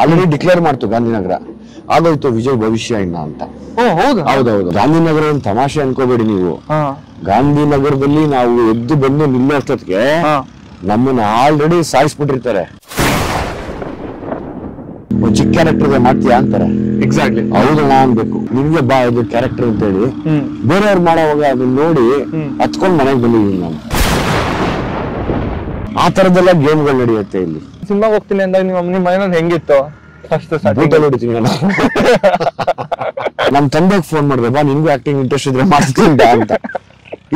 Already declare ಮಾಡ್ತು ಗಾಂಧಿನಗರ. ಆಗೋಯ್ತು ವಿಜಯ್ ಭವಿಷ್ಯ ಇನ್ನ ಅಂತ. ಓ ಹೌದಾ? ಹೌದೌದು. ಗಾಂಧಿನಗರ ಒಂದು ತಮಾಷೆ ಅನ್ಕೋಬೇಡಿ ನೀವು. ಗಾಂಧಿನಗರದಲ್ಲಿ ನಾವು ಎದ್ದು ಬಂದು ನಿಲ್ಲೋ ಅಷ್ಟೊತ್ತಿಗೆ ನಮ್ಮನ್ನ ಆಲ್ರೆಡಿ ಸಾಯಿಸ್ಬಿಟ್ಟಿರ್ತಾರೆ. ಚಿಕ್ಕ ಕ್ಯಾರೆಕ್ಟರ್ ಇದೆ ಮಾಡ್ತೀಯಾ ಅಂತಾರೆ. ಎಕ್ಸಾಕ್ಟ್ಲಿ ಹೌದಣ್ಣ ಅನ್ಬೇಕು. ನಿಮ್ಗೆ ಬಾ ಇದು ಕ್ಯಾರೆಕ್ಟರ್ ಅಂತ ಹೇಳಿ ಬೇರೆಯವ್ರು ಮಾಡೋವಾಗ ಅದನ್ನ ನೋಡಿ ಹತ್ಕೊಂಡ್ ಮನೆಗೆ ಬಂದಿದ್ದೀನಿ ನಾನು. ಆ ತರದೆಲ್ಲ ಗೇಮ್ಗಳು ನಡೆಯುತ್ತೆ ಇಲ್ಲಿ. ಸಿನಿಮಾ ಹೋಗ್ತೀನಿ ಅಂದಾಗ ನಿಮ್ಮ ನಿಮ್ಮ ಮನೇಲಿ ಹೆಂಗಿತ್ತು? ಫಸ್ಟ್ ಬೂಟಲ್ಲಿ ಹೊಡಿತೀನಿ ನಾನು. ನಮ್ ತಂದೆಗೆ ಫೋನ್ ಮಾಡಿದೆ ಬಾ ನಿನ್ಗೂ ಆಕ್ಟಿಂಗ್ ಇಂಟ್ರೆಸ್ಟ್ ಇದ್ರೆ ಮಾಡ್ತೀನಿ ಬಾ ಅಂತ.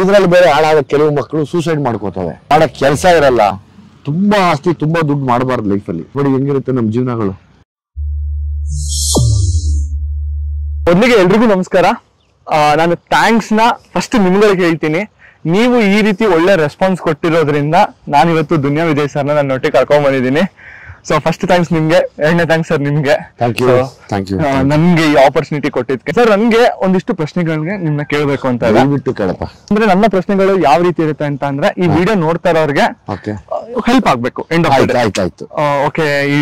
ಇದ್ರಲ್ಲಿ ಬೇರೆ ಹಾಳಾದ ಕೆಲವು ಮಕ್ಕಳು ಸೂಸೈಡ್ ಮಾಡ್ಕೋತವೆ. ಮಾಡಕ್ ಕೆಲಸ ಇರಲ್ಲ. ತುಂಬಾ ಆಸ್ತಿ ತುಂಬಾ ದುಡ್ಡು ಮಾಡಬಾರ್ದು ಲೈಫಲ್ಲಿ ನೋಡಿ ಹೆಂಗಿರುತ್ತೆ ನಮ್ ಜೀವನಗಳು. ಮೊದಲಿಗೆ ಎಲ್ರಿಗೂ ನಮಸ್ಕಾರ. ನಾನು ಥ್ಯಾಂಕ್ಸ್ನ ಫಸ್ಟ್ ನಿಮ್ಗಳಿಗೆ ಹೇಳ್ತೀನಿ. ನೀವು ಈ ರೀತಿ ಒಳ್ಳೆ ರೆಸ್ಪಾನ್ಸ್ ಕೊಟ್ಟಿರೋದ್ರಿಂದ ನಾನು ಇವತ್ತು ದುನಿಯಾ ವಿಜಯ್ ಸರ್ನ ನನ್ನ ಒಟ್ಟಿಗೆ ಕರ್ಕೊಂಡ್ ಬಂದಿದ್ದೀನಿ. ಸೊ ಫಸ್ಟ್ ಥ್ಯಾಂಕ್ಸ್ ನಿಮ್ಗೆ ಎರಡನೇ ಥ್ಯಾಂಕ್ಸ್ ಸರ್ ನಿಮ್ಗೆ. ನನ್ಗೆ ಈ ಆಪರ್ಚುನಿಟಿ ಕೊಟ್ಟಿದ್ಕೆ ಸರ್ ನನ್ಗೆ ಒಂದಿಷ್ಟು ಪ್ರಶ್ನೆಗಳಿಗೆ ನಿಮ್ನ ಕೇಳಬೇಕು ಅಂತ ಅಂದ್ರೆ ನನ್ನ ಪ್ರಶ್ನೆಗಳು ಯಾವ ರೀತಿ ಇರುತ್ತೆ ಅಂತ ಅಂದ್ರೆ ಈ ವಿಡಿಯೋ ನೋಡ್ತಾ ಇರೋರ್ಗೆ ಹೆಲ್ಪ್ ಆಗ್ಬೇಕು ಎಂಡ್ ಆಯ್ತು ಓಕೆ ಈ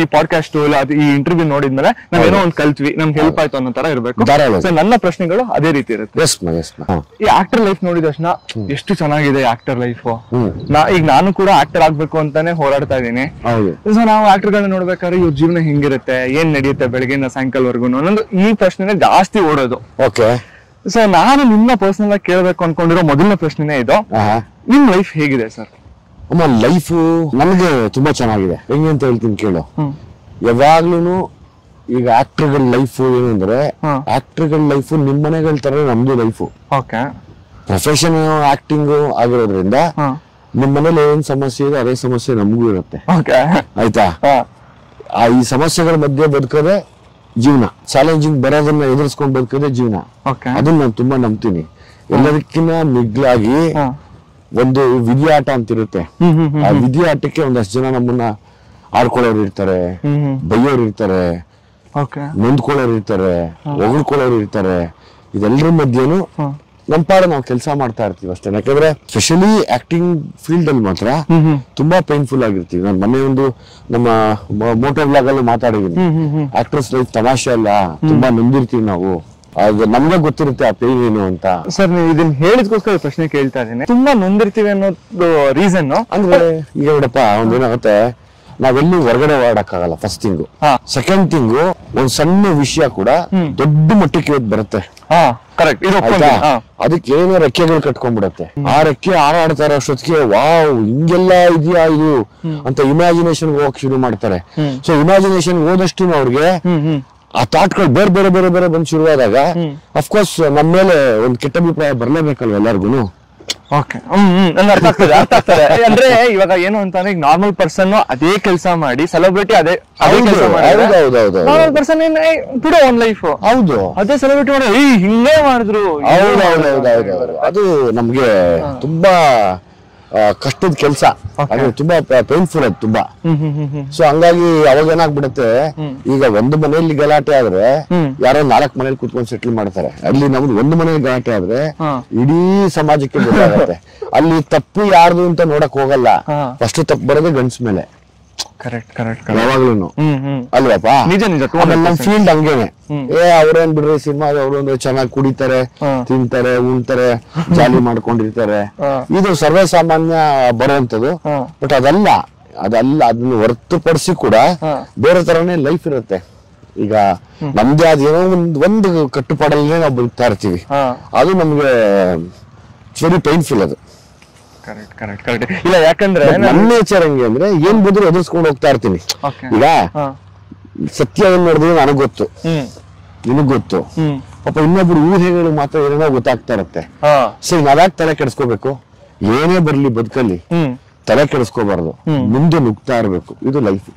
ಈ ಪಾಡ್ಕಾಸ್ಟ್ ಈ ಇಂಟರ್ವ್ಯೂ ನೋಡಿದ್ಮೇಲೆ ನಾವೇನೋ ಒಂದ್ ಕಲ್ತ್ವಿ ನಮ್ಗೆ ಹೆಲ್ಪ್ ಆಯ್ತು ಅನ್ನೋ ತರ ಇರ್ಬೇಕು. ನನ್ನ ಪ್ರಶ್ನೆಗಳು ಅದೇ ರೀತಿ ಇರುತ್ತೆ. ಈ ಆಕ್ಟರ್ ಲೈಫ್ ನೋಡಿದ ತಕ್ಷಣ ಎಷ್ಟು ಚೆನ್ನಾಗಿದೆ ಆಕ್ಟರ್ ಲೈಫ್. ನಾ ಈಗ ನಾನು ಕೂಡ ಆಕ್ಟರ್ ಆಗ್ಬೇಕು ಅಂತಾನೆ ಹೋರಾಡ್ತಾ ಇದ್ದೀನಿ. ಸೊ ನಾವು ಆಕ್ಟರ್ ಗಳನ್ನ ನೋಡ್ಬೇಕಾದ್ರೆ ಇವ್ರ ಜೀವನ ಹೆಂಗಿರುತ್ತೆ ಏನ್ ನಡೆಯುತ್ತೆ ಬೆಳಗ್ಗೆಯಿಂದ ಸಾಯಂಕಾಲವರೆಗೂ ಅನ್ನೋದು ಈ ಪ್ರಶ್ನೆನೇ ಜಾಸ್ತಿ ಓಡೋದು. ಓಕೆ ಸೊ ನಾನು ನಿಮ್ಮ ಪರ್ಸನಲ್ ಆಗಿ ಕೇಳಬೇಕು ಅನ್ಕೊಂಡಿರೋ ಮೊದಲನೇ ಪ್ರಶ್ನೆನೇ ಇದು. ನಿಮ್ ಲೈಫ್ ಹೇಗಿದೆ ಸರ್ ಅಮ್ಮ ಲೈಫು ನಮಗೆ ತುಂಬಾ ಚೆನ್ನಾಗಿದೆ. ಹೆಂಗೆ ಅಂತ ಹೇಳ್ತೀನಿ ಕೇಳು. ಯಾವಾಗ್ಲೂ ಈಗ ಆಕ್ಟರ್ಗಳ ಲೈಫ್ ಏನು ಅಂದ್ರೆ ಗಳ ಆಕ್ಟರ್ಗಳ ಲೈಫು ನಿಮ್ ಮನೆಗಳ ತರ ನಮ್ದು ಲೈಫು ಓಕೆ. ಪ್ರೊಫೆಷನ್ ಆಕ್ಟಿಂಗ್ ಆಗಿರೋದ್ರಿಂದ ನಿಮ್ಮ ನಿಮ್ ಮನೇಲಿ ಏನ್ ಸಮಸ್ಯೆ ಇದೆ ಅದೇ ಸಮಸ್ಯೆ ನಮಗೂ ಇರುತ್ತೆ. ಓಕೆ. ಆಯ್ತಾ? ಆ ಈ ಸಮಸ್ಯೆಗಳ ಮಧ್ಯೆ ಬದುಕೋದೆ ಜೀವನ ಚಾಲೆಂಜಿಂಗ್ ಬರೋದನ್ನ ಎದುರಿಸ್ಕೊಂಡು ಬದುಕೋದೇ ಜೀವನ. ಓಕೆ. ಅದನ್ನ ನಾನು ತುಂಬಾ ನಂಬ್ತೀನಿ. ಎಲ್ಲದಕ್ಕಿಂತ ಮಿಗ್ಲಾಗಿ ಒಂದು ವಿಧಿಯಾಟ ಅಂತ ಇರುತ್ತೆ ಆ ವಿಧಿಯಾಟಕ್ಕೆ ಒಂದಷ್ಟು ಜನ ನಮ್ಮನ್ನ ಆಡ್ಕೊಳ್ಳೋರು ಇರ್ತಾರೆ ಬೈಯೋರು ಇರ್ತಾರೆ ನೊಂದ್ಕೊಳ್ಳೋರು ಇರ್ತಾರೆ ಹೊಗಳ್ಕೊಳ್ಳೋರು ಇರ್ತಾರೆ. ಇದೆಲ್ಲರ ಮಧ್ಯೆನು ನಮ್ಮ ಪಾಡ ನಾವು ಕೆಲಸ ಮಾಡ್ತಾ ಇರ್ತೀವಿ ಅಷ್ಟೇ. ಯಾಕಂದ್ರೆ ಸ್ಪೆಷಲಿ ಆಕ್ಟಿಂಗ್ ಫೀಲ್ಡ್ ಅಲ್ಲಿ ಮಾತ್ರ ತುಂಬಾ ಪೈನ್ಫುಲ್ ಆಗಿರ್ತೀವಿ. ನಾನು ಮೊನ್ನೆ ಒಂದು ನಮ್ಮ ಮೋಟರ್ ಬ್ಲಾಗ್ ಅಲ್ಲಿ ಮಾತಾಡಿದೀನಿ. ಆಕ್ಟ್ರೆಸ್ ಲೈಫ್ ತಮಾಷೆ ಅಲ್ಲ ತುಂಬಾ ನೊಂದಿರ್ತೀವಿ ನಾವು. ಅದು ನಮ್ಗೆ ಗೊತ್ತಿರುತ್ತೆ ಆ ಪೇನ್ ಏನು ಅಂತ. ಸರ್ ನೀವು ಇದನ್ನ ಹೇಳಿದ್ಕೋಸ್ಕರ ಪ್ರಶ್ನೆ ಕೇಳ್ತಾ ಇದ್ದೀನಿ. ತುಂಬಾ ನೊಂದಿರ್ತೀವಿ ಅನ್ನೋದು ರೀಸನ್ ಅಂದ್ರೆ ಈಗ ನೋಡಪ್ಪ ಒಂದೇನಾಗುತ್ತೆ ನಾವೆಲ್ಲೂ ಹೊರಗಡೆ ಓಡಾಡಕ್ಕಾಗಲ್ಲ ಫಸ್ಟ್ ತಿಂಗು ಹಾ. ಸೆಕೆಂಡ್ ಥಿಂಗ್ ಒಂದ್ ಸಣ್ಣ ವಿಷಯ ಕೂಡ ದೊಡ್ಡ ಮಟ್ಟಕ್ಕೆ ಇವತ್ತು ಬರುತ್ತೆ. ಅದಕ್ಕೆ ಏನೋ ರೆಕ್ಕೆಗಳು ಕಟ್ಕೊಂಡ್ಬಿಡತ್ತೆ. ಆ ರೆಕ್ಕೆ ಹಾರಾಡ್ತಾ ಇರೋ ಅಷ್ಟೊತ್ತಿಗೆ ವಾವ್ ಹಿಂಗೆಲ್ಲ ಇದೆಯಾ ಇದು? ಅಂತ ಇಮ್ಯಾಜಿನೇಷನ್ ಹೋಗಕ್ ಶುರು ಮಾಡ್ತಾರೆ. ಸೊ ಇಮ್ಯಾಜಿನೇಷನ್ ಹೋದಷ್ಟು ಅವ್ರಿಗೆ ಆ ಥಾಟ್ಗಳು ಬೇರೆ ಬೇರೆ ಬೇರೆ ಬೇರೆ ಬಂದು ಶುರುವಾದಾಗ ಅಫ್ಕೋರ್ಸ್ ನಮ್ಮ ಮೇಲೆ ಒಂದ್ ಕೆಟ್ಟ ಅಭಿಪ್ರಾಯ ಬರ್ಲೇಬೇಕಲ್ವ ಎಲ್ಲಾರ್ಗು ಓಕೆ ಹ್ಮ್ ಅರ್ಥ ಆಗ್ತದೆ ಅರ್ಥ ಆಗ್ತದೆ. ಅಂದ್ರೆ ಇವಾಗ ಏನು ಅಂತಂದ್ರೆ ಈಗ ನಾರ್ಮಲ್ ಪರ್ಸನ್ ಅದೇ ಕೆಲಸ ಮಾಡಿ ಸೆಲೆಬ್ರಿಟಿ ಅದೇ ಅದೇ ಕೆಲಸ ಹೌದು, ಹೌದು, ಹೌದು. ನಾರ್ಮಲ್ ಪರ್ಸನ್ ಏನ್ ಒನ್ ಬಿಡು ಲೈಫ್ ಹೌದು. ಅದೇ ಸೆಲೆಬ್ರಿಟಿ ಮಾಡೋ ಏಯ್ ಹಿಂಗೇ ಮಾಡಿದ್ರು. ಅದು ನಮ್ಗೆ ತುಂಬಾ ಕಷ್ಟದ ಕೆಲಸ. ಅದು ತುಂಬಾ ಪೇನ್ಫುಲ್ ಅದು ತುಂಬಾ. ಸೊ ಹಂಗಾಗಿ ಅವಾಗ ಏನಾಗ್ಬಿಡುತ್ತೆ ಈಗ ಒಂದು ಮನೆಯಲ್ಲಿ ಗಲಾಟೆ ಆದ್ರೆ ಯಾರೋ ನಾಲ್ಕು ಮನೇಲಿ ಕುತ್ಕೊಂಡು ಸೆಟ್ಲ್ ಮಾಡ್ತಾರೆ. ಅಲ್ಲಿ ನಮ್ದು ಒಂದು ಮನೇಲಿ ಗಲಾಟೆ ಆದ್ರೆ ಇಡೀ ಸಮಾಜಕ್ಕೆ ಗೊತ್ತಾಗತ್ತೆ. ಅಲ್ಲಿ ತಪ್ಪು ಯಾರ್ದು ಅಂತ ನೋಡಕ್ ಹೋಗಲ್ಲ. ಫಸ್ಟ್ ತಪ್ಪು ಬರೋದೇ ಗಂಡ್ಸ್ ಮೇಲೆ. ಕರೆಕ್ಟ್ ಕರೆಕ್ಟ್ ಹ್ಮ್ ಅಲ್ವಪ್ಪ? ನಿಜ, ನಿಜ, ನಮ್ ಫೀಲ್ಡ್ ಹಂಗೇನೆ. ಏ ಅವ್ರೇನ್ ಬಿಡ್ರಿ ಸಿನಿಮಾ ಅವ್ರು ಒಂದು ಚೆನ್ನಾಗಿ ಕುಡಿತಾರೆ ತಿಂತಾರೆ ಉಣ್ತಾರೆ ಜಾಲಿ ಮಾಡ್ಕೊಂಡಿರ್ತಾರೆ. ಇದು ಸರ್ವೇ ಸಾಮಾನ್ಯ ಬರುವಂತದ್ದು ಬಟ್ ಅದಲ್ಲ ಅದಲ್ಲ ಅದನ್ನ ಹೊರತುಪಡಿಸಿ ಕೂಡ ಬೇರೆ ತರನೇ ಲೈಫ್ ಇರುತ್ತೆ. ಈಗ ನಮ್ದೇ ಅದೇನೋ ಒಂದ್ ಒಂದು ಕಟ್ಟುಪಾಡಲ್ಲೇ ನಾವು ಬದುಕ್ತಾ ಇರ್ತೀವಿ. ಅದು ನಮ್ಗೆ ವೆರಿ ಪೈನ್ಫುಲ್ ಅದು. ಕರೆಕ್ಟ್ ಕರೆಕ್ಟ್ ಕರೆಕ್ಟ್ ಇಲ್ಲ ಯಾಕಂದ್ರೆ ನನ್ನ ನೇಚರ್ ಹೆಂಗೆ ಅಂದ್ರೆ ಏನ್ ಬಂದ್ರು ಎದುರ್ಸ್ಕೊಂಡು ಹೋಗ್ತಾ ಇರ್ತೀನಿ. ಈಗ ಸತ್ಯ ಏನ್ ನೋಡಿದ್ರೆ ನನಗ್ ಗೊತ್ತು. ನಿನಗ್ ಗೊತ್ತು. ಪಾಪ ಇನ್ನೊಬ್ರು ಊಹೆಗಳು ಮಾತ್ರ ಏನೋ ಗೊತ್ತಾಗ್ತಾ ಇರತ್ತೆ. ಸರಿ ನಾವ್ಯಾಕ್ ತಲೆ ಕೆಡಿಸ್ಕೋಬೇಕು? ಏನೇ ಬರ್ಲಿ ಬದುಕಲ್ಲಿ ತಲೆ ಕೆಡಿಸ್ಕೋಬಾರ್ದು. ಮುಂದೆ ನುಗ್ತಾ ಇರ್ಬೇಕು. ಇದು ಲೈಫ್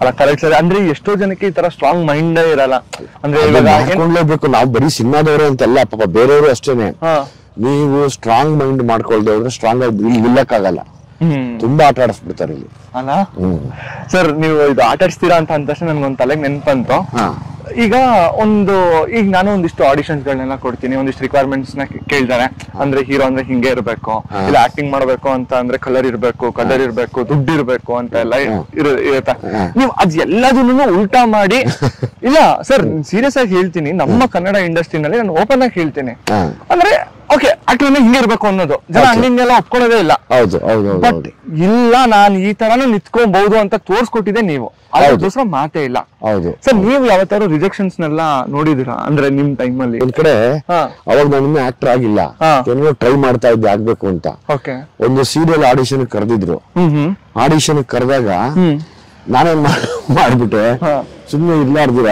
ಅಲ್ಲ ಕರೆಕ್ಟ್ ಸರ್. ಅಂದ್ರೆ ಎಷ್ಟೋ ಜನಕ್ಕೆ ಈ ತರ ಸ್ಟ್ರಾಂಗ್ ಮೈಂಡ್ ಇರಲ್ಲ. ಅಂದ್ರೆ ಇವಾಗ ನಾವ್ ಮಾಡ್ಕೊಂಡ್ಲೇಬೇಕು. ನಾವು ಬರೀ ಸಿನಿಮಾದವರು ಅಂತಲ್ಲ ಪಾಪ ಬೇರೆಯವರು ಅಷ್ಟೇನೆ. ನೀವು ಸ್ಟ್ರಾಂಗ್ ಮೈಂಡ್ ಮಾಡ್ಕೊಳ್ದೆ ಹೋದ್ರೆ ಸ್ಟ್ರಾಂಗ್ ಆಗಿ ನಿಲ್ಲಕ್ಕಾಗಲ್ಲ ತುಂಬಾ ಆಟ ಆಡಿಸ್ಬಿಡ್ತಾರೆ ಇಲ್ಲಿ. ಅಲ್ಲ ಸರ್ ನೀವು ಇದು ಆಟ ಆಡಿಸ್ತೀರಾ ಅಂತ ಅಂದ ತಕ್ಷಣ ನನ್ಗೊಂದ್ ತಲೆಗೆ ನೆನ್ಪಂತು ಈಗ ಒಂದು ಈಗ ನಾನು ಒಂದಿಷ್ಟು ಆಡಿಷನ್ಸ್ ಗಳನ್ನೆಲ್ಲ ಕೊಡ್ತೀನಿ. ಒಂದಿಷ್ಟು ರಿಕ್ವೈರ್ಮೆಂಟ್ಸ್ನ ಕೇಳ್ತಾರೆ. ಅಂದ್ರೆ ಹೀರೋ ಅಂದ್ರೆ ಹಿಂಗೆ ಇರ್ಬೇಕು ಇಲ್ಲ ಆಕ್ಟಿಂಗ್ ಮಾಡ್ಬೇಕು ಅಂತ ಅಂದ್ರೆ ಕಲರ್ ಇರ್ಬೇಕು ಕಲರ್ ಇರ್ಬೇಕು ದುಡ್ಡು ಇರ್ಬೇಕು ಅಂತ ಎಲ್ಲ ಇರು- ಇರುತ್ತೆ. ನೀವು ಅದ್ ಎಲ್ಲದನ್ನು ಉಲ್ಟಾ ಮಾಡಿ ಇಲ್ಲ ಸರ್ ಸೀರಿಯಸ್ ಆಗಿ ಹೇಳ್ತೀನಿ. ನಮ್ಮ ಕನ್ನಡ ಇಂಡಸ್ಟ್ರಿನಲ್ಲಿ ನಾನು ಓಪನ್ ಆಗಿ ಹೇಳ್ತೀನಿ. ಅಂದ್ರೆ ಓಕೆ ಆಕ್ಟರ್ ಹಿಂಗೆ ಇರ್ಬೇಕು ಅನ್ನೋದು. ಜನ ಹಂಗೆಲ್ಲ ಒಪ್ಕೊಳ್ಳೋದೇ ಇಲ್ಲ. ಹೌದು ಹೌದು ಹೌದು ಬಟ್ ಇಲ್ಲ ನಾನು ಈ ತರಾನು ನಿಂತ್ಕೊಬಹುದು ಅಂತ ತೋರ್ಸ್ಕೊಟ್ಟಿದೆ ನೀವು. ಅದಕ್ಕೋಸ್ಕರ ಮಾತೇ ಇಲ್ಲ. ಹೌದು. ಸರ್ ನೀವು ಯಾವತ್ತಾರು ರಿಜೆಕ್ಷನ್ಸ್ ನೆಲ್ಲ ನೋಡಿದಿರಾ ಅಂದ್ರೆ ನಿಮ್ ಟೈಮ್ ಅಲ್ಲಿ? ಒಂದ್ ಕಡೆ. ಅವಾಗ ನಾನು ಆಕ್ಟರ್ ಆಗಿಲ್ಲ. ಏನೋ ಟ್ರೈ ಮಾಡ್ತಾ ಇದ್ದೆ ಆಗ್ಬೇಕು ಅಂತ. ಓಕೆ ಒಂದು ಸೀರಿಯಲ್ ಆಡಿಷನ್ ಕರೆದಿದ್ರು. ಆಡಿಷನ್ ಕರೆದಾಗ ನಾನೇನ್ ಮಾಡ್- ಮಾಡ್ಬಿಟ್ಟೆ? ಹಾ. ಸುಮ್ನೆ ಇರ್ಲಾರ್ದಿರ.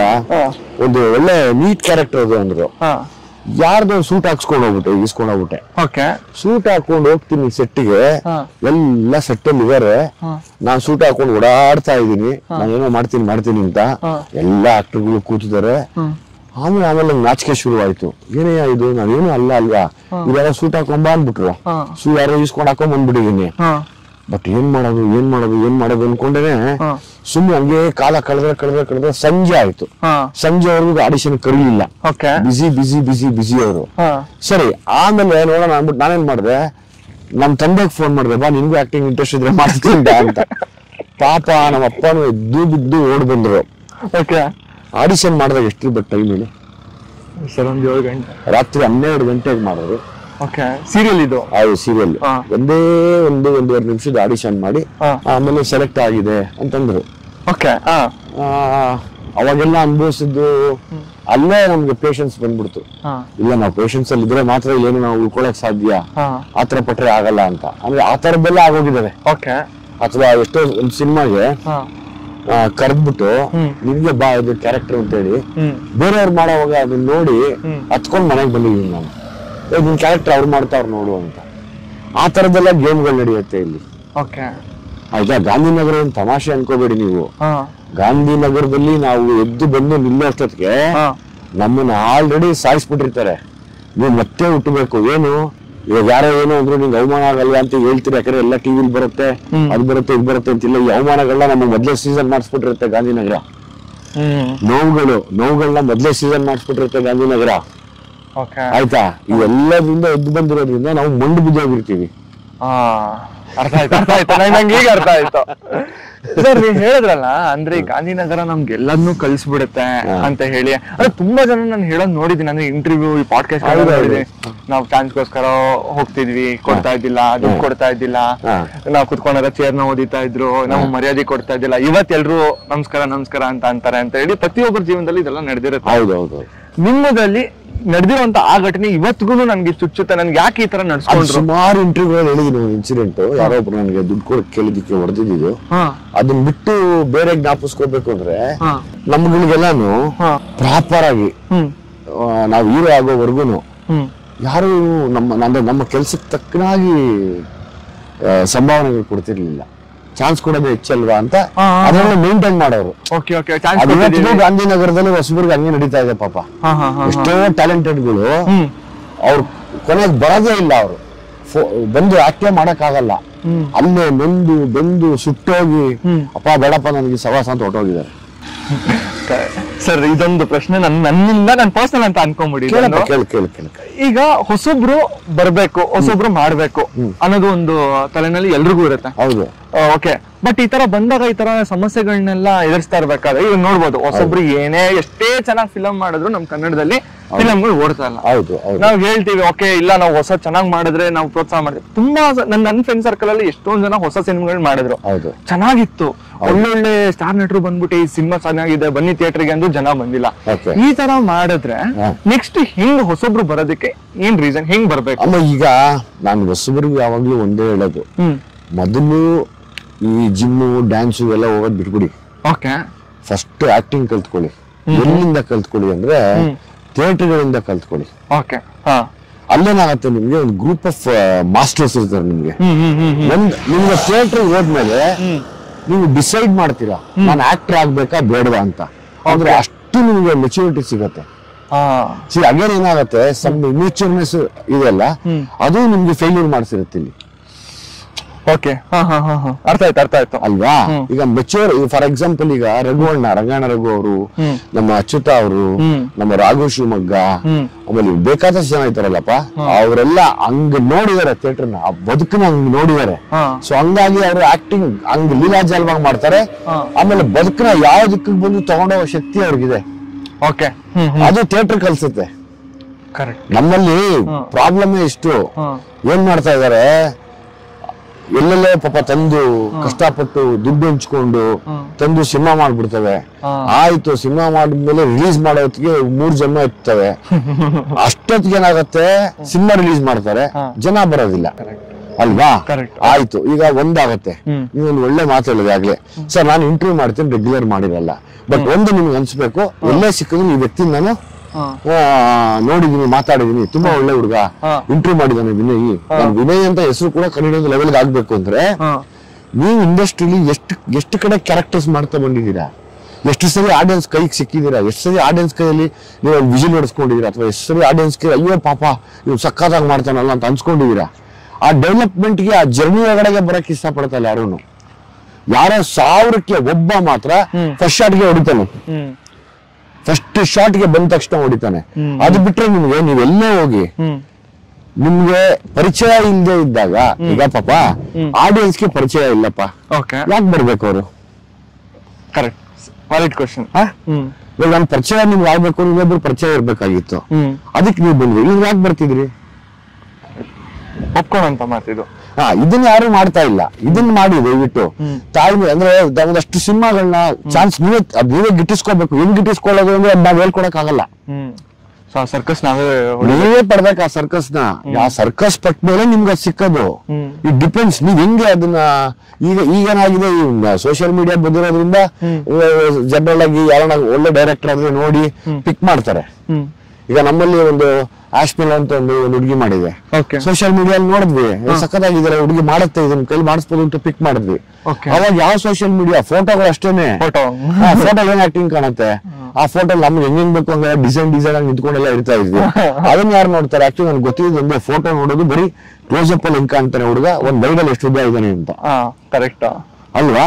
ಒಂದು ಒಳ್ಳೆ ನೀಟ್ ಕ್ಯಾರೆಕ್ಟರ್ ಅದು ಅಂದ್ರು. ಯಾರ್ದೋ ಸೂಟ್ ಹಾಕ್ಸ್ಕೊಂಡು ಹೋಗ್ಬಿಟ್ಟೆ ಈಸ್ಕೊಂಡ್ ಹೋಗ್ಬಿಟ್ಟೆ. ಓಕೆ ಸೂಟ್ ಹಾಕೊಂಡು ಹೋಗ್ತೀನಿ ಸೆಟ್ಟಿಗೆ. ಎಲ್ಲ ಸೆಟ್ಟಲ್ಲಿ ಇದಾರೆ. ನಾನ್ ಸೂಟ್ ಹಾಕೊಂಡು ಓಡಾಡ್ತಾ ಇದ್ದೀನಿ. ನಾನೇನೋ ಮಾಡ್ತೀನಿ ಮಾಡ್ತೀನಿ ಅಂತ. ಎಲ್ಲ ಆಕ್ಟರ್ಗಳು ಕೂತಿದ್ದಾರೆ. ಆಮೇಲೆ ಆಮೇಲೆ ನಂಗೆ ನಾಚಿಕೆ ಶುರು ಆಯ್ತು ಏನೇ ಇದು ನಾನೇನು ಅಲ್ಲ ಅಲ್ವಾ? ಇವೆಲ್ಲ ಸೂಟ್ ಹಾಕೊಂಬ ಅಂದ್ಬಿಟ್ರು. ಸೂ ಯಾರೋ ಈಸ್ಕೊಂಡ್ ಹಾಕೊಂಡ್ ಬಂದ್ಬಿಟ್ಟಿದೀನಿ. ಬಟ್ ಏನ್ ಮಾಡೋದು ಏನ್ ಮಾಡೋದು ಏನ್ ಮಾಡೋದು ಅನ್ಕೊಂಡೇನೆ ಸುಮ್ಮನೆ ಸುಮ್ನೆ ಹಂಗೆ ಕಾಲ ಕಳೆದ್ರೆ ಕಳೆದ್ರೆ ಕಳೆದ್ರೆ ಸಂಜೆ ಆಯ್ತು. ಸಂಜೆ ಸಂಜೆವರೆಗೂ ಆಡಿಷನ್ ಕರೀಲಿಲ್ಲ. ಓಕೆ ಬಿಸಿ ಬಿಸಿ ಬಿಸಿ ಬಿಸಿ ಅವರು. ಹಾ. ಸರಿ ಆಮೇಲೆ ನೋಡೋಣ ಅಂದ್ಬಿಟ್ಟು ನಾನೇನ್ ಮಾಡಿದೆ? ನಮ್ ತಂದೆಗೆ ಫೋನ್ ಮಾಡಿದೆ ಬಾ ನಿನ್ಗೂ ಆಕ್ಟಿಂಗ್ ಇಂಟ್ರೆಸ್ಟ್ ಇದ್ರೆ ಮಾಡ್ತೀನಿ ಅಂತ. ಪಾಪ ನಮ್ಮ ಅಪ್ಪನು ಎದ್ದು ಬಿದ್ದು ಓಡ್ ಬಂದ್ರು. ಓಕೆ ಆಡಿಷನ್ ಮಾಡಿದಾಗ ಎಷ್ಟಿರ್ಬೇಕು ಟೈಮ್ ಹೇಳಿ? ಸರ್ ಒಂದು ಏಳು ಗಂಟೆ. ರಾತ್ರಿ ಹನ್ನೆರಡು ಗಂಟೆಗೆ ಮಾಡೋರು. ಓಕೆ ಸೀರಿಯಲ್ ಇದು? ಆ ಸೀರಿಯಲ್ ಒಂದೇ ಒಂದು ಒಂದೂವರೆ ನಿಮಿಷದ ಆಡಿಷನ್ ಮಾಡಿ ಆಮೇಲೆ ಸೆಲೆಕ್ಟ್ ಆಗಿದೆ ಅಂತಂದ್ರು. ಓಕೆ ಆ, ಅವಾಗೆಲ್ಲ ಅನುಭವಿಸಿದ್ದು ಅಲ್ಲೇ ನಮ್ಗೆ ಪೇಷನ್ಸ್ ಬಂದ್ಬಿಡ್ತು. ಇಲ್ಲ ನಾವು ಪೇಷನ್ಸ್ ಅಲ್ಲಿ ಇದ್ರೆ ಮಾತ್ರ ಏನು ನಾವು ಉಳ್ಕೊಳಕ್ ಸಾಧ್ಯ. ಆತರ ಪಟ್ರೆ ಆಗಲ್ಲ ಅಂತ. ಅಂದ್ರೆ ಆ ತರದ್ದೆಲ್ಲ ಆಗೋಗಿದ್ದಾವೆ ಓಕೆ ಅಥವಾ ಎಷ್ಟೋ ಒಂದು ಸಿನಿಮಾಗೆ ಕರೆದ್ಬಿಟ್ಟು ನಿಮ್ಗೆ ಬಾ ಇದು ಕ್ಯಾರೆಕ್ಟರ್ ಅಂತ ಹೇಳಿ ಬೇರೆಯವ್ರು ಮಾಡೋವಾಗ ಅದನ್ನ ನೋಡಿ. ಹತ್ಕೊಂಡ್ ಮನೆಗೆ ಬಂದಿದ್ದೀನಿ ನಾನು. ಏ ನಿನ್ ಕ್ಯಾರೆಕ್ಟರ್ ಅವ್ರು ಮಾಡ್ತಾವ್ರು ನೋಡು ಅಂತ. ಆ ತರದ್ದೆಲ್ಲ ಗೇಮ್ಗಳು ನಡೆಯುತ್ತೆ ಇಲ್ಲಿ. ಓಕೆ ಆಯ್ತಾ ಗಾಂಧಿನಗರ ಒಂದು ತಮಾಷೆ ಅನ್ಕೋಬೇಡಿ ನೀವು. ಗಾಂಧಿನಗರದಲ್ಲಿ ನಾವು ಎದ್ದು ಬಂದು ನಿಲ್ಲೋ ಅಷ್ಟೊತ್ತಿಗೆ ನಮ್ಮನ್ನ ಆಲ್ರೆಡಿ ಸಾಯಿಸ್ಬಿಟ್ಟಿರ್ತಾರೆ. ನೀವು ಮತ್ತೆ ಹುಟ್ಟಬೇಕು. ಏನು? ಇವಾಗ ಯಾರೋ ಏನೋ ಅಂದ್ರು ನಿಮ್ಗೆ ಅವಮಾನ ಆಗಲ್ಲ ಅಂತ ಹೇಳ್ತೀರಿ. ಯಾಕಂದ್ರೆ ಎಲ್ಲ ಟಿವಿಲಿ ಬರುತ್ತೆ ಅದ್ ಬರುತ್ತೆ ಇದು ಬರುತ್ತೆ ಅಂತಿಲ್ಲ. ಈ ಅವಮಾನಗಳನ್ನ ನಮ್ಮ ಮೊದಲೇ ಸೀಸನ್ ಮಾಡಿಸ್ಬಿಟ್ಟಿರುತ್ತೆ ಗಾಂಧಿನಗರ. ನೋವುಗಳು ನೋವುಗಳನ್ನ ಮೊದಲೇ ಸೀಸನ್ ಮಾಡಿಸ್ಬಿಟ್ಟಿರುತ್ತೆ ಗಾಂಧಿನಗರ. ಆಯ್ತಾ? ಇವೆಲ್ಲದಿಂದ ಎದ್ದು ಬಂದಿರೋದ್ರಿಂದ ನಾವು ಮಂಡು ಬಿದ್ದೋಗಿರ್ತೀವಿ. ಅರ್ಥ ಆಯ್ತು ಅರ್ಥ ಆಯ್ತು. ನಂಗೆ ನಂಗೆ ಈಗ ಅರ್ಥ ಆಯ್ತು. ಸರ್ ನೀವು ಹೇಳಿದ್ರಲ್ಲ ಅಂದ್ರೆ ಗಾಂಧಿನಗರ ನಮ್ಗೆ ಎಲ್ಲದನ್ನೂ ಕಲಿಸ್ಬಿಡುತ್ತೆ ಅಂತ ಹೇಳಿ. ಅಂದ್ರೆ ತುಂಬಾ ಜನ ನಾನು ಹೇಳೋದ್ ನೋಡಿದೀನಿ. ಅಂದ್ರೆ ಇಂಟರ್ವ್ಯೂ ಈ ಪಾಡ್ಕಾಸ್ಟ್. ನೋಡಿದೀನಿ. ನಾವು ಚಾನ್ಸ್ಗೋಸ್ಕರ ಹೋಗ್ತಿದ್ವಿ. ಕೊಡ್ತಾ ಇದ್ದಿಲ್ಲ ದುಡ್ಡು ಕೊಡ್ತಾ ಇದ್ದಿಲ್ಲ. ನಾವು ಕುತ್ಕೊಂಡಾಗ ಚೇರ್ನ ಓದಿತಾ ಇದ್ರು ನಾವು ಮರ್ಯಾದೆ ಕೊಡ್ತಾ ಇದ್ದಿಲ್ಲ. ಇವತ್ ಎಲ್ರು ನಮಸ್ಕಾರ ನಮಸ್ಕಾರ ಅಂತ ಅಂತಾರೆ ಅಂತ ಹೇಳಿ ಪ್ರತಿಯೊಬ್ಬರ ಜೀವನದಲ್ಲಿ ಇದೆಲ್ಲ ನಡೆದಿರುತ್ತೆ. ಹೌದು ನಿಮ್ಮದಲ್ಲಿ ನಡೆದಿರುವಂತ ಆ ಘಟನೆ ಇವತ್ತಿಗೂ ನನ್ಗೆ ಚುಚ್ಚುತ್ತೆ. ನನ್ಗೆ ಯಾಕೆ ಈ ತರ ನಡ್ಸ್ಕೊಂಡ್ರು? ಸುಮಾರು ಇಂಟರ್ವ್ಯೂ ಹೇಳಿದೀನಿ ಒಂದು ಇನ್ಸಿಡೆಂಟ್ ಯಾರೋ ಒಬ್ರು ನನಗೆ ದುಡ್ಡು ಕೊಡಕ್ ಕೇಳಿದಕ್ಕೆ ಹೊಡೆದಿದ್ದು. ಅದನ್ನ ಬಿಟ್ಟು ಬೇರೆ ಜ್ಞಾಪಿಸ್ಕೋಬೇಕು ಅಂದ್ರೆ ನಮ್ಗಳಿಗೆಲ್ಲಾನು ಪ್ರಾಪರ್ ಆಗಿ ನಾವು ಹೀರೋ ಆಗೋವರೆಗೂ ಯಾರು ನಮ್ಮ ಅಂದ್ರೆ ನಮ್ಮ ಕೆಲ್ಸಕ್ಕೆ ತಕ್ಕನಾಗಿ ಸಂಭಾವನೆಗಳು ಕೊಡ್ತಿರ್ಲಿಲ್ಲ. ಚಾನ್ಸ್ ಕೊಡೋದು ಹೆಚ್ಚಲ್ವಾ ಅಂತ ಅದನ್ನ ಮೇಂಟೈನ್ ಮಾಡೋರು. ಗಾಂಧಿನಗರದಲ್ಲಿ ಹೊಸಬರ್ಗ ಹಂಗೆ ನಡೀತಾ ಇದೆ ಪಾಪ. ಎಷ್ಟೋ ಟ್ಯಾಲೆಂಟೆಡ್ಗಳು ಗಳು ಅವ್ರು ಕೊನೆಗೆ ಬರೋದೇ ಇಲ್ಲ ಅವರು. ಬಂದು ಆಕ್ಟೇ ಮಾಡಕ್ಕಾಗಲ್ಲ. ಅಲ್ಲೇ ನೆಂದು ಬೆಂದು ಸುಟ್ಟೋಗಿ ಅಪ್ಪ ಬೇಡಪ್ಪ ನನಗೆ ಸವಾಸ ಅಂತ ಹೊಟ್ಟೋಗಿದ್ದಾರೆ ಸರ್ ಇದೊಂದು ಪ್ರಶ್ನೆ. ನನ್ ನನ್ನಿಂದ ನಾನು ಪರ್ಸನಲ್ ಅಂತ ಅನ್ಕೊಂಬಿಡಿ ಈಗ ಹೊಸೊಬ್ರು ಬರ್ಬೇಕು ಹೊಸೊಬ್ರು ಮಾಡ್ಬೇಕು ಅನ್ನೋದು ಒಂದು ತಲೆನಲ್ಲಿ ಎಲ್ರಿಗೂ ಇರುತ್ತೆ. ಹೌದು. ಓಕೆ. ಬಟ್ ಈ ತರ ಬಂದಾಗ ಈ ತರ ಸಮಸ್ಯೆಗಳನ್ನೆಲ್ಲ ಎದುರಿಸ್ತಾ ಇರ್ಬೇಕಾದ್ರೆ ಈಗ ನೋಡ್ಬೋದು ಹೊಸೊಬ್ರು ಏನೇ ಎಷ್ಟೇ ಚೆನ್ನಾಗಿ ಫಿಲಮ್ ಮಾಡಿದ್ರು ನಮ್ ಕನ್ನಡದಲ್ಲಿ ಫಿಲಂಗಳು ಓಡ್ತಾ ಇಲ್ಲ. ಹೌದು ನಾವ್ ಹೇಳ್ತೀವಿ ಓಕೆ ಇಲ್ಲ ನಾವು ಹೊಸ ಚೆನ್ನಾಗಿ ಮಾಡಿದ್ರೆ ನಾವು ಪ್ರೋತ್ಸಾಹ ಮಾಡ್ತೀವಿ. ತುಂಬಾ ನನ್ನ ನನ್ನ ಫ್ರೆಂಡ್ ಸರ್ಕಲ್ ಅಲ್ಲಿ ಎಷ್ಟೊಂದ್ ಜನ ಹೊಸ ಸಿನಿಮಾಗಳು ಮಾಡಿದ್ರು. ಹೌದು. ಚೆನ್ನಾಗಿತ್ತು. ಒಳ್ಳೊಳ್ಳೆ ಸ್ಟಾರ್ ನಟರು ಬಂದ್ಬಿಟ್ಟು ಈ ಸಿನಿಮಾ ಚೆನ್ನಾಗಿದೆ ಬನ್ನಿ ಥಿಯೇಟರ್ಗೆ ಅಂದ್ರೆ ಜನ ಬಂದಿಲ್ಲ. ಈ ತರ ಮಾಡಿದ್ರೆ ನೆಕ್ಸ್ಟ್ ಹಿಂಗ್ ಹೊಸಬ್ರು ಬರೋದಕ್ಕೆ ಏನ್ ರೀಸನ್ ಹೆಂಗ್ ಬರ್ಬೇಕು? ಅಮ್ಮ ಈಗ ನಾನು ಹೊಸಬರಿಗೆ ಯಾವಾಗ್ಲೂ ಒಂದೇ ಹೇಳೋದು. ಮೊದಲು ಈ ಜಿಮ್ಮು ಡ್ಯಾನ್ಸು ಎಲ್ಲ ಹೋಗೋದ್ ಬಿಟ್ಬಿಡಿ. ಓಕೆ ಫಸ್ಟ್ ಆಕ್ಟಿಂಗ್ ಕಲ್ತ್ಕೊಳ್ಳಿ. ಎಲ್ಲಿಂದ ಕಲ್ತ್ಕೊಳ್ಳಿ ಅಂದ್ರೆ ಥಿಯೇಟರ್ಗಳಿಂದ ಕಲ್ತ್ಕೊಳ್ಳಿ. ಓಕೆ ಹಾ. ಅಲ್ಲೇನಾಗತ್ತೆ ನಿಮ್ಗೆ? ಒಂದು ಗ್ರೂಪ್ ಆಫ್ ಮಾಸ್ಟರ್ಸ್ ಇರ್ತಾರೆ ನಿಮ್ಗೆ. ಒಂದ್ ನಿಮ್ಗೆ ಥಿಯೇಟರ್ ಹೋದ್ಮೇಲೆ ನೀವು ಡಿಸೈಡ್ ಮಾಡ್ತೀರಾ ನಾನು ಆಕ್ಟರ್ ಆಗ್ಬೇಕಾ ಬೇಡವಾ ಅಂತ? ಅಂದ್ರೆ ಅಷ್ಟು ನಿಮ್ಗೆ ಮೆಚುರಿಟಿ ಸಿಗತ್ತೆ. ಅಗೇನ್ ಏನಾಗತ್ತೆ ಸಮ್ ಇಮ್ಯೂಚರ್ನೆಸ್ ಇದೆಲ್ಲ ಅದು ನಿಮ್ಗೆ ಫೇಲ್ಯೂರ್ ಮಾಡ್ಸಿರುತ್ತೆ ಇಲ್ಲಿ. ಓಕೆ ಅರ್ಥ ಆಯ್ತು ಅರ್ಥ ಆಯ್ತು. ಅಲ್ವಾ? ಈಗ ಮೆಚೂರ್ ಫಾರ್ ಎಕ್ಸಾಂಪಲ್ ಈಗ ರಘುವಣ್ಣ ರಂಗಣ್ಣ ರಘು ಅವರು ನಮ್ಮ ಅಚ್ಯುತ ಅವರು ನಮ್ಮ ರಾಘು ಶಿವಮೊಗ್ಗ ಆಮೇಲೆ ಬೇಕಾದಷ್ಟು ಜನ ಇದ್ದಾರಲ್ಲಪ್ಪ. ಅವರೆಲ್ಲ ಹಂಗ್ ನೋಡಿದಾರೆ ಥಿಯೇಟರ್ ಆ ಬದುಕನ್ನ ಹಂಗ್ ನೋಡಿದಾರೆ. ಸೊ ಹಂಗಾಗಿ ಅವರು ಆಕ್ಟಿಂಗ್ ಹಂಗ್ ಲೀಲಾಜಾಲವಾಗಿ ಮಾಡ್ತಾರೆ. ಆಮೇಲೆ ಬದುಕನ್ನ ಯಾವ ದಿಕ್ಕಿಗೆ ಬಂದು ತಗೊಂಡೋಗೋ ಶಕ್ತಿ ಅವ್ರಿಗಿದೆ. ಓಕೆ ಅದು ಥಿಯೇಟರ್ ಕಲ್ಸುತ್ತೆ. ನಮ್ಮಲ್ಲಿ. ಪ್ರಾಬ್ಲಮ್ ಇಷ್ಟು. ಹಾ. ಏನ್ ಮಾಡ್ತಾ ಇದಾರೆ? ಎಲ್ಲೆಲ್ಲೋ ಪಾಪ ತಂದು ಕಷ್ಟಪಟ್ಟು ದುಡ್ಡು ಹಂಚ್ಕೊಂಡು ತಂದು ಸಿನಿಮಾ ಮಾಡ್ಬಿಡ್ತವೆ. ಆಯ್ತು ಸಿನಿಮಾ ಮಾಡಿದ್ಮೇಲೆ ರಿಲೀಸ್ ಮಾಡೋ ಹೊತ್ತಿಗೆ ಮೂರ್ ಜನ ಇರ್ತವೆ. ಅಷ್ಟೊತ್ತಿಗೆ ಏನಾಗತ್ತೆ? ಸಿನಿಮಾ ರಿಲೀಸ್ ಮಾಡ್ತಾರೆ. ಜನ ಬರೋದಿಲ್ಲ. ಅಲ್ವಾ. ಆಯ್ತು ಈಗ ಒಂದಾಗತ್ತೆ. ನೀವೊಂದು ಒಳ್ಳೆ ಮಾತು ಹೇಳಿದೆ ಆಗ್ಲೇ. ಸರ್ ನಾನು ಇಂಟರ್ವ್ಯೂ ಮಾಡ್ತೀನಿ ರೆಗ್ಯುಲರ್ ಮಾಡಿರಲ್ಲ. ಬಟ್ ಒಂದು ನಿಮ್ಗೆ ಅನ್ಸ್ಬೇಕು ಎಲ್ಲೇ ಸಿಕ್ಕಿದ್ರು ಈ ವ್ಯಕ್ತಿ ನಾನು ನೋಡಿದೀನಿ ಮಾತಾಡಿದೀನಿ. ತುಂಬಾ ಒಳ್ಳೆ ಹುಡುಗ. ಇಂಟ್ರೂ ಮಾಡಿದಾನೆ ವಿನಯ್. ನಾನು ವಿನಯ್ ಅಂತ ಹೆಸರು ಕೂಡ ಕನ್ನಡದ ಲೆವೆಲ್ಗೆ ಆಗ್ಬೇಕು ಅಂದ್ರೆ ನೀವು ಇಂಡಸ್ಟ್ರಿಲಿ ಎಷ್ಟು ಎಷ್ಟು ಕಡೆ ಕ್ಯಾರೆಕ್ಟರ್ಸ್ ಮಾಡ್ತಾ ಬಂದಿದ್ದೀರಾ? ಎಷ್ಟು ಸರಿ ಆಡಿಯನ್ಸ್ ಕೈಗೆ ಸಿಕ್ಕಿದ್ದೀರಾ? ಎಷ್ಟು ಸರಿ ಆಡಿಯನ್ಸ್ ಕೈಯಲ್ಲಿ ನೀವು ವಿಜಿಲ್ ನಡೆಸ್ಕೊಂಡಿದ್ದೀರಾ ಅಥವಾ ಎಷ್ಟು ಸರಿ ಆಡಿಯನ್ಸ್ ಕೈ ಅಯ್ಯೋ ಪಾಪ ಇವ್ ಸಕ್ಕತ್ತಾಗಿ ಮಾಡ್ತಾನಲ್ಲ ಅಂತ ಅನ್ಸ್ಕೊಂಡಿದ್ದೀರಾ? ಆ ಡೆವಲಪ್ಮೆಂಟ್ಗೆ ಆ ಜರ್ನಿ ಒಳಗಡೆಗೆ ಬರಕ್ ಇಷ್ಟಪಡ್ತಲ್ಲ ಯಾರೂ ಯಾರೋ ಸಾವಿರಕ್ಕೆ ಒಬ್ಬ ಮಾತ್ರ. ಫಸ್ಟ್ ಶಾಟ್ಗೆ ಹೊಡಿತಾನೆ. ಫಸ್ಟ್ ಶಾಟ್ಗೆ ಬಂದ ತಕ್ಷಣ ಹೊಡಿತಾನೆ. ಅದು ಬಿಟ್ರೆ ನಿಮ್ಗೆ ನೀವೆಲ್ಲೇ ಹೋಗಿ ನಿಮ್ಗೆ ಪರಿಚಯ ಇಲ್ಲದೆ ಇದ್ದಾಗ ಈಗ ಪಾಪ ಆಡಿಯನ್ಸ್ ಆಡಿಯನ್ಸ್ಗೆ ಪರಿಚಯ ಇಲ್ಲಪ್ಪ. ಯಾಕೆ ಬರ್ಬೇಕು ಅವರು? ಕರೆಕ್ಟ್ ವ್ಯಾಲಿಡ್ ಕ್ವಶನ್ ಇವಾಗ ನನ್ನ ಪರಿಚಯ ನಿಮ್ಗೆ ಆಗ್ಬೇಕು ಇನ್ನೊಬ್ರು ಪರಿಚಯ ಇರ್ಬೇಕಾಗಿತ್ತು. ಅದಕ್ಕೆ ನೀವು ಬಂದ್ರಿ. ಇವ್ರು ಯಾಕೆ ಬರ್ತಿದ್ರಿ? ಒಪ್ಕೊಳಂತ ಮಾತಿದು ಹಾ ಇದನ್ನ ಯಾರು ಮಾಡ್ತಾ ಇಲ್ಲ. ಇದನ್ನ ಮಾಡಿ ದಯವಿಟ್ಟು. ತಾಳ್ಮೆ ಅಂದ್ರೆ ಒಂದಷ್ಟು ಸಿನಿಮಾಗಳನ್ನ ಚಾನ್ಸ್ ನೀವೇ ನೀವೇ ಗಿಟ್ಟಿಸ್ಕೋಬೇಕು. ಹೆಂಗ್ ಗಿಟ್ಟಿಸ್ಕೊಳ್ಳೋದು ಅಂದ್ರೆ ಅದ್ ನಾವ್ ಹೇಳ್ಕೊಡಕ್ ಆಗಲ್ಲ ಸರ್ಕಸ್ ನಾವೇ ಪಡ್ಬೇಕು ಆ ಸರ್ಕಸ್ನ. ಆ ಸರ್ಕಸ್ ಪಟ್ಟ ಮೇಲೆ ನಿಮ್ಗೆ ಸಿಕ್ಕದು. ಇಟ್ ಡಿಪೆಂಡ್ಸ್ ನೀವ್ ಹೆಂಗೆ ಅದನ್ನ ಈಗ ಈಗೇನಾಗಿದೆ ಸೋಷಿಯಲ್ ಮೀಡಿಯಾ ಬಂದಿರೋದ್ರಿಂದ. ಜನರಲ್ ಆಗಿ ಯಾರನ್ನ ಒಳ್ಳೆ ಡೈರೆಕ್ಟರ್ ಆದ್ರೆ ನೋಡಿ ಪಿಕ್ ಮಾಡ್ತಾರೆ. ಈಗ ನಮ್ಮಲ್ಲಿ ಒಂದು ಆಶ್ಮಿಲ್ ಅಂತ ಒಂದು ಒಂದು ಹುಡುಗಿ ಮಾಡಿದೆ. ಸೋಷಿಯಲ್ ಮೀಡಿಯಲ್ಲಿ ನೋಡಿದ್ವಿ. ಸಖತ್ ಸಖತ್ತಾಗಿದ್ದಾರೆ ಹುಡುಗಿ ಮಾಡುತ್ತೆ ಇದನ್ನ ಕೈಲಿ ಮಾಡಿಸ್ಬೋದು ಅಂತ ಪಿಕ್ ಮಾಡಿದ್ವಿ. ಅವಾಗ ಯಾವ ಸೋಷಿಯಲ್ ಮೀಡಿಯಾ ಫೋಟೋಗಳು ಅಷ್ಟೇನೆ. ಫೋಟೋ ಏನ್ ಆಕ್ಟಿಂಗ್ ಕಾಣುತ್ತೆ? ಆ ಫೋಟೋ ನಮ್ಗೆ ಹೆಂಗ್ ಹೆಂಗ್ ಬೇಕು ಅಂದ್ರೆ ಡಿಸೈನ್ ಡಿಸೈನ್ ಆಗಿ ನಿಂತ್ಕೊಂಡೆಲ್ಲ ಇರ್ತಾ ಇದ್ವಿ. ಅದನ್ನ ಯಾರು ನೋಡ್ತಾರೆ? ಆಕ್ಚುಲಿ ನನ್ಗೆ ಗೊತ್ತಿದ್ದು ಅಂದ್ರೆ ಫೋಟೋ ನೋಡೋದು ಬರೀ ಕ್ಲೋಸ್ ಅಪ್ ಅಲ್ಲಿ ಹೆಂಗ್ ಕಾಣ್ತಾನೆ ಹುಡುಗ? ಒಂದ್ ಬೈಡಲ್ ಎಷ್ಟು ಉದ್ದ ಇದ್ದಾನೆ ಅಂತ. ಕರೆಕ್ಟ್ ಅಲ್ವಾ.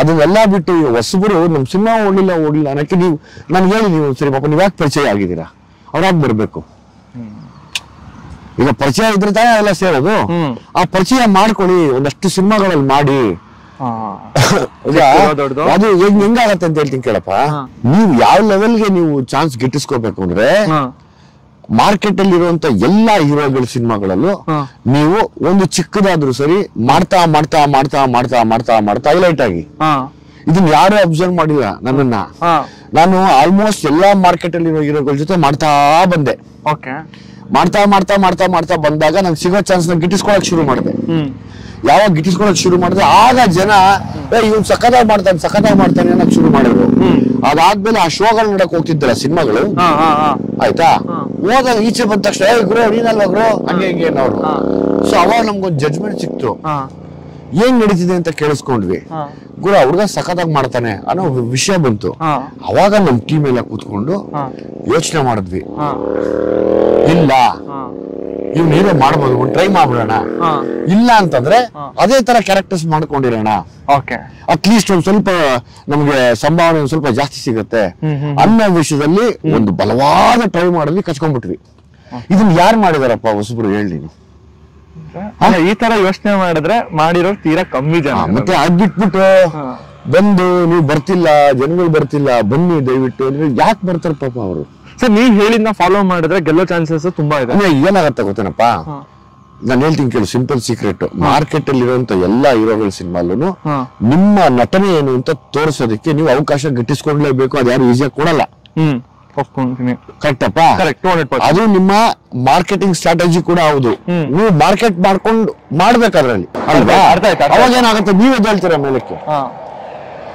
ಅದನ್ನೆಲ್ಲ ಬಿಟ್ಟು ಹೊಸಬರು ನಮ್ ಸಿನಿಮಾ ಓಡ್ಲಿಲ್ಲ ಓಡ್ಲಿಲ್ಲ ಅನ್ನಕ್ಕೆ ನೀವು ನನ್ಗೆ ಹೇಳಿ ನೀವು ಸರಿ ಪಾಪ ನೀವ್ ಯಾಕೆ ಪರಿಚಯ ಆಗಿದ್ದೀರಾ? ಅವ್ರಾಗ್ ಬರ್ಬೇಕು? ಈಗ ಪರಿಚಯ ಇದ್ರೆ ತಾನೇ ಅದೆಲ್ಲ ಸೇರೋದು ಆ ಪರಿಚಯ ಮಾಡ್ಕೊಳ್ಳಿ ಒಂದಷ್ಟು ಸಿನಿಮಾಗಳಲ್ಲಿ ಮಾಡಿ. ಈಗ ಅದು ಹೆಂಗ್ ಹೆಂಗಾಗತ್ತೆ ಅಂತ ಹೇಳ್ತೀನಿ ಕೇಳಪ್ಪ. ನೀವು ಯಾವ ಲೆವೆಲ್ಗೆ ನೀವು ಚಾನ್ಸ್ ಗಿಟ್ಟಿಸ್ಕೋಬೇಕು ಅಂದ್ರೆ ಮಾರ್ಕೆಟ್ ಅಲ್ಲಿ ಇರುವಂತ ಎಲ್ಲಾ ಹೀರೋಗಳ ಸಿನಿಮಾಗಳಲ್ಲೂ ನೀವು ಒಂದು ಚಿಕ್ಕದಾದ್ರೂ ಸರಿ ಮಾಡ್ತಾ ಮಾಡ್ತಾ ಮಾಡ್ತಾ ಮಾಡ್ತಾ ಮಾಡ್ತಾ ಮಾಡ್ತಾ ಹೈಲೈಟ್ ಆಗಿ. ಇದನ್ನ ಯಾರು ಅಬ್ಸರ್ವ್ ಮಾಡಿಲ್ಲ ನನ್ನನ್ನ. ನಾನು ಆಲ್ಮೋಸ್ಟ್ ಎಲ್ಲಾ ಮಾರ್ಕೆಟ್ ಅಲ್ಲಿ ಇರೋ ಹೀರೋಗಳ ಜೊತೆ ಮಾಡ್ತಾ ಬಂದೆ. ಮಾಡ್ತಾ ಮಾಡ್ತಾ ಮಾಡ್ತಾ ಮಾಡ್ತಾ ಬಂದಾಗ ನಂಗೆ ಸಿಗೋ ಚಾನ್ಸ್ನ ಗಿಟ್ಟಿಸ್ಕೊಳಕ್ ಶುರು ಮಾಡಿದೆ. ಯಾವಾಗ ಗಿಟ್ಟಿಸ್ಕೊಳಕ್ ಶುರು ಮಾಡಿದ್ರೆ ಆಗ ಜನ ಏ ಇವ್ ಸಖತ್ತಾಗಿ ಮಾಡ್ತಾನೆ ಸಖತ್ತಾಗಿ ಮಾಡ್ತಾನೆ ಅನ್ನಕ್ ಶುರು ಮಾಡಿದ್ರು. ಅದಾದ್ಮೇಲೆ ಆ ಶೋಗಳು ನೋಡಕ್ ಹೋಗ್ತಿದ್ದಲ್ಲ ಸಿನಿಮಾಗಳು. ಆಯ್ತಾ. ಹೋದಾಗ ಈಚೆ ಬಂದ ತಕ್ಷಣ ಏ ಗುರು ನೀನಲ್ವಾ ಗುರು? ಹಂಗೆ ಹಿಂಗೆ ಅನ್ನೋರು. ಸೊ ಅವಾಗ ನಮ್ಗೊಂದು ಜಡ್ಜ್ಮೆಂಟ್ ಸಿಕ್ತು. ಏನ್ ನಡೀತಿದೆ ಅಂತ ಕೇಳಿಸ್ಕೊಂಡ್ವಿ. ಗುರು ಹುಡುಗ ಸಖತ್ತಾಗಿ ಮಾಡ್ತಾನೆ ಅನ್ನೋ ವಿಷಯ ಬಂತು. ಅವಾಗ ನಮ್ ಟೀಮ್ ಎಲ್ಲ ಕೂತ್ಕೊಂಡು ಯೋಚನೆ ಮಾಡಿದ್ವಿ. ಇಲ್ಲ. ಇವ್ನ ಹೀರೋ ಮಾಡ್ಬೋದು ಟ್ರೈ ಮಾಡ್ಬಿಡೋಣ. ಇಲ್ಲ ಅಂತಂದ್ರೆ ಅದೇ ತರ ಕ್ಯಾರೆಕ್ಟರ್ಸ್ ಮಾಡ್ಕೊಂಡಿರೋಣ. ಅಟ್ಲೀಸ್ಟ್ ಒಂದ್ ಸ್ವಲ್ಪ ನಮ್ಗೆ ಸಂಭಾವನೆ ಒಂದ್ ಸ್ವಲ್ಪ ಜಾಸ್ತಿ ಸಿಗುತ್ತೆ. ಅನ್ನೋ ವಿಷಯದಲ್ಲಿ ಒಂದು ಬಲವಾದ ಟ್ರೈ ಮಾಡಿದ್ವಿ ಕಚ್ಕೊಂಡ್ಬಿಟ್ವಿ. ಇದನ್ನ ಯಾರು ಮಾಡಿದಾರಪ್ಪ ಹೊಸಬ್ರು ಹೇಳಿ ಅಲ್ಲ ಈ ತರ ಯೋಚನೆ ಮಾಡಿದ್ರೆ ಮಾಡಿರೋ ತೀರಾ ಕಮ್ಮಿ ಜನ. ಮತ್ತೆ ಅದ್ ಬಿಟ್ಬಿಟ್ಟು. ಬಂದು ನೀವು ಬರ್ತಿಲ್ಲ ಜನಗಳು ಬರ್ತಿಲ್ಲ ಬನ್ನಿ ದಯವಿಟ್ಟು ಅಂದ್ರೆ ಯಾಕೆ ಬರ್ತಾರೆ ಪಾಪ ಅವರು? ಸರ್ ನೀವ್ ಹೇಳಿದ್ನ ಫಾಲೋ ಮಾಡಿದ್ರೆ ಗೆಲ್ಲೋ ಚಾನ್ಸಸ್ ತುಂಬಾ ಇದೆ. ಅಂದ್ರೆ ಏನಾಗತ್ತೆ ಗೊತ್ತೇನಪ್ಪ? ನಾನು ಹೇಳ್ತೀನಿ ಕೇಳು ಸಿಂಪಲ್ ಸೀಕ್ರೆಟ್ ಮಾರ್ಕೆಟ್ ಅಲ್ಲಿ ಇರುವಂತ ಎಲ್ಲಾ ಹೀರೋಗಳ ಸಿನಿಮಾಲೂ ನಿಮ್ಮ ನಟನೆ ಏನು ಅಂತ ತೋರಿಸೋದಕ್ಕೆ ನೀವು ಅವಕಾಶ ಗಿಟ್ಟಿಸ್ಕೊಂಡ್ಲೇಬೇಕು ಅದ್ಯಾರು ಈಸಿಯಾಗಿ ಕೊಡಲ್ಲ. ಕರೆಕ್ಟಪ್ಪ? ಅದು ನಿಮ್ಮ ಮಾರ್ಕೆಟಿಂಗ್ ಸ್ಟ್ರಾಟಜಿ ಕೂಡ ಹೌದು. ನೀವು ಮಾರ್ಕೆಟ್ ಮಾಡ್ಕೊಂಡು ಮಾಡ್ಬೇಕು ಅದ್ರಲ್ಲಿ ಅಲ್ವಾ? ಅವಾಗ ಏನಾಗುತ್ತೆ? ನೀವು ಹೇಳ್ತೀರಾ ಮೇಲಕ್ಕೆ?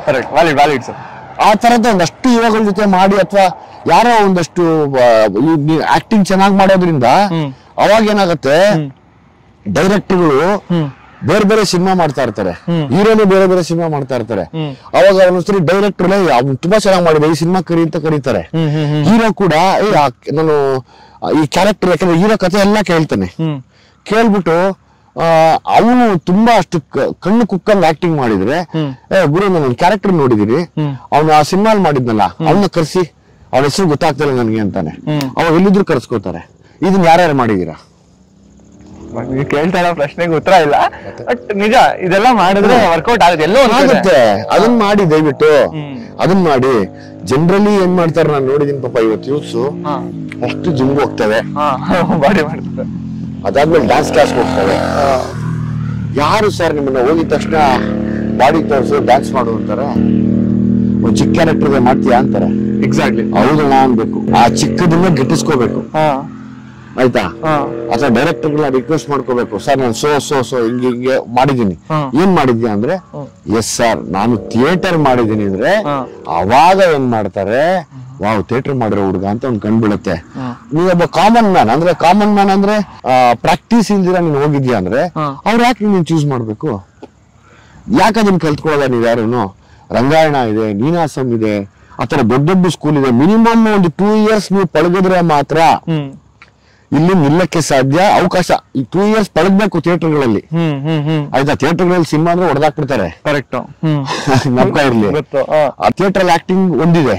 ಕರೆಕ್ಟ್ ವ್ಯಾಲಿಡ್ ವ್ಯಾಲಿಡ್ ಸರ್ ಆ ತರದ ಒಂದಷ್ಟು ಯುವಗಳ ಜೊತೆ ಮಾಡಿ ಅಥವಾ ಯಾರೋ ಒಂದಷ್ಟು ಆಕ್ಟಿಂಗ್ ಚೆನ್ನಾಗಿ ಮಾಡೋದ್ರಿಂದ ಅವಾಗ ಏನಾಗುತ್ತೆ. ಡೈರೆಕ್ಟರ್ಗಳು ಬೇರೆ ಬೇರೆ ಸಿನಿಮಾ ಮಾಡ್ತಾ ಇರ್ತಾರೆ. ಹೀರೋನು ಬೇರೆ ಬೇರೆ ಸಿನಿಮಾ ಮಾಡ್ತಾ ಇರ್ತಾರೆ. ಅವಾಗ ಒಂದೊಂದ್ಸರಿ ಡೈರೆಕ್ಟರ್ ತುಂಬಾ ಚೆನ್ನಾಗಿ ಮಾಡಿದೆ ಈ ಸಿನಿಮಾ ಕರಿ ಅಂತ ಕರೀತಾರೆ ಹೀರೋ ಕೂಡ ನಾನು, ಈ ಕ್ಯಾರೆಕ್ಟರ್ ಯಾಕಂದ್ರೆ ಹೀರೋ ಕಥೆ ಎಲ್ಲಾ ಕೇಳ್ತಾನೆ ಕೇಳ್ಬಿಟ್ಟು ಅವನು ತುಂಬಾ ಅಷ್ಟು ಕಣ್ಣು ಕುಕ್ಕಂಗ್ ಆಕ್ಟಿಂಗ್ ಮಾಡಿದ್ರೆ ಗುರು, ನಾನು ಕ್ಯಾರೆಕ್ಟರ್ ನೋಡಿದೀನಿ. ಅವನು ಆ ಸಿನಿಮಾಲ್ ಮಾಡಿದ್ನಲ್ಲ ಅವನ್ನ ಕರ್ಸಿ ಅವನ ಹೆಸರು ಗೊತ್ತಾಗ್ತಿಲ್ಲ ನನಗೆ ಅಂತಾನೆ. ಅವಾಗ ಎಲ್ಲಿದ್ರು ಕರ್ಸ್ಕೋತಾರೆ ಇದನ್ನ ಯಾರ್ಯಾರು ಮಾಡಿದೀರಾ ನೀವು ಕೇಳ್ತಾ ಇರೋ ಪ್ರಶ್ನೆಗೆ ಉತ್ತರ ಇಲ್ಲ. ಬಟ್ ನಿಜ ಇದೆಲ್ಲ ಮಾಡಿದ್ರೆ ವರ್ಕೌಟ್ ಆಗುತ್ತೆ. ಎಲ್ಲೋ. ಆಗುತ್ತೆ. ಅದನ್ನ ಮಾಡಿ ದಯವಿಟ್ಟು. ಅದನ್ನ ಮಾಡಿ. ಜನರಲಿ ಏನ್ ಮಾಡ್ತಾರೆ ನಾನು ನೋಡಿದೀನಿ ಪಾಪ ಇವತ್ತು ಯೂಸ್ ಹಾ. ಅಷ್ಟು ಜಿಮ್ ಹೋಗ್ತವೆ. ಬಾಡಿ ಮಾಡ್ತಾರೆ. ಅದಾದ್ಮೇಲೆ ಡ್ಯಾನ್ಸ್ ಕ್ಲಾಸ್ ಹೋಗ್ತವೆ. ಯಾರು ಸರ್ ನಿಮ್ಮನ್ನ ಹೋಗಿದ ತಕ್ಷಣ ಬಾಡಿ ತೋರಿಸು ಡ್ಯಾನ್ಸ್ ಮಾಡು ಅಂತಾರೆ? ಒಂದ್ ಚಿಕ್ಕ ಕ್ಯಾರೆಕ್ಟರ್ ಮಾಡ್ತೀಯಾ ಅಂತಾರೆ? ಎಕ್ಸಾಕ್ಟ್ಲಿ ಹೌದಣ್ಣ ಅನ್ಬೇಕು. ಆ ಚಿಕ್ಕದನ್ನ ಗಿಟ್ಟಿಸ್ಕೋಬೇಕು. ಆಯ್ತಾ? ಹಾ. ಡೈರೆಕ್ಟರ್ಗಳ ರಿಕ್ವೆಸ್ಟ್ ಮಾಡ್ಕೋಬೇಕು. ಸರ್ ನಾನು ಸೋ ಸೋ ಸೋ ಹಿಂಗೆ ಹಿಂಗೆ ಮಾಡಿದೀನಿ. ಏನ್ ಮಾಡಿದ್ಯಾ ಅಂದ್ರೆ ಎಸ್ ಸರ್ ನಾನು ಥಿಯೇಟರ್ ಮಾಡಿದೀನಿ ಅಂದ್ರೆ. ಅವಾಗ ಏನ್ ಮಾಡ್ತಾರೆ ವಾವ್ ಥಿಯೇಟರ್ ಮಾಡಿರೋ ಹುಡುಗ ಅಂತ ಒಂದ್ ಕಂಡ್ಬಿಡುತ್ತೆ. ನೀವೊಬ್ಬ ಕಾಮನ್ ಮ್ಯಾನ್ ಅಂದ್ರೆ ಕಾಮನ್ ಮ್ಯಾನ್ ಅಂದ್ರೆ ಪ್ರಾಕ್ಟೀಸ್ ಇಲ್ದಿರ ನೀನ್ ಹೋಗಿದ್ಯಾ ಅಂದ್ರೆ. ಅವ್ರು ಯಾಕೆ ನೀನ್ ಚೂಸ್ ಮಾಡ್ಬೇಕು? ಯಾಕೆ ಅದನ್ನ ಕಲ್ತ್ಕೊಳ್ಳೋದ ನೀವ್ ಯಾರುನು? ರಂಗಾಯಣ ಇದೆ ನೀನಾಸಂ ಇದೆ ಆತರ ದೊಡ್ಡ ದೊಡ್ಡ ಸ್ಕೂಲ್ ಇದೆ. ಮಿನಿಮಮ್ ಒಂದು ಟೂ ಇಯರ್ಸ್ ನೀವು ಪಳಗಿದ್ರೆ ಮಾತ್ರ ಇಲ್ಲಿ ನಿಲ್ಲಕ್ಕೆ ಸಾಧ್ಯ ಅವಕಾಶ. ಈ ಟೂ ಇಯರ್ಸ್ ಪಡೆದ್ಬೇಕು ಥಿಯೇಟರ್ಗಳಲ್ಲಿ. ಆಯ್ತಾ? ಥಿಯೇಟರ್ಗಳಲ್ಲಿ ಸಿನಿಮಾ ಅಂದ್ರೆ ಹೊಡೆದಾಕ್ಬಿಡ್ತಾರೆ ಕರೆಕ್ಟ್. ನಮ್ ಇರ್ಲಿ. ಥಿಯೇಟರ್ ಆಕ್ಟಿಂಗ್ ಒಂದಿದೆ.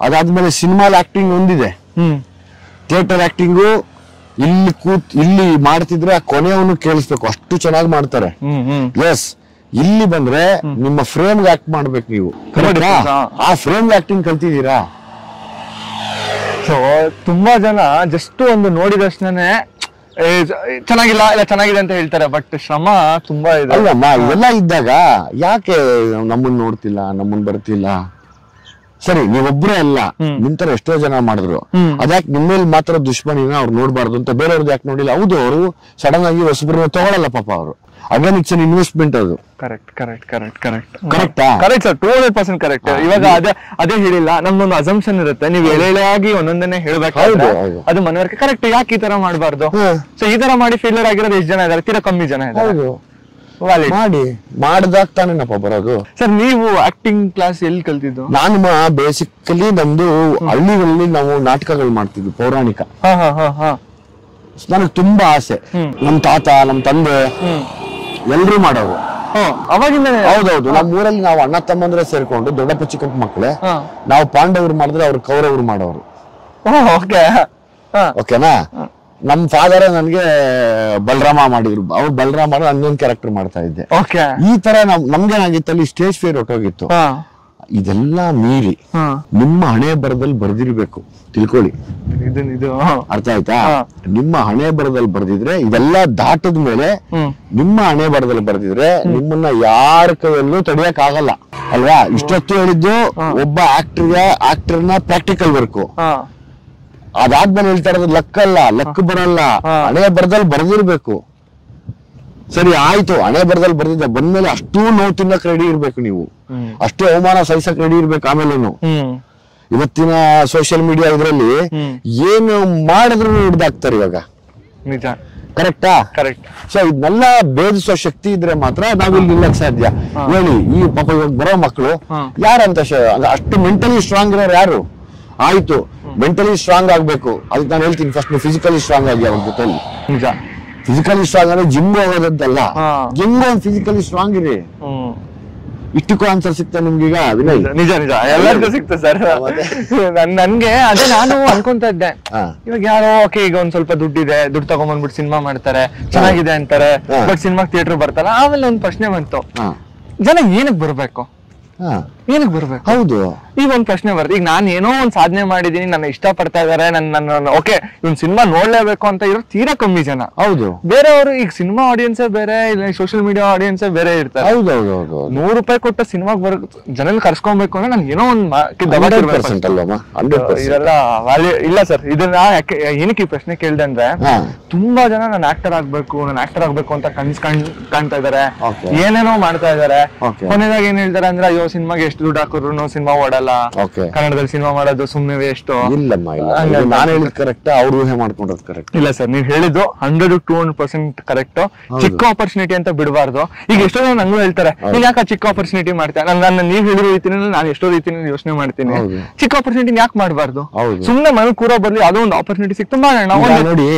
ಅದಾದ್ಮೇಲೆ ಸಿನಿಮಾಲ್ ಆಕ್ಟಿಂಗ್ ಒಂದಿದೆ. ಥಿಯೇಟರ್ ಆಕ್ಟಿಂಗು ಇಲ್ಲಿ ಕೂತ್ ಇಲ್ಲಿ ಮಾಡ್ತಿದ್ರೆ ಆ ಕೊನೆಯವನು ಕೇಳಿಸ್ಬೇಕು. ಅಷ್ಟು ಚೆನ್ನಾಗಿ ಮಾಡ್ತಾರೆ. ಎಸ್ ಇಲ್ಲಿ ಬಂದ್ರೆ ನಿಮ್ಮ ಫ್ರೇಮ್ ಆಕ್ಟ್ ಮಾಡ್ಬೇಕು ನೀವು. ಆ ಫ್ರೇಮ್ ಆಕ್ಟಿಂಗ್ ಕಲ್ತಿದ್ದೀರಾ? ಸೊ ತುಂಬಾ ಜನ ಜಸ್ಟ್ ಒಂದು ನೋಡಿದಷ್ಟನೇ ಚೆನ್ನಾಗಿಲ್ಲ ಇಲ್ಲ ಚೆನ್ನಾಗಿದೆ ಅಂತ ಹೇಳ್ತಾರೆ ಬಟ್ ಶ್ರಮ ತುಂಬಾ ಇದೆ. ಅಲ್ಲಮ್ಮ ಇವೆಲ್ಲ ಇದ್ದಾಗ ಯಾಕೆ ನಮ್ಮನ್ನ ನೋಡ್ತಿಲ್ಲ ನಮ್ಮನ್ ಬರ್ತಿಲ್ಲ? ಸರಿ ನೀವೊಬ್ರೇ ಅಲ್ಲ. ನಿಂತರ ಎಷ್ಟೋ ಜನ ಮಾಡಿದ್ರು. ಅದ್ಯಾಕೆ ನಿಮ್ಮೇಲ್ ಮಾತ್ರ ದುಶ್ಮನಿನ ಅವ್ರು ನೋಡ್ಬಾರ್ದು ಅಂತ ಬೇರೆಯವ್ರದ್ದು ಯಾಕೆ ನೋಡಿಲ್ಲ ಹೌದು ಅವರು ಸಡನ್ ಆಗಿ ಹೊಸಬ್ರನ್ನ ತಗೊಳಲ್ಲ ಪಾಪ ಅವರು. ಅಗೇನ್ ಇಟ್ಸ್ ಅನ್ ಇನ್ವೆಸ್ಟ್ಮೆಂಟ್ ಅದು ಕರೆಕ್ಟ್ ಕರೆಕ್ಟ್ ಕರೆಕ್ಟ್ ಕರೆಕ್ಟ್ ಕರೆಕ್ಟಾ correct sir two hundred percent correct ಇವಾಗ ಅದೇ ಅದೇ ಹೇಳಿಲ್ಲ ನಮ್ದೊಂದು ಅಸಂಪ್ಷನ್ ಇರುತ್ತೆ. ನೀವು ಎಳೆ ಎಳೆಯಾಗಿ ಒಂದೊಂದನ್ನೇ ಹೇಳ್ಬೇಕಾದ್ರೆ ಹೌದು. ಅದು ಮನವರಿಕೆ. ಕರೆಕ್ಟ್ ಯಾಕೆ ಈ ತರ ಮಾಡಬಾರ್ದು. ಸೊ ಈ ತರ ಮಾಡಿ ಫೇಲ್ಯೂರ್ ಆಗಿರೋದು ಎಷ್ಟು ಜನ ಇದಾರೆ? ತೀರಾ ಕಮ್ಮಿ ಜನ ಇದ್ದಾರೆ ಮಾಡಿ ಮಾಡ್ದಾಗ ತಾನೇನಪ್ಪ ಬರೋದು? ಸರ್ ನೀವು ಆಕ್ಟಿಂಗ್ ಕ್ಲಾಸ್ ಎಲ್ಲಿ ಕಲ್ತಿದ್ದು? ನಾನು ಬೇಸಿಕಲಿ ನಮ್ದು ಹಳ್ಳಿಗಳಲ್ಲಿ ನಾವು ನಾಟಕಗಳು ಮಾಡ್ತಿದ್ವಿ ಪೌರಾಣಿಕ. ಹಾ ಹಾ ಹಾ ಹಾ. ನನಗೆ ತುಂಬಾ ಆಸೆ. ನಮ್ ತಾತ ನಮ್ ತಂದೆ ಎಲ್ರೂ ಮಾಡೋರು. ಅವಾಗಿಂದ ಹೌದೌದು ನಮ್ಮ ಊರಲ್ಲಿ ನಾವು ಅಣ್ಣ ತಮ್ಮಂದ್ರೆ ಸೇರ್ಕೊಂಡು ದೊಡ್ಡಪ್ಪ ಚಿಕ್ಕಪ್ಪ ಮಕ್ಕಳೇ ನಾವು ಪಾಂಡವರು ಮಾಡಿದ್ರೆ ಅವ್ರು ಕೌರವರು ಮಾಡೋರು. ಓಕೆ. ಹಾ. ಓಕೆನಾ? ನಮ್ ಫಾದರ್ ನನ್ಗೆ ಬಲರಾಮ ಮಾಡಿದ್ರು. ಅವ್ರು ಬಲರಾಮ ಮಾಡೋ ಹನ್ನೊಂದು ಕ್ಯಾರೆಕ್ಟರ್ ಮಾಡ್ತಾ ಇದ್ದೆ. ಓಕೆ. ಈ ತರ ನಮ್ ನಮ್ಗೇನಾಗಿತ್ತು ಅಲ್ಲಿ ಸ್ಟೇಜ್ ಫೇರ್ ಹೊಟ್ಟೋಗಿತ್ತು ಇದೆಲ್ಲ ಮೀರಿ ನಿಮ್ಮ ಹಣೆ ಬರದಲ್ಲಿ ಬರ್ದಿರ್ಬೇಕು. ತಿಳ್ಕೊಳ್ಳಿ. ಅರ್ಥ ಆಯ್ತಾ? ನಿಮ್ಮ ಹಣೆ ಬರದಲ್ಲಿ ಬರ್ದಿದ್ರೆ ಇದೆಲ್ಲ ದಾಟದ ಮೇಲೆ ನಿಮ್ಮ ಹಣೆ ಬರದಲ್ಲಿ ಬರ್ದಿದ್ರೆ ನಿಮ್ಮನ್ನ ಯಾರ ಕೈಯಲ್ಲೂ ತಡಿಯಕ್ ಆಗಲ್ಲ ಅಲ್ವಾ? ಇಷ್ಟೊತ್ತು ಹೇಳಿದ್ದು ಒಬ್ಬ ಆಕ್ಟರ್ಗೆ ಆಕ್ಟರ್ನ ಪ್ರಾಕ್ಟಿಕಲ್ ವರ್ಕ್ ಅದಾದ್ಮೇಲೆ ಹೇಳ್ತಾ ಇರೋದು ಲಕ್ ಅಲ್ಲ ಲಕ್ ಬರಲ್ಲ. ಹಣೆ ಬರದಲ್ಲಿ ಬರ್ದಿರ್ಬೇಕು. ಸರಿ ಆಯ್ತು ಹಣೆ ಬರದಲ್ಲಿ ಬರ್ದಿದ್ದೆ. ಬಂದ್ಮೇಲೆ ಅಷ್ಟೂ ನೋವು ತಿನ್ನಕ್ ರೆಡಿ ಇರ್ಬೇಕು ನೀವು. ಅಷ್ಟು ಅವಮಾನ ಸಹಿಸಕ್ ರೆಡಿ ಇರ್ಬೇಕು ಆಮೇಲೆ ಇವತ್ತಿನ ಸೋಷಿಯಲ್ ಮೀಡಿಯಾ ಇದರಲ್ಲಿ. ಏನು ಮಾಡಿದ್ರು ಹಿಡ್ದಾಕ್ತಾರೆ ಇವಾಗ. ನಿಜ. ಕರೆಕ್ಟಾ ಕರೆಕ್ಟ್ ಸೊ ಇದನ್ನೆಲ್ಲ ಭೇದಿಸೋ ಶಕ್ತಿ ಇದ್ರೆ ಮಾತ್ರ ನಾವಿಲ್ಲಿ ನಿಲ್ಲಕ್ ಸಾಧ್ಯ. ಹೇಳಿ ಈ ಪಾಪ ಇವಾಗ ಬರೋ ಮಕ್ಕಳು. ಯಾರಂತ ಅಷ್ಟು ಮೆಂಟಲಿ ಸ್ಟ್ರಾಂಗ್ ಇರೋರು ಯಾರು? ಆಯ್ತು ಮೆಂಟಲಿ ಸ್ಟ್ರಾಂಗ್ ಆಗ್ಬೇಕು. ಅದಕ್ಕೆ ನಾನು ಹೇಳ್ತೀನಿ ಫಸ್ಟ್ ಫಿಸಿಕಲಿ ಸ್ಟ್ರಾಂಗ್ ಆಗಿ ಅವ್ರ ಜೊತೆಲಿ. ನಿಜ. ಫಿಸಿಕಲಿ ಸ್ಟ್ರಾಂಗ್ ಅಂದ್ರೆ ಜಿಮ್ ಹೋಗೋದಂತಲ್ಲ ಹೆಂಗ ಒಂದ್ ಫಿಸಿಕಲಿ ಸ್ಟ್ರಾಂಗ್ ಇರಿ. ಇಷ್ಟಕ್ಕೂ ಆನ್ಸರ್ ಸಿಗ್ತಾ ನಿಮ್ಗೀಗ ವಿನಯ್? ನಿಜ ನಿಜ. ಎಲ್ಲರಿಗೂ ಸಿಗ್ತದೆ ಸರ್. ನನ್ ನನ್ಗೆ ಅದೇ ನಾನು ಅನ್ಕೊಂತ ಇದ್ದೆ. ಇವಾಗ ಯಾರೋ ಓಕೆ ಈಗ ಒಂದ್ ಸ್ವಲ್ಪ ದುಡ್ಡಿದೆ ದುಡ್ಡು ತಗೊಂಡ್ಬಂದ್ಬಿಟ್ಟು ಸಿನಿಮಾ ಮಾಡ್ತಾರೆ ಚೆನ್ನಾಗಿದೆ ಅಂತಾರೆ. ಬಟ್ ಸಿನಿಮಾ ಥಿಯೇಟರ್ ಬರ್ತಾರ ಆಮೇಲೆ ಒಂದ್ ಪ್ರಶ್ನೆ ಬಂತು. ಜನ ಏನಕ್ ಬರ್ಬೇಕು? ಹಾ ಏನಕ್ ಬರ್ಬೇಕು? ಹೌದು. ಈಗ ಒಂದ್ ಪ್ರಶ್ನೆ ಬರುತ್ತೆ ಈಗ ನಾನು ಏನೋ ಒಂದ್ ಸಾಧನೆ ಮಾಡಿದೀನಿ ನನ್ನ ಇಷ್ಟ ಪಡ್ತಾ ಇದಾರೆ ನನ್ನ ನನ್ನ ಓಕೆ ಇವ್ನ ಸಿನಿಮಾ ನೋಡ್ಲೇಬೇಕು ಅಂತ ಇರೋ ತೀರಾ ಕಮ್ಮಿ ಜನ. ಹೌದು. ಬೇರೆಯವರು ಈಗ ಸಿನಿಮಾ ಆಡಿಯನ್ಸೇ ಬೇರೆ ಇಲ್ಲ ಸೋಷಿಯಲ್ ಮೀಡಿಯಾ ಆಡಿಯನ್ಸೇ ಬೇರೆ ಇರ್ತಾರೆ. ಹೌದು ಹೌದು ಹೌದು ನೂರು ರೂಪಾಯಿ ಕೊಟ್ಟ ಸಿನಿಮಾಗ್ ಬರ ಜನ ಕರ್ಸ್ಕೊಬೇಕು ಅಂದ್ರೆ ನನ್ಗೆ ಏನೋ ಒಂದ್ ಮಾ- ಕೆ- ದಬಾಕ್ ಹಂಡ್ರೆಡ್ ಇರ್ಬೇಕು. ಪರ್ಸೆಂಟ್ ಅಲ್ವಮ್ಮ ಹಂಡ್ರೆಡ್ ಪರ್ಸೆಂಟ್. ಇದೆಲ್ಲ ವ್ಯಾಲ್ಯೂ ಇಲ್ಲ ಸರ್ ಇದನ್ನ ಯಾಕೆ ಏನಕ್ಕೆ ಈ ಪ್ರಶ್ನೆ ಕೇಳ್ದೆ ಅಂದ್ರೆ ಹಾ. ತುಂಬಾ ಜನ ನಾನು ಆಕ್ಟರ್ ಆಗ್ಬೇಕು ನಾನು ಆಕ್ಟರ್ ಆಗ್ಬೇಕು ಅಂತ ಕನ್ಸ್ ಕಾಣ್ ಕಾಣ್ತಾ ಇದಾರೆ. Okay. ಏನೇನೋ ಮಾಡ್ತಾ ಇದಾರೆ. Okay. ಕೊನೆದಾಗ ಏನ್ ಹೇಳ್ತಾರೆ ಅಂದ್ರೆ ಅಯ್ಯೋ ಸಿನಿಮಾಗೆ ಎಷ್ಟು ಎಷ್ಟು ದುಡ್ಡು ಹಾಕಿದ್ರು ಸಿನಿಮಾ ಓಡಲ್ಲ ಓಕೆ ಕನ್ನಡದಲ್ಲಿ ಸಿನಿಮಾ ಮಾಡೋದು ಸುಮ್ಮನೆ ವೇಸ್ಟ್ ಇಲ್ಲಮ್ಮ ಇಲ್ಲ. ನಾನು ಹೇಳಿದ್ ಕರೆಕ್ಟ್ ಅವ್ರು ಊಹೆ ಮಾಡ್ಕೊಂಡ್ರದ್ ಕರೆಕ್ಟ್ ಇಲ್ಲ ಸರ್ ನೀವ್ ಹೇಳಿದ್ದು hundred two hundred percent correct ಚಿಕ್ಕ ಆಪರ್ಚುನಿಟಿ ಅಂತ ಬಿಡಬಾರ್ದು. ಈಗ ಎಷ್ಟೋ ಜನ ನಂಗೂ ಹೇಳ್ತಾರೆ ನೀನ್ ಯಾಕೆ ಚಿಕ್ಕ ಆಪರ್ಚುನಿಟಿ ಮಾಡ್ತಾ ನಾನು ನನ್ನ ನೀವ್ ಹೇಳಿರೋ ರೀತಿನಲ್ಲಿ ನಾನು ಎಷ್ಟೋ ರೀತಿ ಯೋಚನೆ ಮಾಡ್ತೀನಿ. ಚಿಕ್ಕ ಆಪರ್ಚುನಿಟಿ ಯಾಕೆ ಮಾಡಬಾರ್ದು. ಸುಮ್ನೆ ಮನೆ ಕೂರೋ ಬದಲು ಯಾವ್ದೋ ಒಂದು ಆಪರ್ಚುನಿಟಿ ಸಿಕ್ತು ಮಾಡೋಣ ನೋಡಿ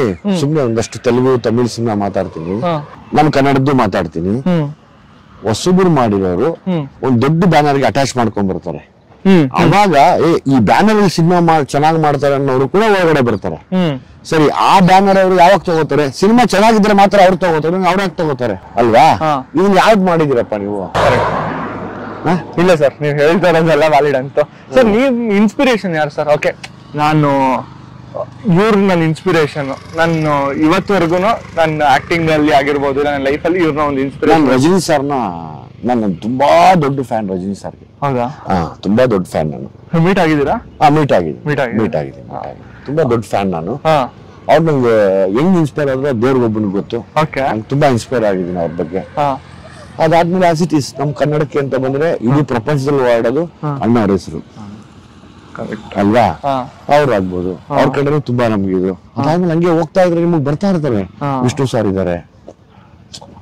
ಸುಮ್ನೆ ಒಂದಷ್ಟು ತೆಲುಗು ತಮಿಳ್ ಸಿನಿಮಾ ಮಾತಾಡ್ತೀನಿ. ನಾನು ಕನ್ನಡದ್ದು ಮಾತಾಡ್ತೀನಿ. ಹೊಸಬರು ಮಾಡಿರೋರು. ಒಂದ್ ದೊಡ್ಡ ಬ್ಯಾನರ್ಗೆ ಅಟ್ಯಾಚ್ ಮಾಡ್ಕೊಂಡ್ ಬರ್ತಾರೆ. ಅವಾಗ ಈ ಬ್ಯಾನರ್ ಅಲ್ಲಿ ಸಿನಿಮಾ ಚೆನ್ನಾಗಿ ಚೆನ್ನಾಗ್ ಮಾಡ್ತಾರೆ ಅನ್ನೋರು ಕೂಡ ಒಳಗಡೆ ಬರ್ತಾರೆ. ಸರಿ ಆ ಬ್ಯಾನರ್ ಅವರು ಯಾವಾಗ ತಗೋತಾರೆ? ಸಿನಿಮಾ ಚೆನ್ನಾಗಿದ್ರೆ ಮಾತ್ರ ಅವ್ರು ತಗೋತಾರೆ ಅವ್ರು ಯಾಕೆ ತಗೋತಾರೆ? ಅಲ್ವಾ? ಇವ್ನ್ ಯಾವ್ದು ಮಾಡಿದಿರಪ್ಪ ನೀವು? ಇಲ್ಲ ಸರ್ ನೀವು ಹೇಳ್ತಾ ಇರೋದೆಲ್ಲ ವ್ಯಾಲಿಡ್ ಅಂತ. ಸರ್ ನೀವ್ ಇನ್ಸ್ಪಿರೇಷನ್ ಯಾರು ಸರ್? ಓಕೆ ನಾನು ಇವ್ರು ನನ್ನ ಇನ್ಸ್ಪಿರೇಷನ್ ನಾನು ಇವತ್ತವರೆಗೂ ನನ್ನ ಆಕ್ಟಿಂಗ್ ಅಲ್ಲಿ ಆಗಿರ್ಬೋದು ನನ್ನ ಲೈಫ್ ಅಲ್ಲಿ ಇವ್ರನ್ನ ಒಂದು ಇನ್ಸ್ಪಿರೇಷನ್ ರಜನಿ ಸರ್ನ ನಾನು ತುಂಬಾ ದೊಡ್ಡ ಫ್ಯಾನ್ ರಜನಿ ಸರ್ಗೆ. ಹೌದಾ? ಹಾ ತುಂಬಾ ದೊಡ್ಡ ಫ್ಯಾನ್ ನಾನು. ಮೀಟ್ ಆಗಿದ್ದೀರಾ? ಹಾ ಮೀಟ್ ಆಗಿದ್ದೀನಿ. ಮೀಟ್ ಆಗಿ ಮೀಟ್ ಆಗಿದ್ದೀನಿ ತುಂಬಾ ದೊಡ್ಡ ಫ್ಯಾನ್ ನಾನು. ಹಾ. ಅವ್ರು ನಂಗೆ ಹೆಂಗ್ ಇನ್ಸ್ಪೈರ್ ಆದ್ರೆ ದೇವ್ರಿಗೊಬ್ಬನಿಗೆ ಗೊತ್ತು. ಓಕೆ ನಂಗೆ ತುಂಬಾ ಇನ್ಸ್ಪೈರ್ ಆಗಿದ್ದೀನಿ ಅವ್ರ ಬಗ್ಗೆ. ಹಾ. ಅದಾದ್ಮೇಲೆ ಆಸ್ ಇಟ್ ಇಸ್ ನಮ್ ಕನ್ನಡಕ್ಕೆ ಅಂತ ಬಂದ್ರೆ ಇಡೀ ಪ್ರಪಂಚದಲ್ಲಿ ಓಡಾಡೋದು ಅಣ್ಣ ಅವ್ರ ಹೆಸರು ಅಲ್ವಾ? ಅವ್ರು ಆಗ್ಬೋದು. ಅವ್ರ ಕಡೆ ತುಂಬಾ ನಮ್ಗೆ ಇದು. ಅದಾದ್ಮೇಲೆ ಹಂಗೆ ಹೋಗ್ತಾ ಇದ್ರೆ ನಿಮ್ಗೆ ಬರ್ತಾ ಇರ್ತಾರೆ. ಇಷ್ಟು ವಿಷ್ಣು ಸರ್ ಇದಾರೆ.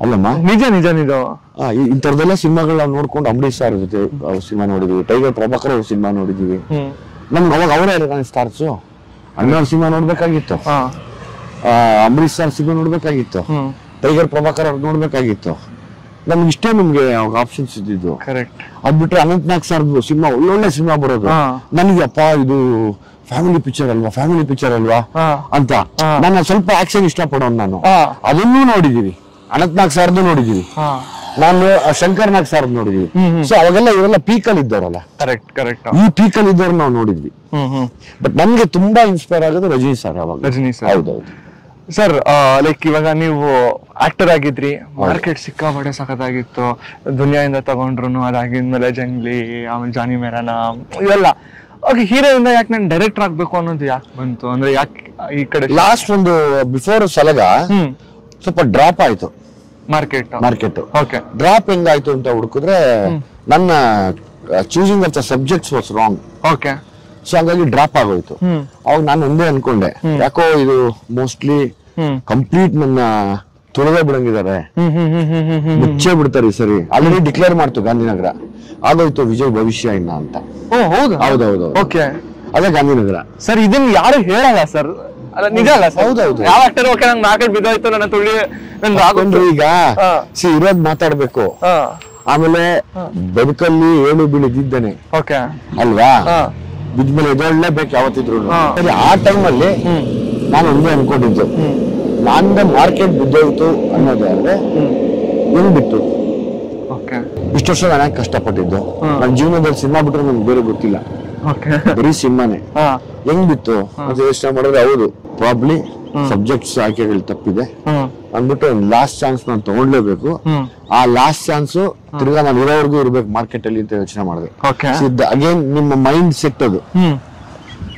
ಅಲ್ಲಮ್ಮ? ನಿಜ ನಿಜ ನಿಜ. ಆ, ಈ- ಸಿನಿಮಾಗಳು ನಾವು ನೋಡ್ಕೊಂಡು ಅಂಬರೀಶ್ ಸರ್ ಜೊತೆ ಸಿನಿಮಾ ನೋಡಿದೀವಿ. ಟೈಗರ್ ಪ್ರಭಾಕರ್ ಅವ್ರ ಸಿನಿಮಾ ನೋಡಿದೀವಿ. ನಮ್ಗೆ ಅವಾಗ ಅವರೇ ನಾನು ಸ್ಟಾರ್ಸು ಅಣ್ಣವ್ರ ಸಿನಿಮಾ ನೋಡ್ಬೇಕಾಗಿತ್ತು. ಅಂಬರೀಶ್ ಸರ್ ಸಿನಿಮಾ ನೋಡ್ಬೇಕಾಗಿತ್ತು. ಟೈಗರ್ ಪ್ರಭಾಕರ್ ಅವ್ರು ನೋಡ್ಬೇಕಾಗಿತ್ತು. ನಮ್ಗೆ ಇಷ್ಟೇ ನಿಮ್ಗೆ ಅವಾಗ ಆಪ್ಷನ್ಸ್ ಇದ್ದಿದ್ದು. ಕರೆಕ್ಟ್ ಅದ್ ಬಿಟ್ರೆ ಅನಂತ್ನಾಗ್ ಸರ್ ಸಿನಿಮಾ ಒಳ್ಳೊಳ್ಳೆ ಸಿನಿಮಾ ಬರೋದು. ಹಾ. ನನಗೆ ಅಪ್ಪ ಇದು ಫ್ಯಾಮಿಲಿ ಪಿಕ್ಚರ್ ಅಲ್ವಾ ಫ್ಯಾಮಿಲಿ ಪಿಕ್ಚರ್ ಅಲ್ವಾ ಹಾ. ಅಂತ. ನನ್ನ ನಾನು ಸ್ವಲ್ಪ ಆಕ್ಷನ್ ಇಷ್ಟಪಡೋನು ನಾನು. ಹಾ. ಅದನ್ನೂ ನೋಡಿದೀವಿ. ಅನಂತ್ನಾಗ್ ಸರ್ದು ನೋಡಿದೀವಿ. ಹಾ. ನಾನು ಆ ಶಂಕರ್ ನಾಗ್ ಸರ್ ನೋಡಿದೀವಿ. ಸೊ ಅವಾಗೆಲ್ಲ ಇವರೆಲ್ಲ ಪೀಕಲ್ ಇದ್ದವರಲ್ಲ. ಕರೆಕ್ಟ್ ಕರೆಕ್ಟ್ ಈ ಪೀಕಲ್ ಇದ್ದವ್ರು ನಾವು ನೋಡಿದ್ವಿ. ಹ್ಮ್ ಹ್ಮ್. ಬಟ್ ನಮ್ಗೆ ತುಂಬಾ ಇನ್ಸ್ಪೈರ್ ಆಗೋದು ರಜನಿ ಸರ್ ಅವಾಗ ರಜನಿ sir. ಹೌದೌದು. ಸರ್ ಲೈಕ್ ಇವಾಗ ನೀವು ಆಕ್ಟರ್ ಆಗಿದ್ರಿ ಮಾರ್ಕೆಟ್ ಸಿಕ್ಕಾಪಟ್ಟೆ ಸಖತ್ತಾಗಿತ್ತು. ದುನಿಯಾದಿಂದ ತಗೊಂಡ್ರು ಅದಾಗಿದ್ಮೇಲೆ ಜಂಗ್ಲಿ ಆಮೇಲೆ ಜಾನಿ ಮೇರಾನ ಇವೆಲ್ಲ. ಓಕೆ ಹೀರೋಯಿಂದ ಯಾಕೆ ನಾನು ಡೈರೆಕ್ಟರ್ ಆಗ್ಬೇಕು ಅನ್ನೋದು ಯಾಕೆ ಬಂತು? ಅಂದ್ರೆ ಯಾಕೆ ಈ ಕಡೆ ಲಾಸ್ಟ್ ಒಂದು ಬಿಫೋರ್ ಸಲಗ ಸ್ವಲ್ಪ ಡ್ರಾಪ್ ಆಯ್ತು. ಮಾರ್ಕೆಟ್ ಮಾರ್ಕೆಟ್ ಓಕೆ ಡ್ರಾಪ್ ಹೆಂಗಾಯ್ತು ಅಂತ ಹುಡುಕಿದ್ರೆ ನನ್ನ choosing of the subjects was wrong okay so ಹಂಗಾಗಿ ಡ್ರಾಪ್ ಆಗೋಯ್ತು. ಅವಾಗ ನಾನು ಒಂದೇ ಅನ್ಕೊಂಡೆ. ಯಾಕೋ ಇದು ಮೋಸ್ಟ್ಲಿ ಕಂಪ್ಲೀಟ್ ನನ್ನ ತೊಳೆದೇ ಬಿಡಂಗಿದ್ದಾರೆ. ಮುಚ್ಚೇ ಬಿಡ್ತಾರೆ ಈ ಸರಿ. ಆಲ್ರೆಡಿ ಡಿಕ್ಲೇರ್ ಮಾಡ್ತು ಗಾಂಧಿನಗರ. ಆಗೋಯ್ತು ವಿಜಯ್ ಭವಿಷ್ಯ ಇನ್ನ ಅಂತ. ಹೌದಾ? ಹೌದೌದು. ಓಕೆ. ಅದೇ ಗಾಂಧಿನಗರ. ಸರ್ ಇದನ್ನ ಯಾರು ಹೇಳಲ್ಲ ಸರ್? ಅಲ್ಲ ನಿಜ ಅಲ್ಲ ಹೌದೌದು. ಯಾವ ಆಕ್ಟರ್ ಓಕೆ ನಂಗೆ ಮಾರ್ಕೆಟ್ ಬಿದ್ದೋಯ್ತು ನನ್ನ ತುಳಿ ನನ್ ಈಗ. ಸಿ ಇರೋದ್ ಮಾತಾಡ್ಬೇಕು. ಆಮೇಲೆ ಬದುಕಲ್ಲಿ ಏಳು ಬೀಳಿದ್ದಾನೆ ಓಕೆ. ಅಲ್ವಾ? ಬಿದ್ಮೇಲೆ ಬಿದ್ಮೇಲೆ ಬೇಕು ಯಾವತ್ತಿದ್ರು ಆ ಟೈಮಲ್ಲಿ ಹ್ಮ್. ನಾನು ಒಂದೇ ಅನ್ಕೊಂಡಿದ್ದು. ನಂದ ಮಾರ್ಕೆಟ್ ಬಿದ್ದೋಯ್ತು ಅನ್ನೋದೇ ಅಂದ್ರೆ ಹೆಂಗ್ ಓಕೆ. ಇಷ್ಟು ವರ್ಷ ನಾನು ಕಷ್ಟಪಟ್ಟಿದ್ದು. ನನ್ನ ಜೀವನದಲ್ಲಿ ಸಿನಿಮಾ ಬಿಟ್ಟರೆ ನನ್ಗೆ ಬೇರೆ ಗೊತ್ತಿಲ್ಲ. ಬರೀ ಸಿನಿಮಾನೇ. ಹೆಂಗ್ ಬಿತ್ತು? ಅದು ಯೋಚನೆ ಮಾಡಿದ್ರೆ ಹೌದು. ಪ್ರಾಬ್ಲಿ ಸಬ್ಜೆಕ್ಟ್ಸ್ ಆಯ್ಕೆಗಳು ತಪ್ಪಿದೆ. ಅಂದ್ಬಿಟ್ಟು ಒಂದು ಲಾಸ್ಟ್ ಚಾನ್ಸ್ ನಾನು ತಗೊಂಡ್ಲೇಬೇಕು. ಆ ಲಾಸ್ಟ್ ಚಾನ್ಸ್ ತಿರ್ಗಾ ನಾನು ಇರೋವರೆಗೂ ಇರ್ಬೇಕು ಮಾರ್ಕೆಟ್ ಅಲ್ಲಿ ಅಂತ ಯೋಚನೆ ಮಾಡಿದೆ. ಅಗೇನ್ ನಿಮ್ಮ ಮೈಂಡ್ ಸೆಟ್ ಅದು.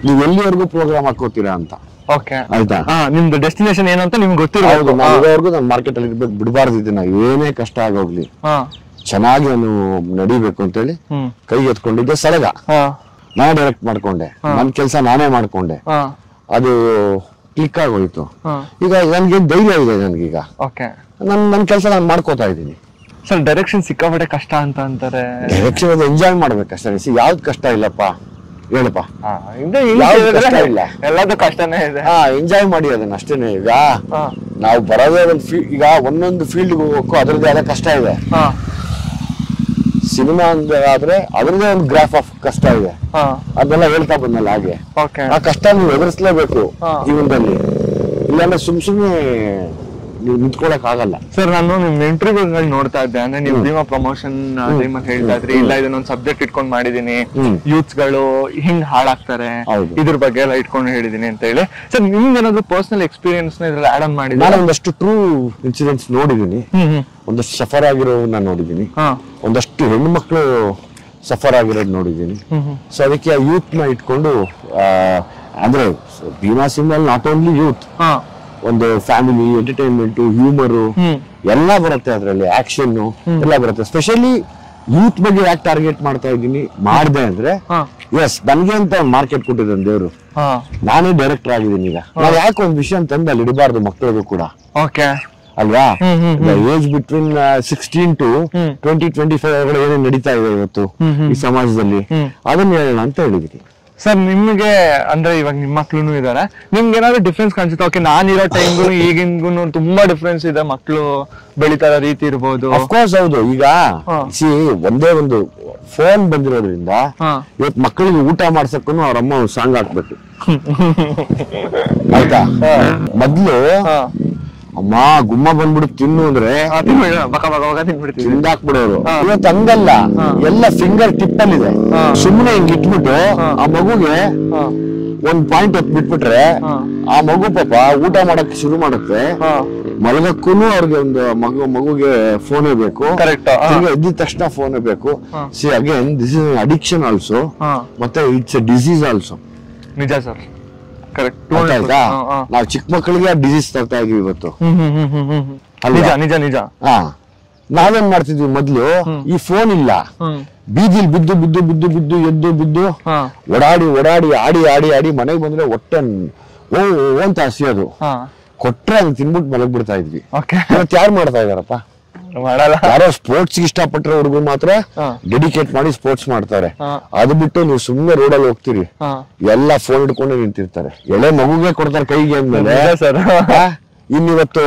ನೀವು ಎಲ್ಲಿವರೆಗೂ ಪ್ರೋಗ್ರಾಮ್ ಹಾಕೋತೀರಾ ಅಂತ. ಓಕೆ ಆಯ್ತಾ? ಹಾ ನಿಮ್ದು ಡೆಸ್ಟಿನೇಷನ್ ಏನಂತ ನಿಮ್ಗೆ ಗೊತ್ತಿರೋದು ಗೊತ್ತಿರಬೇಕು ನಾನು ಮಾರ್ಕೆಟ್ ಅಲ್ಲಿ ಇರ್ಬೇಕು ಬಿಡಬಾರ್ದು ಇದನ್ನ ಏನೇ ಕಷ್ಟ ಆಗೋಗ್ಲಿ. ಚೆನ್ನಾಗಿ ನಾನು ನಡಿಬೇಕು ಅಂತೇಳಿ ಕೈ ಎತ್ಕೊಂಡಿದ್ದೆ ಸಲಗ ಹಾ. ನಾನೇ ಡೈರೆಕ್ಟ್ ಮಾಡ್ಕೊಂಡೆ. ನನ್ನ ಕೆಲಸ ನಾನೇ ಮಾಡ್ಕೊಂಡೆ. ಅದು ಕ್ಲಿಕ್ ಆಗೋಯ್ತು. ಈಗ ನನ್ಗೆ ಧೈರ್ಯ ಇದೆ ನನ್ಗೀಗ ನನ್ ನನ್ನ ಕೆಲಸ ನಾನು ಮಾಡ್ಕೋತಾ ಇದ್ದೀನಿ. ಸರ್ ಡೈರೆಕ್ಷನ್ ಸಿಕ್ಕಾಪಟ್ಟೆ ಕಷ್ಟ ಅಂತ ಅಂತಾರೆ. ಡೈರೆಕ್ಷನ್ ಎಂಜಾಯ್ ಮಾಡ್ಬೇಕಷ್ಟೇ ಯಾವ್ದು ಕಷ್ಟ ಇಲ್ಲಪ್ಪ? ಹೇಳಪ್ಪ. ಎಲ್ಲದೂ ಕಷ್ಟನೇ ಇದೆ. ಹಾ ಎಂಜಾಯ್ ಮಾಡಿ ಅದನ್ನ ಅಷ್ಟೇನೆ ಈಗ. ನಾವು ಬರೋದೇ ಒಂದು ಈಗ ಒಂದೊಂದು ಫೀಲ್ಡ್ ಹೋಗೋಕ್ಕೂ ಅದರದ್ದೇ ಆದ ಕಷ್ಟ ಇದೆ. ಸಿನಿಮಾ ಅಂದ್ರೆ ಆದ್ರೆ ಅದರದೇ ಒಂದು ಗ್ರಾಫ್ ಆಫ್ ಕಷ್ಟ ಇದೆ. ಅದನ್ನೆಲ್ಲ ಹೇಳ್ತಾ ಬಂದಲ್ಲ ಹಾಗೆ. ಓಕೆ ಆ ಕಷ್ಟ ನೀವು ಎದುರಿಸಲೇಬೇಕು. ಜೀವನದಲ್ಲಿ. ಇಲ್ಲಾಂದ್ರೆ ಸುಮ್ ಸುಮ್ನೆ ನೀವು ನಿಂತ್ಕೊಳಕ್ ಆಗಲ್ಲ. ಸರ್ ನಾನು ನಿಮ್ ಇಂಟರ್ವ್ಯೂಗಳು ನೋಡ್ತಾ ಇದ್ದೆ. ಅಂದ್ರೆ ನೀವು ಭೀಮಾ ಪ್ರಮೋಷನ್ ಟೈಮಲ್ಲಿ ಹೇಳ್ತಾ ಇದ್ರಿ. ಇಲ್ಲ ಇದನ್ನೊಂದು ಸಬ್ಜೆಕ್ಟ್ ಇಟ್ಕೊಂಡು ಮಾಡಿದೀನಿ. ಯೂತ್ಸ್ಗಳು ಹಿಂಗ್ ಹಾಳಾಗ್ತಾರೆ. ಇದ್ರ ಬಗ್ಗೆ ಎಲ್ಲ ಇಟ್ಕೊಂಡು ಹೇಳಿದೀನಿ ಅಂತ ಹೇಳಿ. ಸರ್ ನಿಮ್ಗೆ ಏನಾದ್ರು ಪರ್ಸನಲ್ ಎಕ್ಸ್ಪೀರಿಯನ್ಸ್ನ ಇದ್ರಲ್ಲಿ ಆಡ್ ಆನ್ ನಾನು ಮಾಡಿದ್ರೆ ಒಂದಷ್ಟು ಟ್ರೂ ಇನ್ಸಿಡೆಂಟ್ಸ್ ನೋಡಿದೀನಿ. ಒಂದಷ್ಟು ಸಫರ್ ಆಗಿರೋವನ್ನ ನೋಡಿದೀನಿ. ಒಂದಷ್ಟು ಒಂದಷ್ಟು ಮಕ್ಕಳು ಸಫರ್ ಆಗಿರೋದು ನೋಡಿದ್ದೀನಿ ಸೊ ಅದಕ್ಕೆ ಆ ಯೂತ್ನ ಇಟ್ಕೊಂಡು ಅಂದ್ರೆ ಭೀಮಾ ಸಿಂಗ್ ನಾಟ್ ಓನ್ಲಿ ಯೂತ್ ಒಂದು ಫ್ಯಾಮಿಲಿ ಎಂಟರ್ಟೈನ್ಮೆಂಟ್ ಹ್ಯೂಮರು ಎಲ್ಲ ಬರುತ್ತೆ ಅದರಲ್ಲಿ ಆಕ್ಷನ್ ಎಲ್ಲ ಬರುತ್ತೆ. ಸ್ಪೆಷಲಿ ಯೂತ್ ಬಗ್ಗೆ ಯಾಕೆ ಟಾರ್ಗೆಟ್ ಮಾಡ್ತಾ ಇದ್ದೀನಿ ಮಾಡ್ದೆ ಅಂದ್ರೆ ಎಸ್ ನನ್ಗೆ ಅಂತ ಒಂದು ಮಾರ್ಕೆಟ್ ಕೊಟ್ಟಿದ್ದಾನೆ ದೇವ್ರು. ನಾನೇ ಡೈರೆಕ್ಟರ್ ಆಗಿದ್ದೀನಿ ಈಗ. ನಾವು ಯಾಕೆ ಒಂದು ವಿಷಯ ತಂದು ಅಲ್ಲಿ ಇಡಬಾರ್ದು ಮಕ್ಕಳಿಗೂ ಕೂಡ. ಓಕೆ ಅಲ್ವಾ? Age between sixteen to. Twenty twenty five ಏನೇನು ನಡೀತಾ ಇದೆ ಇವತ್ತು. ಈ ಸಮಾಜದಲ್ಲಿ ಅದನ್ನ ಹೇಳೋಣ ಅಂತ ಹೇಳಿದೀನಿ ಸರ್ ನಿಮ್ಗೆ ಅಂದ್ರೆ ಇವಾಗ ನಿಮ್ಮ ಮಕ್ಳು ಇದಾರೆ. ನಿಮ್ಗೆ ಏನಾದ್ರು ಡಿಫ್ರೆನ್ಸ್ ಕಾಣಿಸುತ್ತೆ? ಓಕೆ ನಾನಿರೋ ಟೈಮ್ಗೂ ಈಗಿನ್ಗೂ ತುಂಬಾ ಡಿಫ್ರೆನ್ಸ್ ಇದೆ. ಮಕ್ಳು ಬೆಳಿತಾರ ರೀತಿ ಇರ್ಬೋದು. ಅಫ್ಕೋರ್ಸ್ ಹೌದು. ಈಗ ಸಿ ಒಂದೇ ಒಂದು ಫೋನ್ ಬಂದಿರೋದ್ರಿಂದ ಇವತ್ತು ಮಕ್ಕಳಿಗೆ ಊಟ ಮಾಡ್ಸಕ್ಕೂ ಅವ್ರ ಅಮ್ಮ ಸಾಂಗ್ ಹಾಕ್ಬೇಕು. ಆಯ್ತಾ? ಮೊದ್ಲು ಅಮ್ಮ ಗುಮ್ಮ ಬಂದ್ಬಿಟ್ಟು ತಿನ್ನು ಅಂದ್ರೆ ಬಕ ಬಕ ಬಕ ತಿನ್ಬಿಡ್ತೀವಿ. ತಿಂದಾಕ್ಬಿಡೋರು. ಇವತ್ತು ಹಂಗಲ್ಲ. ಎಲ್ಲ ಫಿಂಗರ್ ಟಿಪ್ ಅಲ್ಲಿ ಇದೆ. ಸುಮ್ಮನೆ ಹಿಂಗ್ ಇಟ್ಬಿಟ್ಟು ಆ ಮಗುಗೆ ಒಂದ್ ಪಾಯಿಂಟ್ ಹೊತ್ತು ಬಿಟ್ಬಿಟ್ರೆ ಆ ಮಗು ಪಾಪ ಊಟ ಮಾಡಕ್ ಶುರು ಮಾಡುತ್ತೆ. ಮಲಗಕ್ಕೂ ಅವ್ರಿಗೆ ಒಂದು ಮಗು ಮಗುಗೆ ಫೋನ್ ಬೇಕು. ಎದ್ದಿದ ತಕ್ಷಣ ಫೋನ್ ಬೇಕು. See again this is addiction also ಮತ್ತೆ ಇಟ್ಸ್ ಎ ಡಿಸೀಸ್ ಆಲ್ಸೋ ನಿಜ ಸರ್. ಕರೆಕ್ಟ್ ನಾವು ಚಿಕ್ಕ ಮಕ್ಕಳಿಗೆ ಡಿಸೀಸ್ ತರ್ತಾ ಇದೀವಿ ಇವತ್ತು? ನಿಜ ನಿಜ ನಿಜ. ಹಾ. ನಾವೇನ್ ಮಾಡ್ತಿದ್ವಿ ಮೊದ್ಲು ಈ ಫೋನ್ ಇಲ್ಲ. ಬೀದಿಲ್ ಬಿದ್ದು ಬಿದ್ದು ಬಿದ್ದು ಬಿದ್ದು ಎದ್ದು ಬಿದ್ದು ಓಡಾಡಿ ಓಡಾಡಿ ಆಡಿ ಆಡಿ ಆಡಿ ಮನೆಗೆ ಬಂದ್ರೆ ಹೊಟ್ಟೆ ಓ ಅಂತ ಹಸಿಯೋದು. ಕೊಟ್ರೆ ಅದನ್ನ ತಿನ್ಬಿಟ್ಟು ಮಲಗ್ ಬಿಡ್ತಾ ಇದ್ವಿ. ಓಕೆ ಇವತ್ತು ಯಾರು ಮಾಡ್ತಾ ಇದಾರಪ್ಪ? ಯಾರೋ ಸ್ಪೋರ್ಟ್ಸ್ ಇಷ್ಟಪಟ್ಟರೆ ಹುಡುಗರು ಮಾತ್ರ. ಡೆಡಿಕೇಟ್ ಮಾಡಿ ಸ್ಪೋರ್ಟ್ಸ್ ಮಾಡ್ತಾರೆ. ಅದು ಬಿಟ್ಟು ನೀವು ಸುಮ್ಮನೆ ರೋಡಲ್ಲಿ ಹೋಗ್ತೀರಿ. ಹಾ. ಎಲ್ಲ ಫೋನ್ ಹಿಡ್ಕೊಂಡು ನಿಂತಿರ್ತಾರೆ. ಎಳೆ ಮಗುಗೆ ಕೊಡ್ತಾರೆ ಕೈಗೆ ಅಂದ್ಮೇಲೆ. ಇನ್ನಿವತ್ತು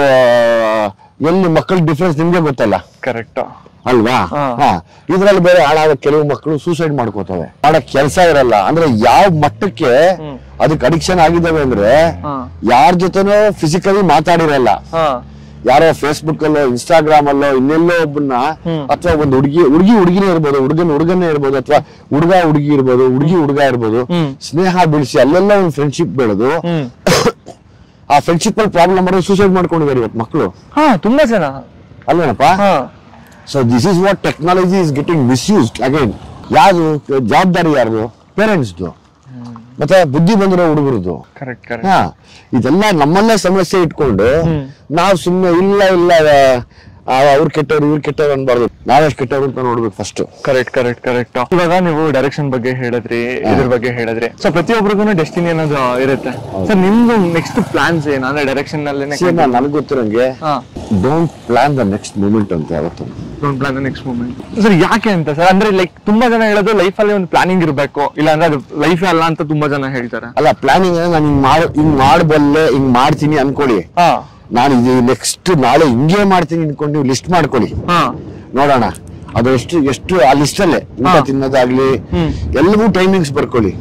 ಎಲ್ಲಿ ಮಕ್ಕಳ ಡಿಫ್ರೆನ್ಸ್ ನಿಮ್ಗೆ ಗೊತ್ತಲ್ಲ? ಕರೆಕ್ಟ್ ಅಲ್ವಾ? ಇದ್ರಲ್ಲಿ ಬೇರೆ ಹಾಳಾದ ಕೆಲವು ಮಕ್ಕಳು ಸೂಸೈಡ್ ಮಾಡ್ಕೋತವೆ. ಮಾಡಕ್ ಕೆಲಸ ಇರಲ್ಲ. ಅಂದ್ರೆ ಯಾವ ಮಟ್ಟಕ್ಕೆ. ಅದಕ್ಕೆ ಅಡಿಕ್ಷನ್ ಆಗಿದ್ದಾವೆ ಅಂದ್ರೆ ಯಾರ ಜೊತೆನೂ ಫಿಸಿಕಲಿ ಮಾತಾಡಿರಲ್ಲ. ಯಾರೋ ಫೇಸ್ಬುಕ್ ಅಲ್ಲೋ ಇನ್ಸ್ಟಾಗ್ರಾಮ್ ಅಲ್ಲೋ ಇನ್ನೆಲ್ಲೋ ಒಬ್ಬನ್ನ ಅಥವಾ ಒಂದು ಹುಡುಗಿ ಹುಡುಗಿ ಹುಡುಗಿನೇ ಇರ್ಬೋದು ಹುಡುಗನ ಹುಡುಗನೇ ಇರ್ಬೋದು ಅಥವಾ ಹುಡುಗ ಹುಡುಗಿ ಇರ್ಬೋದು ಹುಡುಗಿ ಹುಡುಗ ಇರ್ಬೋದು. ಸ್ನೇಹ ಬೆಳೆಸಿ ಅಲ್ಲೆಲ್ಲ ಒಂದು ಫ್ರೆಂಡ್ಶಿಪ್ ಬೆಳೆದು ಆ ಫ್ರೆಂಡ್ಶಿಪ್ ಅಲ್ಲಿ ಪ್ರಾಬ್ಲಮ್ ಮಾಡೋದು ಸೂಸೈಡ್ ಮಾಡ್ಕೊಂಡಿದ್ದಾರೆ ಇವತ್ತು ಮಕ್ಕಳು ತುಂಬಾ ಜನ. ಅಲ್ವೇನಪ್ಪ? So this is what technology is getting misused again ಯಾರು? ಜವಾಬ್ದಾರಿ ಯಾರು ಪೇರೆಂಟ್ಸ್ದು ಮತ್ತೆ ಬುದ್ಧಿ ಬಂದಿರೋ ಹುಡುಗರದು ಇದೆಲ್ಲ ನಮ್ಮಲ್ಲೇ ಸಮಸ್ಯೆ ಇಟ್ಕೊಂಡು. ನಾವು ಸುಮ್ಮನೆ ಇಲ್ಲ ಇಲ್ಲ ಅವ್ರು ಕೆಟ್ಟವ್ರು ಇವ್ರು ಕೆಟ್ಟವ್ರು ಅನ್ಬಾರ್ದು. ನಾವೆಷ್ಟು ಕೆಟ್ಟವ್ರು ಅಂತ ನೋಡ್ಬೇಕು ಫಸ್ಟ್ ಕರೆಕ್ಟ್ ಕರೆಕ್ಟ್ ಕರೆಕ್ಟ್ ಇವಾಗ ನೀವು ಡೈರೆಕ್ಷನ್ ಬಗ್ಗೆ ಹೇಳಿದ್ರಿ ಇದ್ರ ಬಗ್ಗೆ ಹೇಳಿದ್ರಿ. ಸೊ ಪ್ರತಿಯೊಬ್ಬರಿಗೂ ಡೆಸ್ಟಿನಿ ಅನ್ನೋದು ಇರುತ್ತೆ. ಸರ್ ನಿಮ್ದು ನೆಕ್ಸ್ಟ್ ಪ್ಲಾನ್ಸ್ ಏನಂದ್ರೆ ಅಂದ್ರೆ ಡೈರೆಕ್ಷನ್ನಲ್ಲಿ ನನಗೆ ಗೊತ್ತಿರಂಗೆ don't plan the next moment ಅಂತ ಯಾವತ್ತು. Don't plan next moment sir ಯಾಕೆ ಅಂತ? ಸರ್ ಅಂದ್ರೆ ಲೈಕ್ ತುಂಬಾ ಜನ ಹೇಳೋದು ಲೈಫ್ ಅಲ್ಲಿ ಒಂದು ಪ್ಲಾನಿಂಗ್ ಇರಬೇಕು. ಇಲ್ಲ ಅಂದ್ರೆ ಅದು ಲೈಫ್ ಅಲ್ಲ ಅಂತ ತುಂಬಾ ಜನ ಹೇಳ್ತಾರೆ. ಅಲ್ಲ ಪ್ಲಾನಿಂಗ್ ನಾನು ಹಿಂಗ್ ಮಾಡ್ ಹಿಂಗ್ ಮಾಡಬಲ್ಲೆ ಹಿಂಗ್ ಮಾಡ್ತೀನಿ ಅನ್ಕೊಳ್ಳಿ. ಹಾ. ನಾನು ಇದು ನೆಕ್ಸ್ಟ್ ನಾಳೆ ಹಿಂಗೆ ಮಾಡ್ತೀನಿ ಅನ್ಕೊಂಡು ನೀವು ಲಿಸ್ಟ್ ಮಾಡ್ಕೊಳ್ಳಿ ನೋಡೋಣ. ಅದು ಎಷ್ಟು ಎಷ್ಟು ಆ ಲಿಸ್ಟ್ ಅಲ್ಲೇ ಊಟ. ತಿನ್ನೋದಾಗ್ಲಿ ಎಲ್ಲವೂ ಟೈಮಿಂಗ್ಸ್ ಬರ್ಕೊಳ್ಳಿ.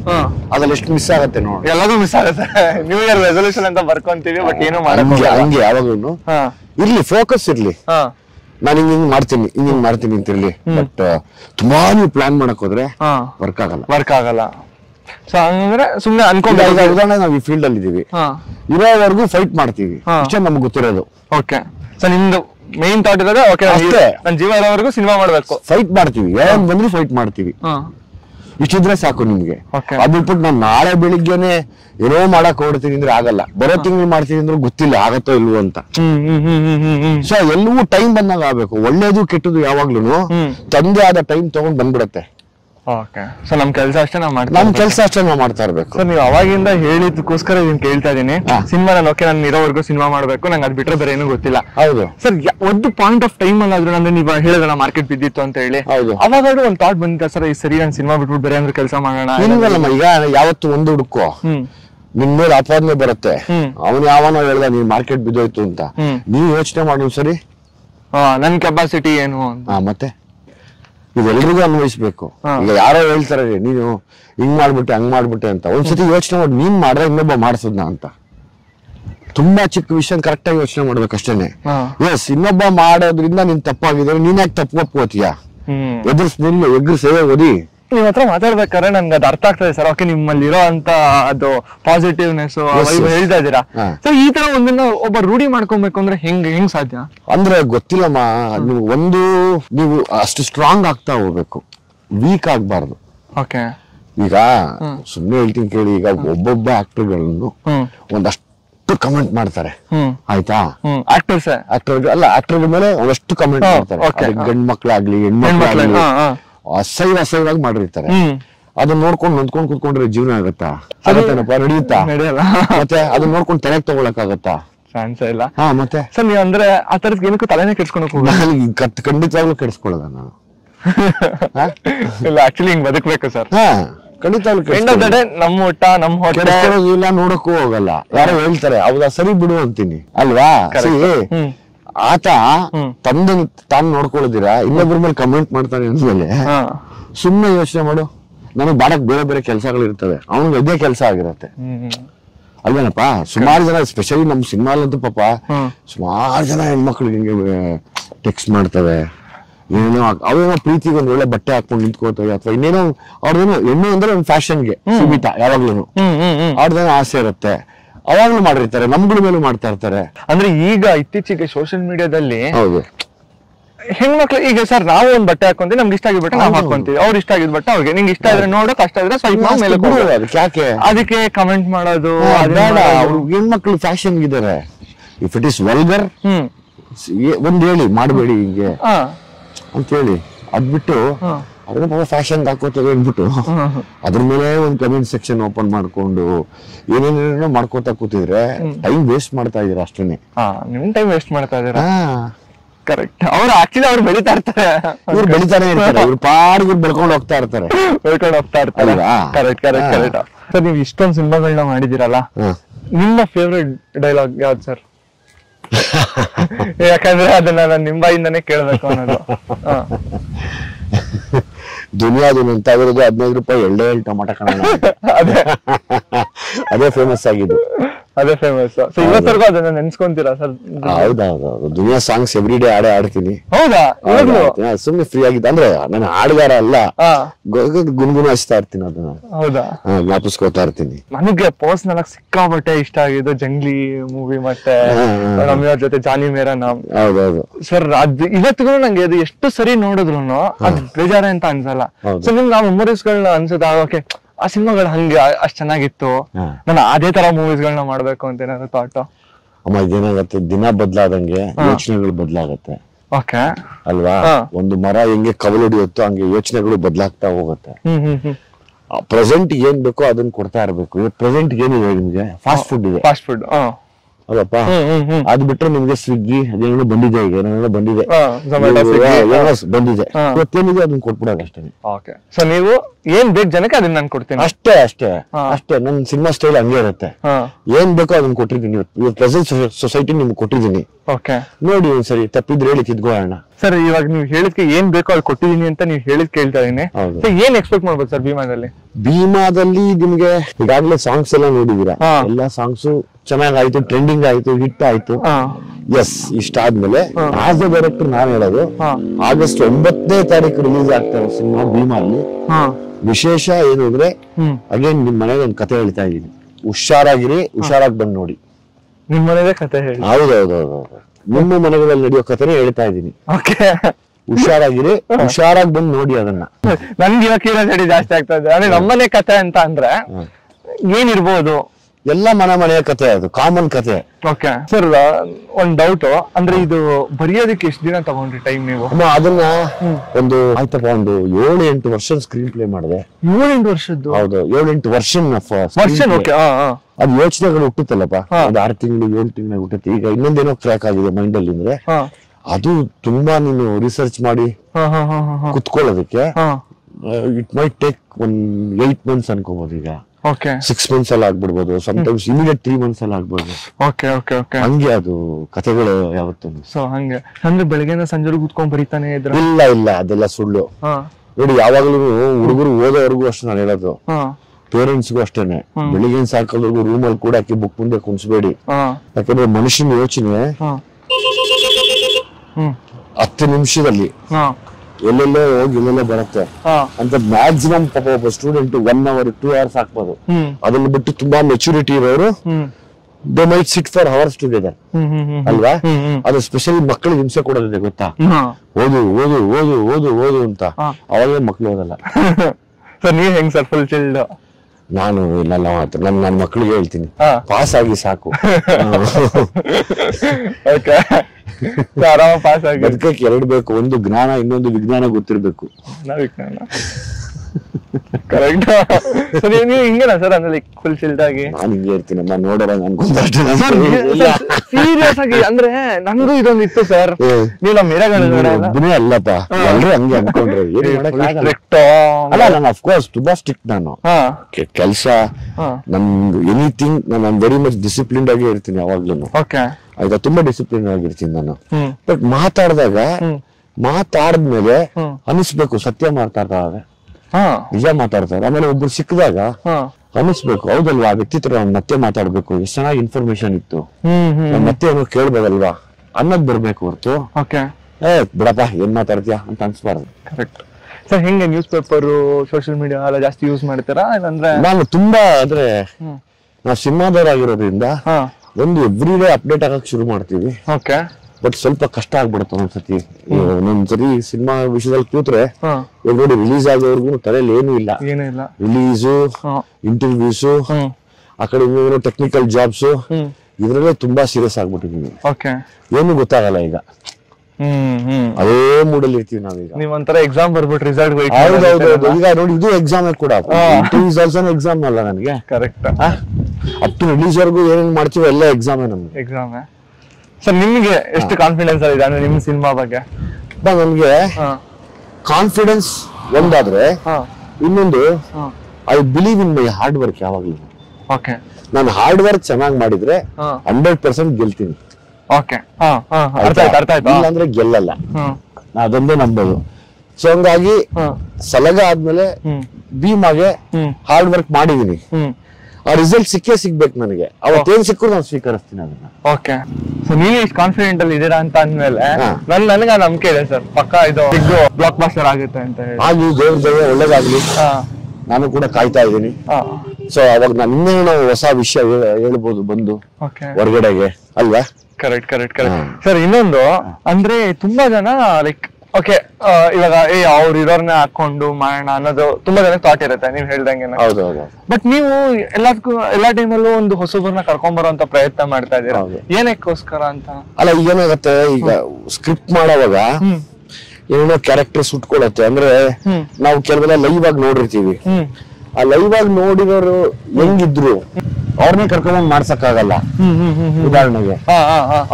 ಅದ್ರಲ್ಲಿ ಎಷ್ಟು ಮಿಸ್ ಆಗತ್ತೆ ನೋಡಿ. ಎಲ್ಲದೂ ಮಿಸ್ ಆಗುತ್ತೆ. ನ್ಯೂ ಇಯರ್ ರೆಸೊಲ್ಯೂಷನ್ ಅಂತ ಬರ್ಕೊಂತೀವಿ ಬಟ್ ಏನು ಮಾಡಿ ಹಂಗೆ. ಯಾವಾಗ್ಲೂ ಇರ್ಲಿ ಫೋಕಸ್ ಇರ್ಲಿ. ನಾನು ಹಿಂಗ್ ಹಿಂಗ್ ಮಾಡ್ತೀನಿ ಹಿಂಗ್ ಹಿಂಗ್ ಮಾಡ್ತೀನಿ ಅಂತ ಇರ್ಲಿ ಬಟ್ ತುಂಬಾ ನೀವು ಪ್ಲಾನ್ ಮಾಡಕ್ ಹೋದ್ರೆ ವರ್ಕ್ ಆಗಲ್ಲ. ವರ್ಕ್ ಆಗಲ್ಲ. ಸೊ ಹಂಗಂದ್ರೆ ಸುಮ್ನೆ ಅನ್ಕೊಂಡ್ ಉದಾಹರಣೆ ನಾವು ಈ ಫೀಲ್ಡ್ ಅಲ್ಲಿ ಇದೀವಿ. ಇರೋವರೆಗೂ ಫೈಟ್ ಮಾಡ್ತೀವಿ. ಹಾ. ಇಷ್ಟೇ ನಮ್ಗೆ ಗೊತ್ತಿರೋದು. ಓಕೆ ಸೊ ನಿಮ್ದು ಮೇನ್ ಥಾಟ್ ಇರೋದು ಓಕೆ ಅಷ್ಟೇ. ನನ್ನ ಜೀವ ಇರೋವರೆಗೂ ಸಿನಿಮಾ ಮಾಡ್ಬೇಕು. ಫೈಟ್ ಮಾಡ್ತೀವಿ. ಏನ್ ಬಂದ್ರು ಫೈಟ್ ಮಾಡ್ತೀವಿ. ಇಷ್ಟಿದ್ರೆ ಸಾಕು ನಿಮ್ಗೆ. ಅದ್ ಬಿಟ್ಬಿಟ್ಟು ನಾನು ನಾಳೆ ಬೆಳಿಗ್ಗೆನೆ ಏನೋ ಮಾಡಕ್ ಹೊಡ್ತೀನಿ ಅಂದ್ರೆ ಆಗಲ್ಲ. ಬರೋ ತಿಂಗಳು ಮಾಡ್ತೀನಿ ಅಂದ್ರೆ ಗೊತ್ತಿಲ್ಲ ಆಗತ್ತೋ ಇಲ್ವೋ ಅಂತ. ಹ್ಮ್ ಹ್ಮ್ ಹ್ಮ್ ಹ್ಮ್ ಹ್ಮ್ ಹ್ಮ್. ಸೊ ಎಲ್ಲವೂ ಟೈಮ್ ಬಂದಾಗ ಆಗ್ಬೇಕು. ಒಳ್ಳೇದು ಕೆಟ್ಟದು ಯಾವಾಗ್ಲೂ. ತಂದೆ ಆದ ಟೈಮ್ ತಗೊಂಡ್ ಬಂದ್ಬಿಡತ್ತೆ. ಓಕೆ ಸೊ ನಮ್ ಕೆಲಸ ಅಷ್ಟೇ ನಾವು ಮಾಡ್ತೀವಿ ನಮ್ ಕೆಲ್ಸ ಅಷ್ಟೇ ನಾವು ಮಾಡ್ತಾ ಇರ್ಬೇಕು. ಸರ್ ನೀವು ಅವಾಗಿಂದ ಹೇಳಿದಕ್ಕೋಸ್ಕರ ಇದನ್ನ ಕೇಳ್ತಾ ಇದೀನಿ. ಸಿನಿಮಾ ನಾನು ಓಕೆ ನಾನು ಇರೋವರೆಗೂ ಸಿನಿಮಾ ಮಾಡ್ಬೇಕು. ನಂಗೆ ಅದ್ ಬಿಟ್ರೆ ಬೇರೆ ಏನೂ ಗೊತ್ತಿಲ್ಲ. ಹೌದು. ಸರ್ ಒಂದು ಪಾಯಿಂಟ್ ಆಫ್ ಟೈಮ್ ಅಲ್ಲಾದ್ರೂ ಅಂದ್ರೆ ನೀವು ಹೇಳಿದ್ರೆ ಮಾರ್ಕೆಟ್ ಬಿದ್ದಿತ್ತು ಅಂತ ಹೇಳಿ. ಹೌದು. ಅವಾಗಾದ್ರೂ ಒಂದು ಥಾಟ್ ಬಂದ ಸರ್ ಈ ಸರಿ ನಾನು ಸಿನಿಮಾ ಬಿಟ್ಬಿಟ್ಟು ಬೇರೆ ಅಂದ್ರೆ ಕೆಲಸ ಮಾಡೋಣ ಈಗ ಯಾವತ್ತು ಒಂದು ಹುಡುಕೋ. ನಿನ್ ಮೇಲೆ ಅಪಾದನೆ ಬರುತ್ತೆ. ಅವನು ಯಾವನೋ ಹೇಳ್ದ ನೀನ್ ಮಾರ್ಕೆಟ್ ಬಿದ್ದೋಯ್ತು ಅಂತ. ನೀವ್ ಯೋಚನೆ ಮಾಡಿ ಸರಿ ನನ್ ಕೆಪಾಸಿಟಿ ಏನು ಅಂತ. ಮತ್ತೆ? ಇವೆಲ್ರಿಗೂ ಅನ್ವಯಿಸ್ಬೇಕು. ಈಗ ಯಾರೋ ಹೇಳ್ತಾರೆ ನೀನು ಹಿಂಗ್ ಮಾಡ್ಬಿಟ್ಟೆ ಹಂಗ್ ಮಾಡ್ಬಿಟ್ಟೆ ಅಂತ. ಒಂದ್ಸತಿ ಯೋಚನೆ ಮಾಡಿ ನೀನ್ ಮಾಡ್ರೆ ಇನ್ನೊಬ್ಬ ಮಾಡಿಸದ್ನ ಅಂತ. ತುಂಬಾ ಚಿಕ್ಕ ವಿಷಯ ಕರೆಕ್ಟ್ ಆಗಿ ಯೋಚನೆ ಮಾಡ್ಬೇಕಷ್ಟೇನೆ. ಅಷ್ಟೇನೆ ಎಸ್ ಇನ್ನೊಬ್ಬ ಮಾಡೋದ್ರಿಂದ ನೀನ್ ತಪ್ಪಾಗಿದ್ರೆ ನೀನ್ ಯಾಕೆ ತಪ್ಪು ಒಪ್ಕೋತೀಯ? ಎದುರ್ಸ್ ನಿಲ್ಲು ಎಗ್ರು ಸೇವೆ ಓದಿ ನಿಮ್ ಹತ್ರ ಮಾತಾಡ್ಬೇಕಾದ್ರೆ ನನ್ಗೆ ಅದು ಅರ್ಥ ಆಗ್ತದೆ ಸರ್. ಓಕೆ ನಿಮ್ಮಲ್ಲಿ ಇರೋ ಅಂತ ಅದು ಪಾಸಿಟಿವ್ನೆಸ್. ಹೇಳ್ತಾ ಇದ್ದೀರಾ. ಸೊ ಈ ತರ ಒಂದನ್ನ ಒಬ್ಬ ರೂಢಿ ಮಾಡ್ಕೊಬೇಕು ಅಂದ್ರೆ ಹೆಂಗ್ ಹೆಂಗ್ ಸಾಧ್ಯ? ಅಂದ್ರೆ ಗೊತ್ತಿಲ್ಲಮ್ಮ ನೀವು ಒಂದು ನೀವು ಅಷ್ಟು ಸ್ಟ್ರಾಂಗ್ ಆಗ್ತಾ ಹೋಗ್ಬೇಕು. ವೀಕ್ ಆಗ್ಬಾರ್ದು. ಓಕೆ ಈಗ ಸುಮ್ಮನೆ ಹೇಳ್ತೀನಿ ಕೇಳಿ ಈಗ ಒಬ್ಬೊಬ್ಬ ಆಕ್ಟರ್ಗಳನ್ನು ಒಂದಷ್ಟು ಕಮೆಂಟ್ ಮಾಡ್ತಾರೆ. ಆಯ್ತಾ? ಆಕ್ಟರ್ಸ್ ಆಕ್ಟರ್ ಅಲ್ಲ ಆಕ್ಟರ್ ಮೇಲೆ ಒಂದಷ್ಟು ಕಮೆಂಟ್ ಮಾಡ್ತಾರೆ. ಗಂಡ್ ಮಕ್ಳಾಗ್ಲಿ ಹೆಣ್ಮಕ್ಳು ಹೆಣ್ಮಕ್ಳಾಗ್ಲಿ. ಹಾ ಅಸೈವಾಗಿ ಮಾಡಿರ್ತಾರೆ. ಅದನ್ನ ನೋಡ್ಕೊಂಡು ನೊಂದ್ಕೊಂಡು ಕುತ್ಕೊಂಡ್ರೆ ಜೀವನ ಆಗತ್ತಾ? ಆಗತ್ತೇನಪ್ಪ ನಡೆಯುತ್ತಾ? ನಡೆಯಲ್ಲ. ಮತ್ತೆ ಅದನ್ನ ನೋಡ್ಕೊಂಡು ತಲೆಗೆ ತಗೊಳಕ್ ಆಗತ್ತಾ? ಚಾನ್ಸ್ ಇಲ್ಲ. ಹಾ ಮತ್ತೆ? ಸರ್ ನೀವು ಅಂದ್ರೆ ಆ ತರದ್ ಏನಕ್ಕೂ ತಲೆನೇ ಕೆಡ್ಸ್ಕೊಳಕ್ ಕತ್ ಖಂಡಿತವಾಗ್ಲೂ ಕೆಡಿಸ್ಕೊಳ್ಳೋದ ನಾನು. ಇಲ್ಲ ಆಕ್ಚುಲಿ ಹಿಂಗ್ ಬದುಕ್ಬೇಕು ಸರ್. ಹಾ ಡೇ ನಮ್ಮ ಊಟ ನಮ್ಮ ಇಲ್ಲ ನೋಡಕ್ಕೂ ಹೋಗಲ್ಲ. ಯಾರೋ ಹೇಳ್ತಾರೆ ಹೌದಾ? ಸರಿ ಬಿಡು ಅಂತೀನಿ. ಅಲ್ವಾ? Correct. ಆತ ತಂದ ತಾನು ನೋಡ್ಕೊಳ್ಳೋದಿರ? ಇನ್ನೊಬ್ಬರ ಮೇಲೆ ಕಮೆಂಟ್ ಮಾಡ್ತಾನೆ ಅಂದ್ಮೇಲೆ ಸುಮ್ಮನೆ ಯೋಚನೆ ಮಾಡು. ನನಗೆ ಬಾಡಕ್ ಬೇರೆ ಬೇರೆ ಕೆಲಸಗಳು ಇರ್ತವೆ. ಅವನಿಗೆ ಅದೇ ಕೆಲಸ ಆಗಿರತ್ತೆ. ಅಲ್ವೇನಪ್ಪ? ಸುಮಾರು ಜನ ಸ್ಪೆಷಲಿ ನಮ್ ಸಿನಿಮಾಲಂತೂ ಪಾಪ. ಸುಮಾರು ಜನ ಹೆಣ್ಮಕ್ಳಿಗೆ ಹಿಂಗೆ ಟೆಕ್ಸ್ಟ್ ಮಾಡ್ತವೆ. ಏನೋ ಅವೇನೋ ಪ್ರೀತಿಗೆ ಒಂದ್ ಒಳ್ಳೆ ಬಟ್ಟೆ ಹಾಕೊಂಡು ನಿಂತ್ಕೋತವೆ ಅಥವಾ ಇನ್ನೇನೋ ಅವ್ರದೇನೋ ಹೆಣ್ಣು ಅಂದ್ರೆ ಒಂದು ಫ್ಯಾಷನ್ಗೆ ಸೀಮಿತ ಯಾವಾಗ್ಲೂ ಅವ್ರದ್ದೇನೋ ಆಸೆ ಇರುತ್ತೆ. ಅವಾಗ್ಲೂ ಮಾಡಿರ್ತಾರೆ ನಮ್ಗಳ ಮೇಲೂ ಮಾಡ್ತಾ ಇರ್ತಾರೆ. ಅಂದ್ರೆ ಈಗ ಇತ್ತೀಚೆಗೆ ಸೋಷಿಯಲ್ ಮೀಡಿಯಾದಲ್ಲಿ ಹೌದು. ಹೆಣ್ಮಕ್ಳು ಈಗ ಸರ್ ನಾವು ಒಂದ್ ಬಟ್ಟೆ ಹಾಕೊಂತೀವಿ ನಮ್ಗೆ ಇಷ್ಟ ಆಗಿದ್ ಬಟ್ಟೆ ನಾವು. ಹಾಕೊಂತೀವಿ. ಅವ್ರು ಇಷ್ಟ ಆಗಿದ್ ಬಟ್ಟೆ ಅವ್ರಿಗೆ. ನಿಂಗೆ ಇಷ್ಟ ಇದ್ರೆ ನೋಡು ಕಷ್ಟ ಇದ್ರೆ ಸ್ವಲ್ಪ ಮೇಲೆ ಯಾಕೆ? ಅದಕ್ಕೆ ಕಮೆಂಟ್ ಮಾಡೋದು ಹೆಣ್ಮಕ್ಳು ಫ್ಯಾಷನ್ ಇದಾರೆ. If it is vulgar hmm. ಒಂದ್ ಹೇಳಿ ಮಾಡಬೇಡಿ ಹಿಂಗೆ. ಹಾ. ಅಂತ ಹೇಳಿ. ಅದ್ಬಿಟ್ಟು ಹಾ. ಬಹಳ ಫ್ಯಾಷನ್ ಹಾಕೋತೇವೆ ಅಂದ್ಬಿಟ್ಟು. ಅದ್ರ ಮೇಲೆ ಒಂದು ಕಮೆಂಟ್ ಸೆಕ್ಷನ್ ಓಪನ್ ಮಾಡ್ಕೊಂಡು ಏನೇನೇನೋ ಮಾಡ್ಕೋತಾ ಕೂತಿದ್ರೆ ಟೈಮ್ ವೇಸ್ಟ್ ಮಾಡ್ತಾ ಇದೀರ ಅಷ್ಟೇನೆ ನಿಮ್ ಟೈಮ್ ವೇಸ್ಟ್ ಮಾಡ್ತಾ ಇದೀರ ಕರೆಕ್ಟ್ ಅವ್ರು ಆಕ್ಚುಲಿ ಅವ್ರು ಬೆಳಿತಾ ಇರ್ತಾರೆ. ಇವ್ರು ಬೆಳಿತಾನೆ ಇರ್ತಾರೆ. ಇವ್ರು ಪಾಡಿಗೆ ಬೆಳ್ಕೊಂಡು ಹೋಗ್ತಾ ಇರ್ತಾರೆ. ಬೆಳ್ಕೊಂಡು ಹೋಗ್ತಾ ಇರ್ತಾರೆ. ಕರೆಕ್ಟ್ ಕರೆಕ್ಟ್ ಕರೆಕ್ಟ್ ಸರ್ ನೀವು ಇಷ್ಟೊಂದು ಸಿನಿಮಾಗಳನ್ನ ಮಾಡಿದಿರಲ್ಲ. ನಿಮ್ಮ ಫೇವ್ರೆಟ್ ಡೈಲಾಗ್ ಯಾವ್ದು ಸರ್? ಯಾಕಂದ್ರೆ ಅದನ್ನ ನಾನು ನಿಮ್ಮ ಬಾಯಿಂದಾನೇ ಕೇಳ್ಬೇಕು ಅನ್ನೋದು. ದುನಿಯಾದು ನಿಂತಾಗಿರೋದು ಹದಿನೈದು ರೂಪಾಯಿ ಎಳ್ಳೆ ಎಳ್ಳು ಟೊಮಾಟೊ ಕಣ ಅದೇ. ಅದೇ ಫೇಮಸ್ ಆಗಿದ್ದು. ಅದೇ ಫೇಮಸ್ ಸೊ ಇವತ್ತರೆಗೂ ಅದನ್ನ ನೆನ್ಸ್ಕೊಂತೀರಾ ಸರ್ ಹೌದೌದು ದುನಿಯಾ ಸಾಂಗ್ಸ್ ಎವ್ರಿ ಡೇ ಆಡೇ ಆಡ್ತೀನಿ ಹೌದಾ? ಸುಮ್ಮನೆ ಫ್ರೀ ಆಗಿದ್ದ. ಅಂದ್ರೆ ನಾನು ಹಾಡುಗಾರ ಅಲ್ಲ ಹಾ. ಗುನ್ಗುನಿಸ್ತಾ ಇರ್ತೀನಿ ಅದನ್ನ. ಹೌದಾ? ವಾಪಸ್ ಜ್ಞಾಪಿಸ್ಕೊತಾ ಇರ್ತೀನಿ. ನನಗೆ ಪರ್ಸನಲ್ ಆಗಿ ಸಿಕ್ಕಾಪಟ್ಟೆ ಇಷ್ಟ ಆಗಿದ್ದು ಜಂಗ್ಲಿ ಮೂವಿ ಮತ್ತೆ. ರಮ್ಯಾ ಜೊತೆ ಜಾನಿ ಮೇರಾ ನಾಮ್. ಹೌದೌದು ಸರ್ ಅದು ಇವತ್ತಿಗೂ ನಂಗೆ ಅದು ಎಷ್ಟು ಸರಿ ನೋಡಿದ್ರು ಅದು ಬೇಜಾರ ಅಂತ ಅನ್ಸಲ್ಲ. ಸೊ ನಿಮ್ಗೆ ಆ ಮೆಮೊರೀಸ್ ಗಳನ್ನ ಅನ್ಸುತ್ತೆ ಓಕೆ ಆ ಸಿನಿಮಾಗಳು ಹಂಗೆ ಅಷ್ಟು ಚೆನ್ನಾಗಿತ್ತು. ನಾನು ಅದೇ ತರ ಮೂವೀಸ್ ಗಳನ್ನ ಮಾಡ್ಬೇಕು ಅಂತ ಏನಾದ್ರು ಥಾಟ್ ಅಮ್ಮ ಇದೇನಾಗತ್ತೆ? ದಿನ ಬದಲಾದಂಗೆ ಯೋಚನೆಗಳು ಬದಲಾಗತ್ತೆ. ಓಕೆ. ಅಲ್ವಾ? ಒಂದು ಮರ ಹೆಂಗೆ ಕವಲೊಡಿಯುತ್ತೋ ಹಂಗೆ ಯೋಚನೆಗಳು ಬದಲಾಗ್ತಾ ಹೋಗುತ್ತೆ. ಪ್ರೆಸೆಂಟ್ ಏನ್ ಬೇಕೋ ಅದನ್ನ ಕೊಡ್ತಾ ಇರ್ಬೇಕು. ಪ್ರೆಸೆಂಟ್ ಏನಿದೆ ನಿಮ್ಗೆ? ಫಾಸ್ಟ್ ಫುಡ್ ಇದೆ. ಫಾಸ್ಟ್ ಫುಡ್ ಅಲ್ಲಪ್ಪ? ಅದ್ ಬಿಟ್ರೆ ನಿಮ್ಗೆ ಸ್ವಿಗ್ಗಿ ಅದೇನೋ ಬಂದಿದೆ ಈಗ ಏನೇನೋ ಬಂದಿದೆ. ಬಂದಿದೆ. ಹಾ. ಅದನ್ನ ಕೊಟ್ಬಿಡೋದು ಅಷ್ಟೇ ಓಕೆ. ಸೊ ನೀವು ಏನ್ ಬೇಕು ಜನಕ್ಕೆ ಅದನ್ನ ನಾನು ಕೊಡ್ತೀನಿ. ಅಷ್ಟೇ ಅಷ್ಟೇ ಅಷ್ಟೇ. ನನ್ ಸಿನಿಮಾ ಸ್ಟೈಲ್ ಹಂಗೆ ಇರುತ್ತೆ. ಏನ್ ಬೇಕೋ ಅದನ್ನ ಕೊಟ್ಟಿದ್ದೀನಿ ಇವತ್ತು ಪ್ರೆಸೆಂಟ್ ಸೊಸೈಟಿ ನಿಮ್ಗೆ ಕೊಟ್ಟಿದ್ದೀನಿ. ಓಕೆ. ನೋಡಿ ಒಂದ್ಸರಿ ತಪ್ಪಿದ್ರೆ ಹೇಳಿ ತಿದ್ಕೊಳ್ಳೋಣ ಸರ್ ಇವಾಗ ನೀವು ಹೇಳಿದ್ಕೆ ಏನ್ ಬೇಕೋ ಅದು ಕೊಟ್ಟಿದೀನಿ ಅಂತ ನೀವು ಹೇಳಿದ್ ಕೇಳ್ತಾ ಇದೀನಿ ಏನ್ ಎಕ್ಸ್ಪೆಕ್ಟ್ ಮಾಡ್ಬೋದು ಸರ್ ಭೀಮಾದಲ್ಲಿ? ಭೀಮಾದಲ್ಲಿ ನಿಮ್ಗೆ ಈಗಾಗಲೇ ಸಾಂಗ್ಸ್ ಎಲ್ಲ ನೋಡಿದೀರಾ. ಎಲ್ಲಾ ಸಾಂಗ್ಸ್ ಚೆನ್ನಾಗಾಯ್ತು ಟ್ರೆಂಡಿಂಗ್ ಆಯ್ತು ಹಿಟ್ ಆಯ್ತು. ಎಸ್ ಇಷ್ಟ ಆದ್ಮೇಲೆ ಆಸ್ ಎ ಡೈರೆಕ್ಟರ್ ನಾನ್ ಹೇಳೋದು ಆಗಸ್ಟ್ ಒಂಬತ್ತನೇ ತಾರೀಕು ರಿಲೀಸ್ ಆಗ್ತಾರೆ ಸಿನಿಮಾ ಭೀಮಾ ಅಲ್ಲಿ ಹಾ. ವಿಶೇಷ ಏನು ಅಂದ್ರೆ ಅಗೇನ್ ನಿಮ್ ಮನೆಗೆ ಒಂದು ಕತೆ ಹೇಳ್ತಾ ಇದ್ದೀನಿ. ಹುಷಾರಾಗಿರಿ ಹುಷಾರಾಗಿ ಬಂದು ನೋಡಿ. ನಿಮ್ ಮನೆಗೆ ಕತೆ ಹೇಳಿ. ಹೌದೌದೌದು ನಿಮ್ಮ ಮನೆಗಳಲ್ಲಿ ನಡೆಯೋ ಕಥೆನೇ ಹೇಳ್ತಾ ಇದ್ದೀನಿ. ಹುಷಾರಾಗಿರಿ ಹುಷಾರಾಗಿ ಬಂದು ನೋಡಿ ಅದನ್ನ. ನನ್ಗೆ ಇವಾಗ ಜಾಸ್ತಿ ಆಗ್ತಾ ಇದೆ. ಅಂದ್ರೆ ನಮ್ಮನೆ ಕತೆ ಅಂತ ಅಂದ್ರೆ ಏನಿರ್ಬೋದು ಎಲ್ಲ ಮನೆ ಮನೆಯ ಕತೆ ಅದು ಕಾಮನ್ ಕತೆ ಓಕೆ ಸರ್ ಒಂದ್ ಡೌಟ್ ಅಂದ್ರೆ ಇದು ಬರೆಯೋದಕ್ಕೆ ಎಷ್ಟು ದಿನ ತಗೊಂಡ್ರಿ ಟೈಮ್ ನೀವು? ಅದನ್ನ ಒಂದು ಆಯ್ತಪ್ಪ ಒಂದು ಏಳು ಎಂಟು ವರ್ಷ ಸ್ಕ್ರೀನ್ ಪ್ಲೇ ಮಾಡಿದೆ. ಏಳೆಂಟು ವರ್ಷದ್ದು? ಹೌದು ಏಳು ಎಂಟು ವರ್ಷನ್ ವರ್ಷನ್ ಓಕೆ ಅದು ಯೋಚನೆಗಳು ಹುಟ್ಟುತ್ತಲ್ಲಪ್ಪ. ಅದ್ ಆರು ತಿಂಗಳು ಏಳು ತಿಂಗಳು ಹುಟ್ಟುತ್ತೆ. ಈಗ ಇನ್ನೊಂದೇನೋ ಕ್ರ್ಯಾಕ್ ಆಗಿದೆ ಮೈಂಡ್ ಅಲ್ಲಿ ಅಂದ್ರೆ ಅದು ತುಂಬಾ ನೀನು ರಿಸರ್ಚ್ ಮಾಡಿ ಕುತ್ಕೊಳ್ಳೋದಕ್ಕೆ ಇಟ್ ಮೈಟ್ ಟೇಕ್ ಒಂದ್ ಏಟ್ ಮಂತ್ಸ್ ಅನ್ಕೋಬಹುದು ಈಗ. ಸಿಕ್ಸ್ ಮಂತ್ಸ್ ಅಲ್ಲಿ ಆಗ್ಬಿಡ್ಬೋದು. ಸಮಟೈಮ್ಸ್ ಇಮಿಡಿಯೇಟ್ ತ್ರೀ ಮಂತ್ಸ್ ಅಲ್ಲಿ ಆಗ್ಬೋದು. ಓಕೆ ಓಕೆ ಓಕೆ ಹಂಗೆ ಅದು ಕಥೆಗಳು ಯಾವತ್ತೂ. ಸೊ ಹಂಗೆ. ಅಂದ್ರೆ ಬೆಳಗ್ಗೆಯಿಂದ ಸಂಜೆ ಕುತ್ಕೊಂಡ್ ಬರೀತಾನೆ ಇದ್ರ? ಇಲ್ಲ ಇಲ್ಲ ಅದೆಲ್ಲ ಸುಳ್ಳು. ನೋಡಿ ಯಾವಾಗ್ಲೂ ಹುಡುಗರು ಓದೋವರೆಗೂ ಅಷ್ಟೇ ನಾನು ಹೇಳೋದು. ಪೇರೆಂಟ್ಸ್ಗೂ ಅಷ್ಟೇನೆ. ಬೆಳಿಗ್ಗೆ ಸಾಯಂಕಾಲವರೆಗೂ ರೂಮಲ್ಲಿ ಕೂಡ ಹಾಕಿ ಬುಕ್ ಮುಂದೆ ಕುಣಿಸ್ಬೇಡಿ. ಯಾಕಂದ್ರೆ ಮನುಷ್ಯನ ಯೋಚನೆ ಹತ್ತು ನಿಮಿಷದಲ್ಲಿ ಎಲ್ಲೆಲ್ಲೋ ಹೋಗಿ ಎಲ್ಲೆಲ್ಲೋ ಬರುತ್ತೆ. ಅಂತ ಮ್ಯಾಕ್ಸಿಮಮ್ ಪಾಪ ಒಬ್ಬ student one hour two hours ಹಾಕ್ಬೋದು. ಅದನ್ನು ಬಿಟ್ಟು ತುಂಬಾ ಮೆಚುರಿಟಿ ಇರೋರು they might sit for hours together ಅಲ್ವಾ? ಅದು ಸ್ಪೆಷಲಿ ಮಕ್ಕಳಿಗೆ ಹಿಂಸೆ ಕೊಡೋದಿದೆ ಗೊತ್ತಾ? ಓದು ಓದು ಓದು ಓದು ಓದು ಅಂತ. ಅವಾಗೇ ಮಕ್ಕಳು ಓದಲ್ಲ. ಸರ್ ನೀವ್ ಹೆಂಗ್ ಸರ್ ಫುಲ್ ಚಿಲ್ಡ್ ನಾನು ಇಲ್ಲ ಮಾತು ನನ್ನ ನನ್ನ ಮಕ್ಳಿಗೆ ಹೇಳ್ತೀನಿ. ಪಾಸ್ ಆಗಿ ಸಾಕು. ಆರಾಮ ಪಾಸ್ ಆಗಿ. ಬದುಕಕ್ಕೆ ಎರಡು ಬೇಕು ಒಂದು ಜ್ಞಾನ ಇನ್ನೊಂದು ವಿಜ್ಞಾನ ಗೊತ್ತಿರ್ಬೇಕು. ಕರೆಕ್ಟ್ ಸರ್ ನೀವು ಹಿಂಗೇನಾ ಸರ್ ಅಂದ್ರೆ ಫುಲ್ ಆಗಿ? ನಾನು ಹಿಂಗೆ ಸೀರಿಯಸ್ ಆಗಿ ಅಂದ್ರೆ ನಂಗೂ ಇದೊಂದು ಇತ್ತು ಸರ್. ನೀವು ನಮ್ಮ ಅಲ್ಲಪ್ಪ. ಹಂಗೆ ಅನ್ಕೊಂಡ್ರೆ. ಅಲ್ಲ ನಾನು ಅಫ್ಕೋರ್ಸ್ ತುಂಬಾ ಸ್ಟ್ರಿಕ್ಟ್ ನಾನು. ಕೆಲಸ ನಮ್ದು ಎನಿಥಿಂಗ್ ನಾನು ವೆರಿ ಮಚ್ ಡಿಸಿಪ್ಲಿನ್ ಆಗಿ ಇರ್ತೀನಿ ಯಾವಾಗ್ಲೂ ಆಯ್ತಾ ತುಂಬಾ ಡಿಸಿಪ್ಲಿನ್ ಆಗಿರ್ತೀನಿ ನಾನು. ಬಟ್ ಮಾತಾಡಿದಾಗ ಮಾತಾಡದ್ಮೇಲೆ ಹ್ಮ್. ಅನಿಸ್ಬೇಕು ಸತ್ಯ ಮಾತಾಡ್ತಾ ನಿಜ ಮಾತಾಡ್ತಾರೆ. ಆಮೇಲೆ ಒಬ್ರು ಸಿಕ್ಕಿದಾಗ ಹಾ. ಅನಿಸ್ಬೇಕು. ಹೌದಲ್ವಾ? ಆ ವ್ಯಕ್ತಿ ಹತ್ರ ಮತ್ತೆ ಮಾತಾಡ್ಬೇಕು. ಎಷ್ಟು ಚೆನ್ನಾಗಿ ಇನ್ಫಾರ್ಮೇಶನ್ ಇತ್ತು. ಮತ್ತೆ ಏನೋ ಕೇಳ್ಬೋದಲ್ವಾ? ಅನ್ನೋದ್ ಬರ್ಬೇಕು ಹೊರತು. ಓಕೆ. ಏ ಬಿಡಪ್ಪ ಏನ್ ಮಾತಾಡ್ತೀಯ ಅಂತ ಅನ್ಸ್ಬಾರ್ದು. ಕರೆಕ್ಟ್ ಸರ್ ಹೆಂಗೆ ನ್ಯೂಸ್ ಪೇಪರ್ ಸೋಷಿಯಲ್ ಮೀಡಿಯಾ ಎಲ್ಲ ಜಾಸ್ತಿ ಯೂಸ್ ಮಾಡ್ತೀರಾ? ಇಲ್ಲಾಂದ್ರೆ ನಾನು ತುಂಬಾ ಅಂದ್ರೆ. ನಾವು ಸಿನಿಮಾದವರಾಗಿರೋದ್ರಿಂದ ಒಂದು ಎವ್ರಿ ಡೇ ಅಪ್ಡೇಟ್ ಆಗಕ್ ಶುರು ಮಾಡ್ತೀವಿ. ಓಕೆ. ಬಟ್ ಸ್ವಲ್ಪ ಕಷ್ಟ ಆಗ್ಬಿಡುತ್ತೆ ಒಂದ್ಸತಿ. ಒಂದೊಂದ್ಸರಿ ಸಿನಿಮಾ ವಿಷಯದಲ್ಲಿ ಕೂತ್ರೆ ಇವಾಗ ನೋಡಿ ರಿಲೀಸ್ ಆಗೋವರೆಗೂ ತಲೆಯಲ್ಲಿ ಏನು ಇಲ್ಲ. ಏನೂ ಇಲ್ಲ. ರಿಲೀಸು ಇಂಟರ್ವ್ಯೂಸು ಆ ಕಡೆ ಟೆಕ್ನಿಕಲ್ ಜಾಬ್ಸ್ ಇದರಲ್ಲೇ ತುಂಬಾ ಸೀರಿಯಸ್ ಆಗ್ಬಿಟ್ಟಿದೀವಿ. ಏನು ಗೊತ್ತಾಗಲ್ಲ ಈಗ. ಅದೇ ಮೂಡಲ್ಲಿ ಇರ್ತೀವಿ ನಾವೀಗ. ನೀವ್ ಒಂಥರ ಎಕ್ಸಾಮ್ ಬರ್ಬಿಟ್ಟು ರಿಸಲ್ಟ್ ಹೌದೌದು ಈಗ ನೋಡಿ ಇದು ಎಕ್ಸಾಮ್ ಕೂಡ. ಇಂಟರ್ವ್ಯೂಸ್ ಆಲ್ಸೋ ಎಕ್ಸಾಮ್ ಅಲ್ಲ ನನಗೆ. ಕರೆಕ್ಟ್ ಅಪ್ ಟು ರಿಲೀಸ್ ವರ್ಗು ಏನೇನ್ ಮಾಡ್ತೀವಿ ಎಲ್ಲ ಎಕ್ಸಾಮೇ ನಮ್ಗೆ. ಎಕ್ಸಾಮ್ ಸರ್ ನಿಮ್ಗೆ ಎಷ್ಟು ಕಾನ್ಫಿಡೆನ್ಸ್ ಇದೆ ಅಂದ್ರೆ ನಿಮ್ ಸಿನಿಮಾ ಬಗ್ಗೆ? ನನ್ಗೆ ಕಾನ್ಫಿಡೆನ್ಸ್ ಒಂದಾದ್ರೆ ಇನ್ನೊಂದು I believe in my hard work ಯಾವಾಗ್ಲೂ. ಓಕೆ ನಾನು ಹಾರ್ಡ್ ವರ್ಕ್ ಚೆನ್ನಾಗಿ ಮಾಡಿದ್ರೆ ಹಂಡ್ರೆಡ್ ಪರ್ಸೆಂಟ್ ಗೆಲ್ತೀನಿ. ಓಕೆ ಹಾ ಹಾ ಹಾ. ಅರ್ಥ ಆಯ್ತು ಅರ್ಥ ಆಯ್ತು. ಇಲ್ಲ ಅಂದ್ರೆ ಗೆಲ್ಲಲ್ಲ. ಅದೊಂದೇ ನಂಬೋದು. ಸೊ ಹಂಗಾಗಿ ಸಲಗ ಆದ್ಮೇಲೆ ಭೀಮಾಗೆ ಹಾರ್ಡ್ ವರ್ಕ್ ಮಾಡಿದೀನಿ. ಆ ರಿಸಲ್ಟ್ ಸಿಕ್ಕೇ ಸಿಗ್ಬೇಕು ನನಗೆ. ಅವತ್ತೇನ್ ಸಿಕ್ಕರು ನಾನು ಸ್ವೀಕರಿಸ್ತೀನಿ ಅದನ್ನ. ಓಕೆ ಸೊ ನೀವೇ ಇಷ್ಟು ಕಾನ್ಫಿಡೆಂಟ್ ಅಲ್ಲಿ ಇದೀರಾ ಅಂತ ಅಂದ್ಮೇಲೆ. ನನ್ ನನಗ ನಂಬಿಕೆ ಇದೆ ಸರ್. ಪಕ್ಕ ಇದು ಬ್ಲಾಕ್ ಬಾಸ್ಟರ್ ಆಗುತ್ತೆ ಅಂತ ಹೇಳಿ. ಆಗ್ಲಿ ದೇವ್ರ ದೇವ್ರ ಒಳ್ಳೇದಾಗ್ಲಿ. ನಾನು ಕೂಡ ಕಾಯ್ತಾ ಇದ್ದೀನಿ. ಸೊ ಅವಾಗ ನನ್ನೇ ನಾವು ಹೊಸ ವಿಷಯ ಹೇಳ್- ಹೇಳ್ಬೋದು ಬಂದು ಹೊರಗಡೆಗೆ. ಅಲ್ವಾ? ಕರೆಕ್ಟ್ ಕರೆಕ್ಟ್ ಕರೆಕ್ಟ್ ಸರ್ ಇನ್ನೊಂದು ಅಂದ್ರೆ ತುಂಬಾ ಜನ ಲೈಕ್ ಓಕೆ ಇವಾಗ ಏ ಅವ್ರು ಇರೋರ್ನ ಹಾಕೊಂಡು ಮಾಡೋಣ ಅನ್ನೋದು ತುಂಬಾ ಜನ ಥಾಟ್ ಇರುತ್ತೆ ನೀವು ಹೇಳ್ದಂಗೆ ಹೌದು ಹೌದು ಬಟ್ ನೀವು ಎಲ್ಲದಕ್ಕೂ ಎಲ್ಲಾ ಟೈಮಲ್ಲೂ ಒಂದು ಹೊಸಬ್ರನ್ನ ಕರ್ಕೊಂಡ್ ಬರುವಂತ ಪ್ರಯತ್ನ ಮಾಡ್ತಾ ಇದೀರ. ಏನಕ್ಕೋಸ್ಕರ ಅಂತ? ಅಲ್ಲ ಏನಾಗತ್ತೆ ಈಗ ಸ್ಕ್ರಿಪ್ಟ್ ಮಾಡೋವಾಗ ಏನೋ ಏನೇನೋ ಕ್ಯಾರೆಕ್ಟರ್ ಸುಟ್ಕೊಳತ್ತೆ ಅಂದ್ರೆ ನಾವು ಕೆಲವೆಲ್ಲ ಲೈವ್ ಆಗಿ ನೋಡಿರ್ತೀವಿ. ಆ ಲೈವ್ ಆಗಿ ನೋಡಿರೋರು ಹೆಂಗಿದ್ರು? ಅವ್ರನ್ನೇ ಕರ್ಕೊಂಡ್ಬಂದು ಮಾಡ್ಸಕ್ಕಾಗಲ್ಲ. ಉದಾಹರಣೆಗೆ.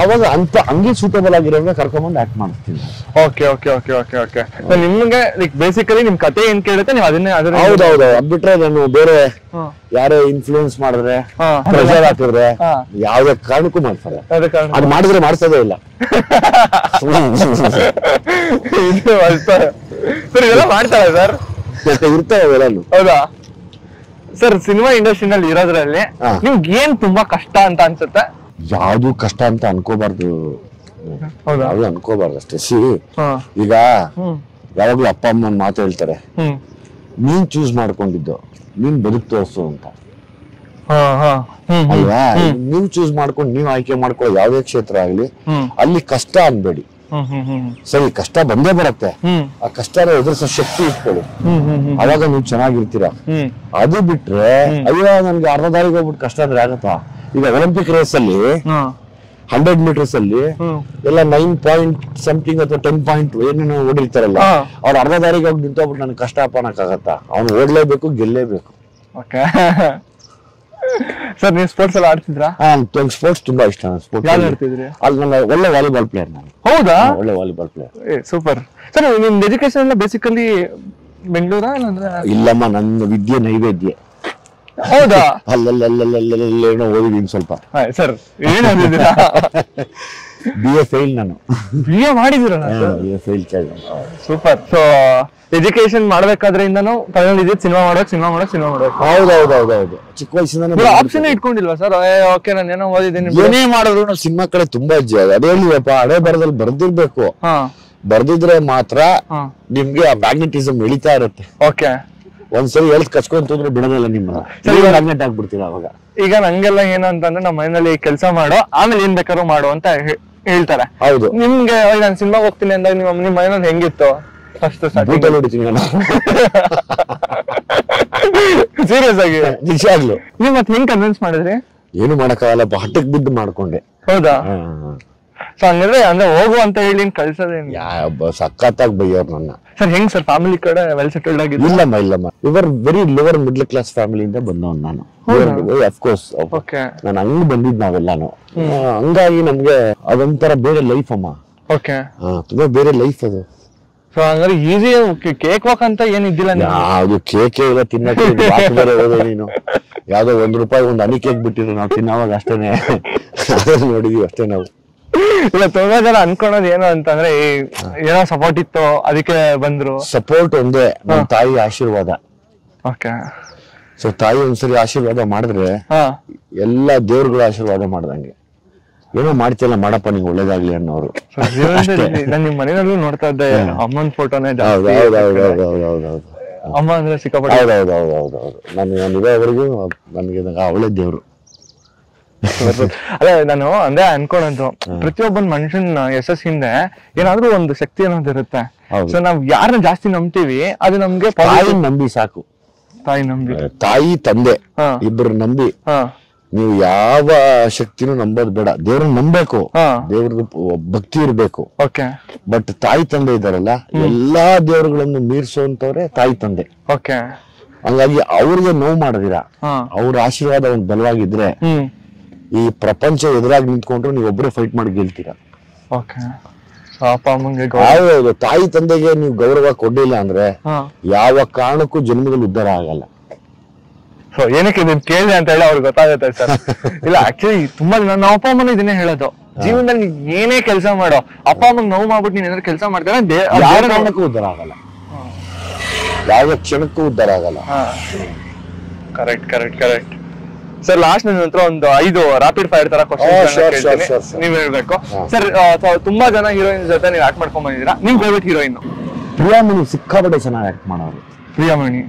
ಅವಾಗ ಅಂತ ಹಂಗೆ ಸೂಟಬಲ್ ಆಗಿರೋರ್ನ ಕರ್ಕೊಂಡ್ಬಂದು ಆಕ್ಟ್ ಮಾಡ್ತೀನಿ okay okay okay okay okay. ನಿಮ್ಗೆ ಲೈಕ್ ಬೇಸಿಕಲಿ ನಿಮ್ ಕತೆ ಏನ್ ಕೇಳುತ್ತೆ ನೀವು ಅದನ್ನೇ ಅದನ್ನ ಹೌದೌದು ಅದ್ ಬಿಟ್ರೆ ನಾನು ಬೇರೆ. ಯಾರೇ ಇನ್ಫ್ಲೂಯೆನ್ಸ್ ಮಾಡಿದ್ರೆ. ಪ್ರೆಷರ್ ಹಾಕಿದ್ರೆ. ಯಾವ್ದೇ ಕಾರಣಕ್ಕೂ ಮಾಡ್ತಾರೆ. ಅದೇ ಮಾಡಿದ್ರೆ ಮಾಡ್ಸೋದೇ ಇಲ್ಲ. ಸರ್ ಇದೆಲ್ಲ ಮಾಡ್ತಾರೆ ಸರ್? ಇರ್ತವೆ ಅವೆಲ್ಲನು. ಹೌದಾ? ಸರ್ ಸಿನಿಮಾ ಇಂಡಸ್ಟ್ರಿನಲ್ಲಿ ಇರೋದ್ರಲ್ಲಿ ಹಾ. ನಿಮ್ಗೆ ಏನ್ ತುಂಬಾ ಕಷ್ಟ ಅಂತ ಅನ್ಸುತ್ತೆ? ಯಾವ್ದು ಕಷ್ಟ ಅಂತ ಅನ್ಕೋಬಾರ್ದು. ಹೌದಾ? ಯಾವ್ದು ಅನ್ಕೋಬಾರ್ದು ಅಷ್ಟೇ. ಸಿ ಹಾ. ಈಗ ಹ್ಮ್. ಯಾವಾಗ್ಲೂ ಅಪ್ಪ ಅಮ್ಮ ಒಂದ್ ಮಾತು ಹೇಳ್ತಾರೆ. ಹ್ಮ್. ನೀನ್ ಚೂಸ್ ಮಾಡ್ಕೊಂಡಿದ್ದು ನೀನ್ ಬದುಕ್ ತೋರ್ಸು ಅಂತ. ಹಾ ಹಾ. ಹ್ಮ್ ಹ್ಮ್. ಅಲ್ವಾ? ನೀವ್ ಚೂಸ್ ಮಾಡ್ಕೊಂಡು ನೀವ್ ಆಯ್ಕೆ ಮಾಡ್ಕೊಳ್ಳೋ ಯಾವ್ದೇ ಕ್ಷೇತ್ರ ಆಗ್ಲಿ ಹ್ಮ್. ಅಲ್ಲಿ ಕಷ್ಟ ಅನ್ಬೇಡಿ ಸರಿ ಕಷ್ಟ ಬಂದೇ ಬರುತ್ತೆ. ಆ ಕಷ್ಟ ಎದುರಿಸೋ ಶಕ್ತಿ ಇಟ್ಕೊಳ್ಳಿ. ಅವಾಗ ನೀವು ಚೆನ್ನಾಗಿರ್ತೀರ. ಅದು ಬಿಟ್ರೆ ಅಯ್ಯೋ ನನ್ಗೆ ಅರ್ಧ ದಾರಿಗೆ ಹೋಗ್ಬಿಟ್ಟು ಕಷ್ಟ ಆದ್ರೆ ಆಗತ್ತಾ? ಈಗ ಒಲಿಂಪಿಕ್ ರೇಸ್ ಅಲ್ಲಿ ಹಂಡ್ರೆಡ್ ಮೀಟರ್ಸ್ ಅಲ್ಲಿ ಎಲ್ಲ ನೈನ್ ಪಾಯಿಂಟ್ ಸಮಥಿಂಗ್ ಅಥವಾ ಟೆನ್ ಪಾಯಿಂಟ್ ಏನೇನು ಓಡಿರ್ತಾರಲ್ಲ ಅವ್ರ ಅರ್ಧ ದಾರಿಗೆ ಹೋಗಿ ನಿಂತೋಗ್ಬಿಟ್ಟು ನನ್ಗೆ ಕಷ್ಟ ಆಗತ್ತಾ ಅವ್ನು ಓಡ್ಲೇಬೇಕು ಗೆಲ್ಲೇಬೇಕು. ಸರ್ ನೀವು ಸ್ಪೋರ್ಟ್ಸ್ ಎಲ್ಲ ಆಡ್ತಿದ್ರಾ? ಸ್ಪೋರ್ಟ್ಸ್ ತುಂಬಾ ಇಷ್ಟ ಸ್ಪೋರ್ಟ್ಸ್ ಯಾವ್ದು ಆಡ್ತಿದ್ರಿ? ಅಲ್ಲಿ ಒಳ್ಳೆ ವಾಲಿಬಾಲ್ ಪ್ಲೇಯರ್ ನಾನು. ಹೌದಾ? ಒಳ್ಳೆ ವಾಲಿಬಾಲ್ ಪ್ಲೇಯರ್ ಏ ಸೂಪರ್ ಸರ್ ನಿಮ್ಮ ಎಜುಕೇಶನ್ ಎಲ್ಲ ಬೇಸಿಕಲಿ ಬೆಂಗಳೂರಾ ಇಲ್ಲಮ್ಮ ನನ್ನ ವಿದ್ಯೆ ನೈವೇದ್ಯ. ಹೌದಾ? ಅಲ್ಲಲ್ಲಲ್ಲಲ್ಲಲ್ಲೇನೋ ಓದಿದ್ದೀನಿ ಸ್ವಲ್ಪ. ಸರ್ ಏನು ಓದಿದ್ದೀರಾ? ಬಿ ಎ ಫೇಲ್ ನಾನು. B A ಮಾಡಿದಿರಲ್ಲ B A fail super so education ಮಾಡ್ಬೇಕಾದ್ರಿಂದನೂ ತಗೊಂಡಿದ್ದು ಸಿನಿಮಾ ಮಾಡೋಕ್ ಸಿನಿಮಾ ಮಾಡೋಕ್ ಸಿನಿಮಾ ಹೌದು ಚಿಕ್ ಚಿಕ್ಕ ವಯಸ್ಸಿಂದ ಆಪ್ಷನ್ ಇಟ್ಕೊಂಡಿಲ್ವಾ ಸರ್ ಓಕೆ ನಾನು ಏನೋ ಓದಿದ್ದೀನಿ ಏನೇ ಮಾಡಿದ್ರು ನಾವು ಸಿನಿಮಾ ಕಡೆ ತುಂಬಾ ಅದೇ ಹೇಳಿವಪ್ಪ ಹಳೆ ಬರದಲ್ಲಿ ಬರ್ದಿರ್ಬೇಕು. ಬರ್ದಿದ್ರೆ ಮಾತ್ರ ನಿಮ್ಗೆ ಆ ಮ್ಯಾಗ್ನೆಟಿಸಮ್ ಇಳಿತಾ ಇರುತ್ತೆ. ಓಕೆ ಒಂದ್ಸರಿ ಎಲ್ ಕಚ್ಕೊಂತಂದ್ರೆ ಬಿಡೋದಲ್ಲ ನಿಮ್ಮ ಮ್ಯಾಗ್ನೆಟ್ ಆಗ್ಬಿಡ್ತೀರಾ ಅವಾಗ? ಈಗ ನಂಗೆಲ್ಲ ಏನಂತಂದ್ರೆ ನಮ್ಮ ಮನೆಯಲ್ಲಿ ಕೆಲಸ ಮಾಡೋ ಆಮೇಲೆ ಏನ್ ಬೇಕಾದ್ರೂ ಮಾಡೋ ಅಂತ ಹೇಳ್ತಾರೆ. ಹೌದು. ನಿಮ್ಗೆ ನಾನು ಸಿನಿಮಾ ಹೋಗ್ತೀನಿ ಅಂದಾಗ ನಿಮ್ಮ ನಿಮ್ಮ ಮನೇಲಿ ಹೆಂಗಿತ್ತು? ಫಸ್ಟ್ ಸ್ಟಾರ್ಟಿಂಗ್ ನೋಡಿದ್ದೀನಿ ನಾನು. ಸೀರಿಯಸ್ ಆಗಿ? ನಿಜಾಗ್ಲು ನೀವ್ ಮತ್ತೆ ಹೆಂಗ್ ಕನ್ವಿನ್ಸ್ ಮಾಡಿದ್ರಿ? ಏನು ಮಾಡಕ್ಕಾಗಲ್ಲ ಹಟ್ಟಕ್ ಬಿದ್ದು ಮಾಡ್ಕೊಂಡೆ. ಹೌದಾ. ಸೊ ಹಂಗಂದ್ರೆ ಅಂದ್ರೆ ಹೋಗು ಅಂತ ಹೇಳಿ ಕಳ್ಸೋದೇನ್ ಯಾ ಸಖತ್ತಾಗಿ ಬೈಯೋರು ನನ್ನ. ಸರ್ ಹೆಂಗ್ ಸರ್ ಫ್ಯಾಮಿಲಿ ಕಡೆ ವೆಲ್ ಸೆಟಲ್ಡ್ ಆಗಿದ್ದು ಇಲ್ಲಮ್ಮ ಇಲ್ಲಮ್ಮ. ಇವರ್ ವೆರಿ ಲೋವರ್ ಮಿಡ್ಲ್ ಕ್ಲಾಸ್ ಫ್ಯಾಮಿಲಿಯಿಂದ ಬಂದವನ್ ನಾನು. ಅಫ್ಕೋರ್ಸ್ ಓಕೆ ನಾನು ಹಂಗ್ ಬಂದಿದ್ ನಾವೆಲ್ಲಾನು ಆ, ಹಂಗಾಗಿ ನಮ್ಗೆ ಅದೊಂಥರ ಬೇರೆ ಲೈಫ್ ಅಮ್ಮ. ಓಕೆ ಆ, ತುಂಬಾ ಬೇರೆ ಲೈಫ್ ಅದು. ಸೊ ಹಂಗಾರೆ ಈಸಿ ಕೇಕ್ ವಾಕ್ ಅಂತ ಏನ್ ಇದ್ದಿಲ್ಲ ನಿಮ್ಗೆ? ಯಾವ್ದು ಕೇಕೆ ಇಲ್ಲ ತಿನ್ನಕ್ಕೆ ಇದು ಬಾಕಿ ಬೇರೆ ಹೋದೆ ನೀನು. ಯಾವ್ದೋ ಒಂದ್ ರೂಪಾಯಿ ಒಂದ್ ಹನಿ ಕೇಕ್ ಬಿಟ್ಟಿದ್ರು ನಾವು ತಿನ್ನೋವಾಗ ಅಷ್ಟೇನೆ. ಅದನ್ನ ನೋಡಿದೀವಿ ಅಷ್ಟೇ ನಾವು. ಇಲ್ಲ ತುಂಬಾ ಜನ ಅನ್ಕೊಳೋದು ಏನು ಅಂತಂದ್ರೆ ಈ ಏನೋ ಸಪೋರ್ಟ್ ಇತ್ತು ಅದಕ್ಕೆ ಬಂದ್ರು. ಸಪೋರ್ಟ್ ಒಂದೇ ನಮ್ ತಾಯಿ ಆಶೀರ್ವಾದ. ಓಕೆ. ಸೊ ತಾಯಿ ಒಂದ್ಸರಿ ಆಶೀರ್ವಾದ ಮಾಡಿದ್ರೆ ಹಾ. ಎಲ್ಲಾ ದೇವ್ರುಗಳ ಆಶೀರ್ವಾದ ಮಾಡ್ದಂಗೆ. ಏನೋ ಮಾಡ್ತಿಲ್ಲ ಮಾಡಪ್ಪ ನಿಂಗೆ ಒಳ್ಳೇದಾಗ್ಲಿ ಅನ್ನೋರು. ನಾನು ನಿಮ್ ಮನೆಯಲ್ಲೂ ನೋಡ್ತಾ ಇದ್ದೆ ಅಮ್ಮನ್ ಫೋಟೋನೇ ಹೌದು ಜಾಸ್ತಿ ಹೌದು ಹೌದು ಹೌದು ಹೌದು ಹೌದು ಹೌದು ಅಮ್ಮ ಅಂದ್ರೆ ಸಿಕ್ಕಾಪಟ್ಟೆ. ಹೌದು ಹೌದು ಹೌದು ಹೌದು ನಾನು ನಾನು ಇರೋವರೆಗೂ ನನಗೆ ಅವಳೇ ದೇವ್ರು. ಅದೇ ನಾನು ಅಂದೇ ಅನ್ಕೊಳೋದು. ಪ್ರತಿಯೊಬ್ಬನ್ ಮನುಷ್ಯನ್ ಯಶಸ್ ಹಿಂದೆ ಏನಾದ್ರೂ ಒಂದು ಶಕ್ತಿ ಅನ್ನೋದು ಇರುತ್ತೆ. ಸೊ ನಾವ್ ಯಾರನ್ನ ಜಾಸ್ತಿ ನಂಬ್ತೀವಿ ಅದು ನಮ್ಗೆ ತಾಯಿ ನಂಬಿ ಸಾಕು. ತಾಯಿ ನಂಬಿ. ತಾಯಿ ತಂದೆ. ಇಬ್ಬರು ನಂಬಿ. ನೀವು ಯಾವ ಶಕ್ತಿನೂ ನಂಬೋದು ಬೇಡ. ದೇವ್ರನ್ನ ನಂಬೇಕು ದೇವ್ರದ್ದು ಭಕ್ತಿ ಇರ್ಬೇಕು. ಓಕೆ. ಬಟ್ ತಾಯಿ ತಂದೆ ಇದಾರಲ್ಲ ಎಲ್ಲಾ ದೇವರುಗಳನ್ನು ಮೀರಿಸುವಂತವ್ರೆ ತಾಯಿ ತಂದೆ. ಓಕೆ. ಹಂಗಾಗಿ ಅವ್ರಿಗೆ ನೋವು ಮಾಡದಿರ. ಅವ್ರ ಆಶೀರ್ವಾದ ಒಂದು ಬಲವಾಗಿದ್ರೆ ಈ ಪ್ರಪಂಚ ಎದುರಾಗಿ ನಿಂತ್ಕೊಂಡ್ರು ನೀವು ಒಬ್ಬರೇ ಫೈಟ್ ಮಾಡಿ ಗೆಲ್ತೀರಾ? ಓಕೆ ಅಪ್ಪ ಅಮ್ಮಂಗೆ ಗೌರವ. ಹೌದು ತಾಯಿ ತಂದೆಗೆ ನೀವು ಗೌರವ ಕೊಡ್ಲಿಲ್ಲ ಅಂದ್ರೆ ಯಾವ ಕಾರಣಕ್ಕೂ ಜನ್ಮದಲ್ಲಿ ಉದ್ಧಾರ ಆಗಲ್ಲ. ಸೊ ಏನಕ್ಕೆ ಇದನ್ನ ಕೇಳಿದೆ ಅಂತ ಹೇಳಿ ಅವ್ರಿಗೆ ಗೊತ್ತಾಗುತ್ತೆ ಸರ್. ಇಲ್ಲ ಆಕ್ಚುಲಿ ತುಂಬಾ ದಿನ ಅಪ್ಪ ಅಮ್ಮನ ಇದನ್ನೇ ಹೇಳೋದು. ಜೀವನದಲ್ಲಿ ಏನೇ ಕೆಲಸ ಮಾಡೋ ಅಪ್ಪ ಅಮ್ಮಂಗ್ ನೋವು ಮಾಡ್ಬಿಟ್ಟು ನೀನ್ ಏನಾದ್ರು ಕೆಲಸ ಮಾಡ್ತಾರೆ ಯಾವ ಕಾರಣಕ್ಕೂ ಉದ್ಧಾರ ಆಗಲ್ಲ. ಯಾವ ಕ್ಷಣಕ್ಕೂ ಉದ್ಧಾರ ಆಗಲ್ಲ. Correct correct correct sir last ನನ್ನ ಹತ್ರ ಒಂದು ಐದು ರಾಪಿಡ್ ಫೈರ್ ತರ Oh, ಕ್ವಶನ್ ನೀವ್ ಹೇಳ್ಬೇಕು. ಸರ್ ತುಂಬಾ ಜನ ಹೀರೋಯಿನ್ ಜೊತೆ ನೀವು ಆಕ್ಟ್ ಮಾಡ್ಕೊಂಡ್ ಬಂದಿದ್ದೀರಾ? ನಿಮ್ ಫೇವ್ರೆಟ್ ಹೀರೋಯಿನ್ ಪ್ರಿಯಾಮಣಿ ಸಿಕ್ಕಾಪಟ್ಟೆ ಚೆನ್ನಾಗಿ ಆಕ್ಟ್ ಮಾಡೋರು. ಪ್ರಿಯಾಮಣಿ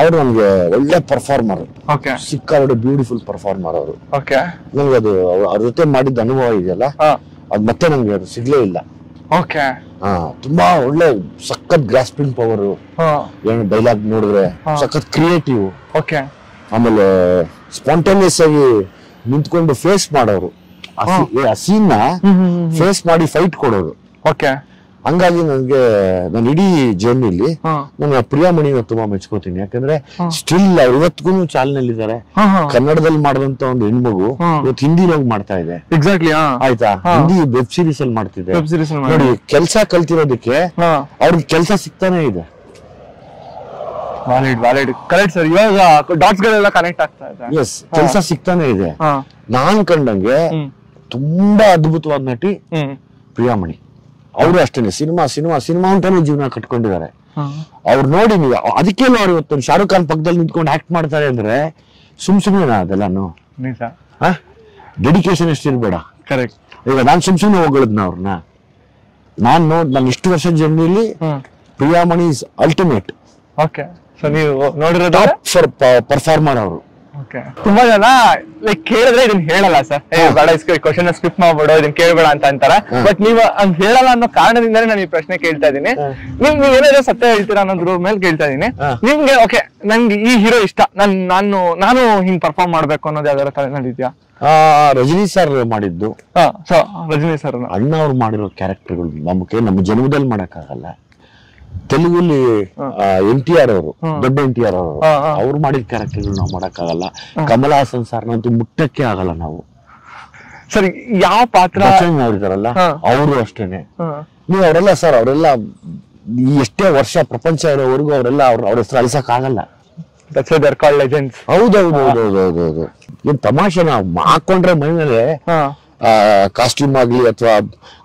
ಅವ್ರು ನಮ್ಗೆ ಒಳ್ಳೆ ಪರ್ಫಾರ್ಮರ್ ಓಕೆ ಸಿಕ್ಕಾಪಟ್ಟೆ ಬ್ಯೂಟಿಫುಲ್ ಪರ್ಫಾರ್ಮರ್ ಅವರು. ಓಕೆ ನಂಗೆ ಅದು ಅವ್ರ ಜೊತೆ ಮಾಡಿದ ಅನುಭವ ಇದೆಯಲ್ಲ? ಹಾ. ಅದ್ ಮತ್ತೆ ನಮ್ಗೆ ಅದು ಸಿಗ್ಲೇ ಇಲ್ಲ. ಓಕೆ ಹಾ ತುಂಬಾ ಒಳ್ಳೆ ಸಖತ್ ಗ್ರಾಸ್ಪಿಂಗ್ ಪವರ್ ಏನು ಡೈಲಾಗ್ ನೋಡಿದ್ರೆ. ಸಖತ್ ಕ್ರಿಯೇಟಿವ್ ಓಕೆ ಆಮೇಲೆ ಸ್ಪಾಂಟೇನಿಯಸ್ ಆಗಿ ನಿಂತ್ಕೊಂಡು ಫೇಸ್ ಮಾಡೋರು. ಆ ಸೀನ್ ಫೇಸ್ ಮಾಡಿ ಫೈಟ್ ಕೊಡೋರು. ಓಕೆ. ಹಂಗಾಗಿ ನನಗೆ ನನ್ನ ಇಡೀ ಜರ್ನಿಲಿ ನನ್ನ ನಾನು ಪ್ರಿಯಾಮಣಿನ ತುಂಬಾ ಮೆಚ್ಕೋತೀನಿ. ಯಾಕಂದ್ರೆ ಸ್ಟಿಲ್ ಅವ್ರು ಇವತ್ತಿಗೂ ಹಾ ಕನ್ನಡದಲ್ಲಿ ಮಾಡಿದಂತ ಒಂದು ಹೆಣ್ಮಗು ಇವತ್ತು ಹಿಂದಿನಾಗ ಮಾಡ್ತಾ ಇದೆ. ಎಕ್ಸಾಕ್ಟ್ಲಿ ಆಯ್ತಾ? ಹಿಂದಿ ವೆಬ್ ಸೀರೀಸ್ ಅಲ್ಲಿ ಮಾಡ್ತಿದೆ. ನೋಡಿ ಕೆಲಸ ಕಲ್ತಿರೋದಕ್ಕೆ ಅವ್ರಿಗೆ ಕೆಲಸ ಸಿಗ್ತಾನೆ ಇದೆ. ವ್ಯಾಲಿಡ್ ವ್ಯಾಲಿಡ್ ಕರೆಕ್ಟ್ ಸರ್ ಇವಾಗ ಡಾಟ್ಸ್ ಗಳೆಲ್ಲ ಕನೆಕ್ಟ್ ಆಗ್ತಾ ಇದೆ. ಎಸ್ ಕೆಲಸ ಸಿಗ್ತಾನೆ ಇದೆ. ಹಾ. ನಾನ್ ಕಂಡಂಗೆ ತುಂಬಾ ಅದ್ಭುತವಾದ ನಟಿ ಪ್ರಿಯಾಮಣಿ. ಅವರು ಅಷ್ಟೇನೆ. ಸಿನಿಮಾ ಸಿನಿಮಾ ಸಿನಿಮಾ ಅಂತಾನೆ ಜೀವನ ಕಟ್ಕೊಂಡಿದ್ದಾರೆ. ಹಾ. ಅವ್ರು ನೋಡಿ ನೀವು ಅದಕ್ಕೆ ನೋಡಿ ಇವತ್ತು ಶಾರುಖ್ ಖಾನ್ ಪಕ್ಕದಲ್ಲಿ ನಿಂತ್ಕೊಂಡು ಆಕ್ಟ್ ಮಾಡ್ತಾರೆ ಅಂದ್ರೆ ಸುಮ್ ಸುಮ್ಮನೆ ಅದೆಲ್ಲಾನು? ಡೆಡಿಕೇಶನ್ ಡೆಡಿಕೇಶನ್ ಇರಬೇಡ ಕರೆಕ್ಟ್ ಈಗ ನಾನ್ ಸುಮ್ ಸುಮ್ಮನೆ ಹೋಗಳದ್ನ ಅವ್ರನ್ನ ನಾನ್ ನೋಡ್ ನಾನು ಇಷ್ಟು ವರ್ಷ ಜರ್ನಿಲಿ Priyamani is ultimate okay so ನೀವು ಟಾಪ್ ಫಾರ್ ಪರ್ಫಾರ್ಮರ್ ಅವರು ತುಂಬಾ ಜನ ಲೈಕ್ ಕೇಳಿದ್ರೆ ಇದನ್ನ ಹೇಳಲ್ಲ ಸರ್ ಏ ಬೇಡ ಕ್ವಶನ್ ಸ್ಕಿಪ್ ಮಾಡ್ಬೇಡ ಇದನ್ನ ಕೇಳಬೇಡ ಅಂತ ಅಂತಾರೆ. ಬಟ್ ನೀವು ಹಂಗ್ ಹೇಳಲ್ಲ ಅನ್ನೋ ಕಾರಣದಿಂದನೇ ನಾನು ಈ ಪ್ರಶ್ನೆ ಕೇಳ್ತಾ ಇದೀನಿ ನಿಮ್ ನೀವ್ ಏನಾದ್ರು ಸತ್ಯ ಹೇಳ್ತೀರಾ ಅನ್ನೋದ್ರ ಮೇಲೆ ಕೇಳ್ತಾ ಇದೀನಿ. ನಿಮ್ಗೆ ಓಕೆ ನಂಗೆ ಈ ಹೀರೋ ಇಷ್ಟ. ನನ್ ನಾನು ನಾನು ಹಿಂಗ್ ಪರ್ಫಾರ್ಮ್ ಮಾಡ್ಬೇಕು ಅನ್ನೋದು ಯಾವ್ದಾರ ತಲೆನಲ್ಲಿ ಇದೆಯಾ? ರಜನಿ ಸರ್ ಮಾಡಿದ್ದು. ಹಾ ಸೊ ರಜನಿ ಸರ್ ಅಣ್ಣ ಅವ್ರು ಮಾಡಿರೋ ಕ್ಯಾರೆಕ್ಟರ್ಗಳು ನಮಗೆ ನಮ್ಮ ಜನ್ಮದಲ್ಲಿ ಮಾಡಕ್ಕಾಗಲ್ಲ. ತೆಲುಗುಲಿ ಎನ್ ಟಿ ಆರ್ ಅವರು ದೊಡ್ಡ ಎನ್ ಟಿ ಆರ್ ಅವರು. ಅವ್ರು ಮಾಡಿದ ಕ್ಯಾರೆಕ್ಟರ್ಗಳು ನಾವು ಮಾಡಕ್ಕಾಗಲ್ಲ. ಕಮಲ ಹಾಸನ್ ಸರ್ನಂತೂ ಮುಟ್ಟಕ್ಕೆ ಆಗಲ್ಲ ನಾವು. ಸರಿ ಯಾವ ಪಾತ್ರ ನೋಡಿದಾರಲ್ಲ. ಅವರು ಅಷ್ಟೇನೆ. ನೀವು ಅವರೆಲ್ಲ ಸರ್ ಅವರೆಲ್ಲ ಎಷ್ಟೇ ವರ್ಷ ಪ್ರಪಂಚ ಇರೋವರೆಗೂ ಅವರೆಲ್ಲ ಅವ್ರ ಅವ್ರ ಹೆಸರು ಅಳಿಸಕ್ ಆಗಲ್ಲ That's why they're called legends. ಹೌದೌದು ಹೌದೌದು ಹೌದು ತಮಾಷೆ ತಮಾಷೆನ ಹಾಕೊಂಡ್ರೆ ಮೈ ಮೇಲೆ ಕಾಸ್ಟ್ಯೂಮ್ ಆಗ್ಲಿ ಅಥವಾ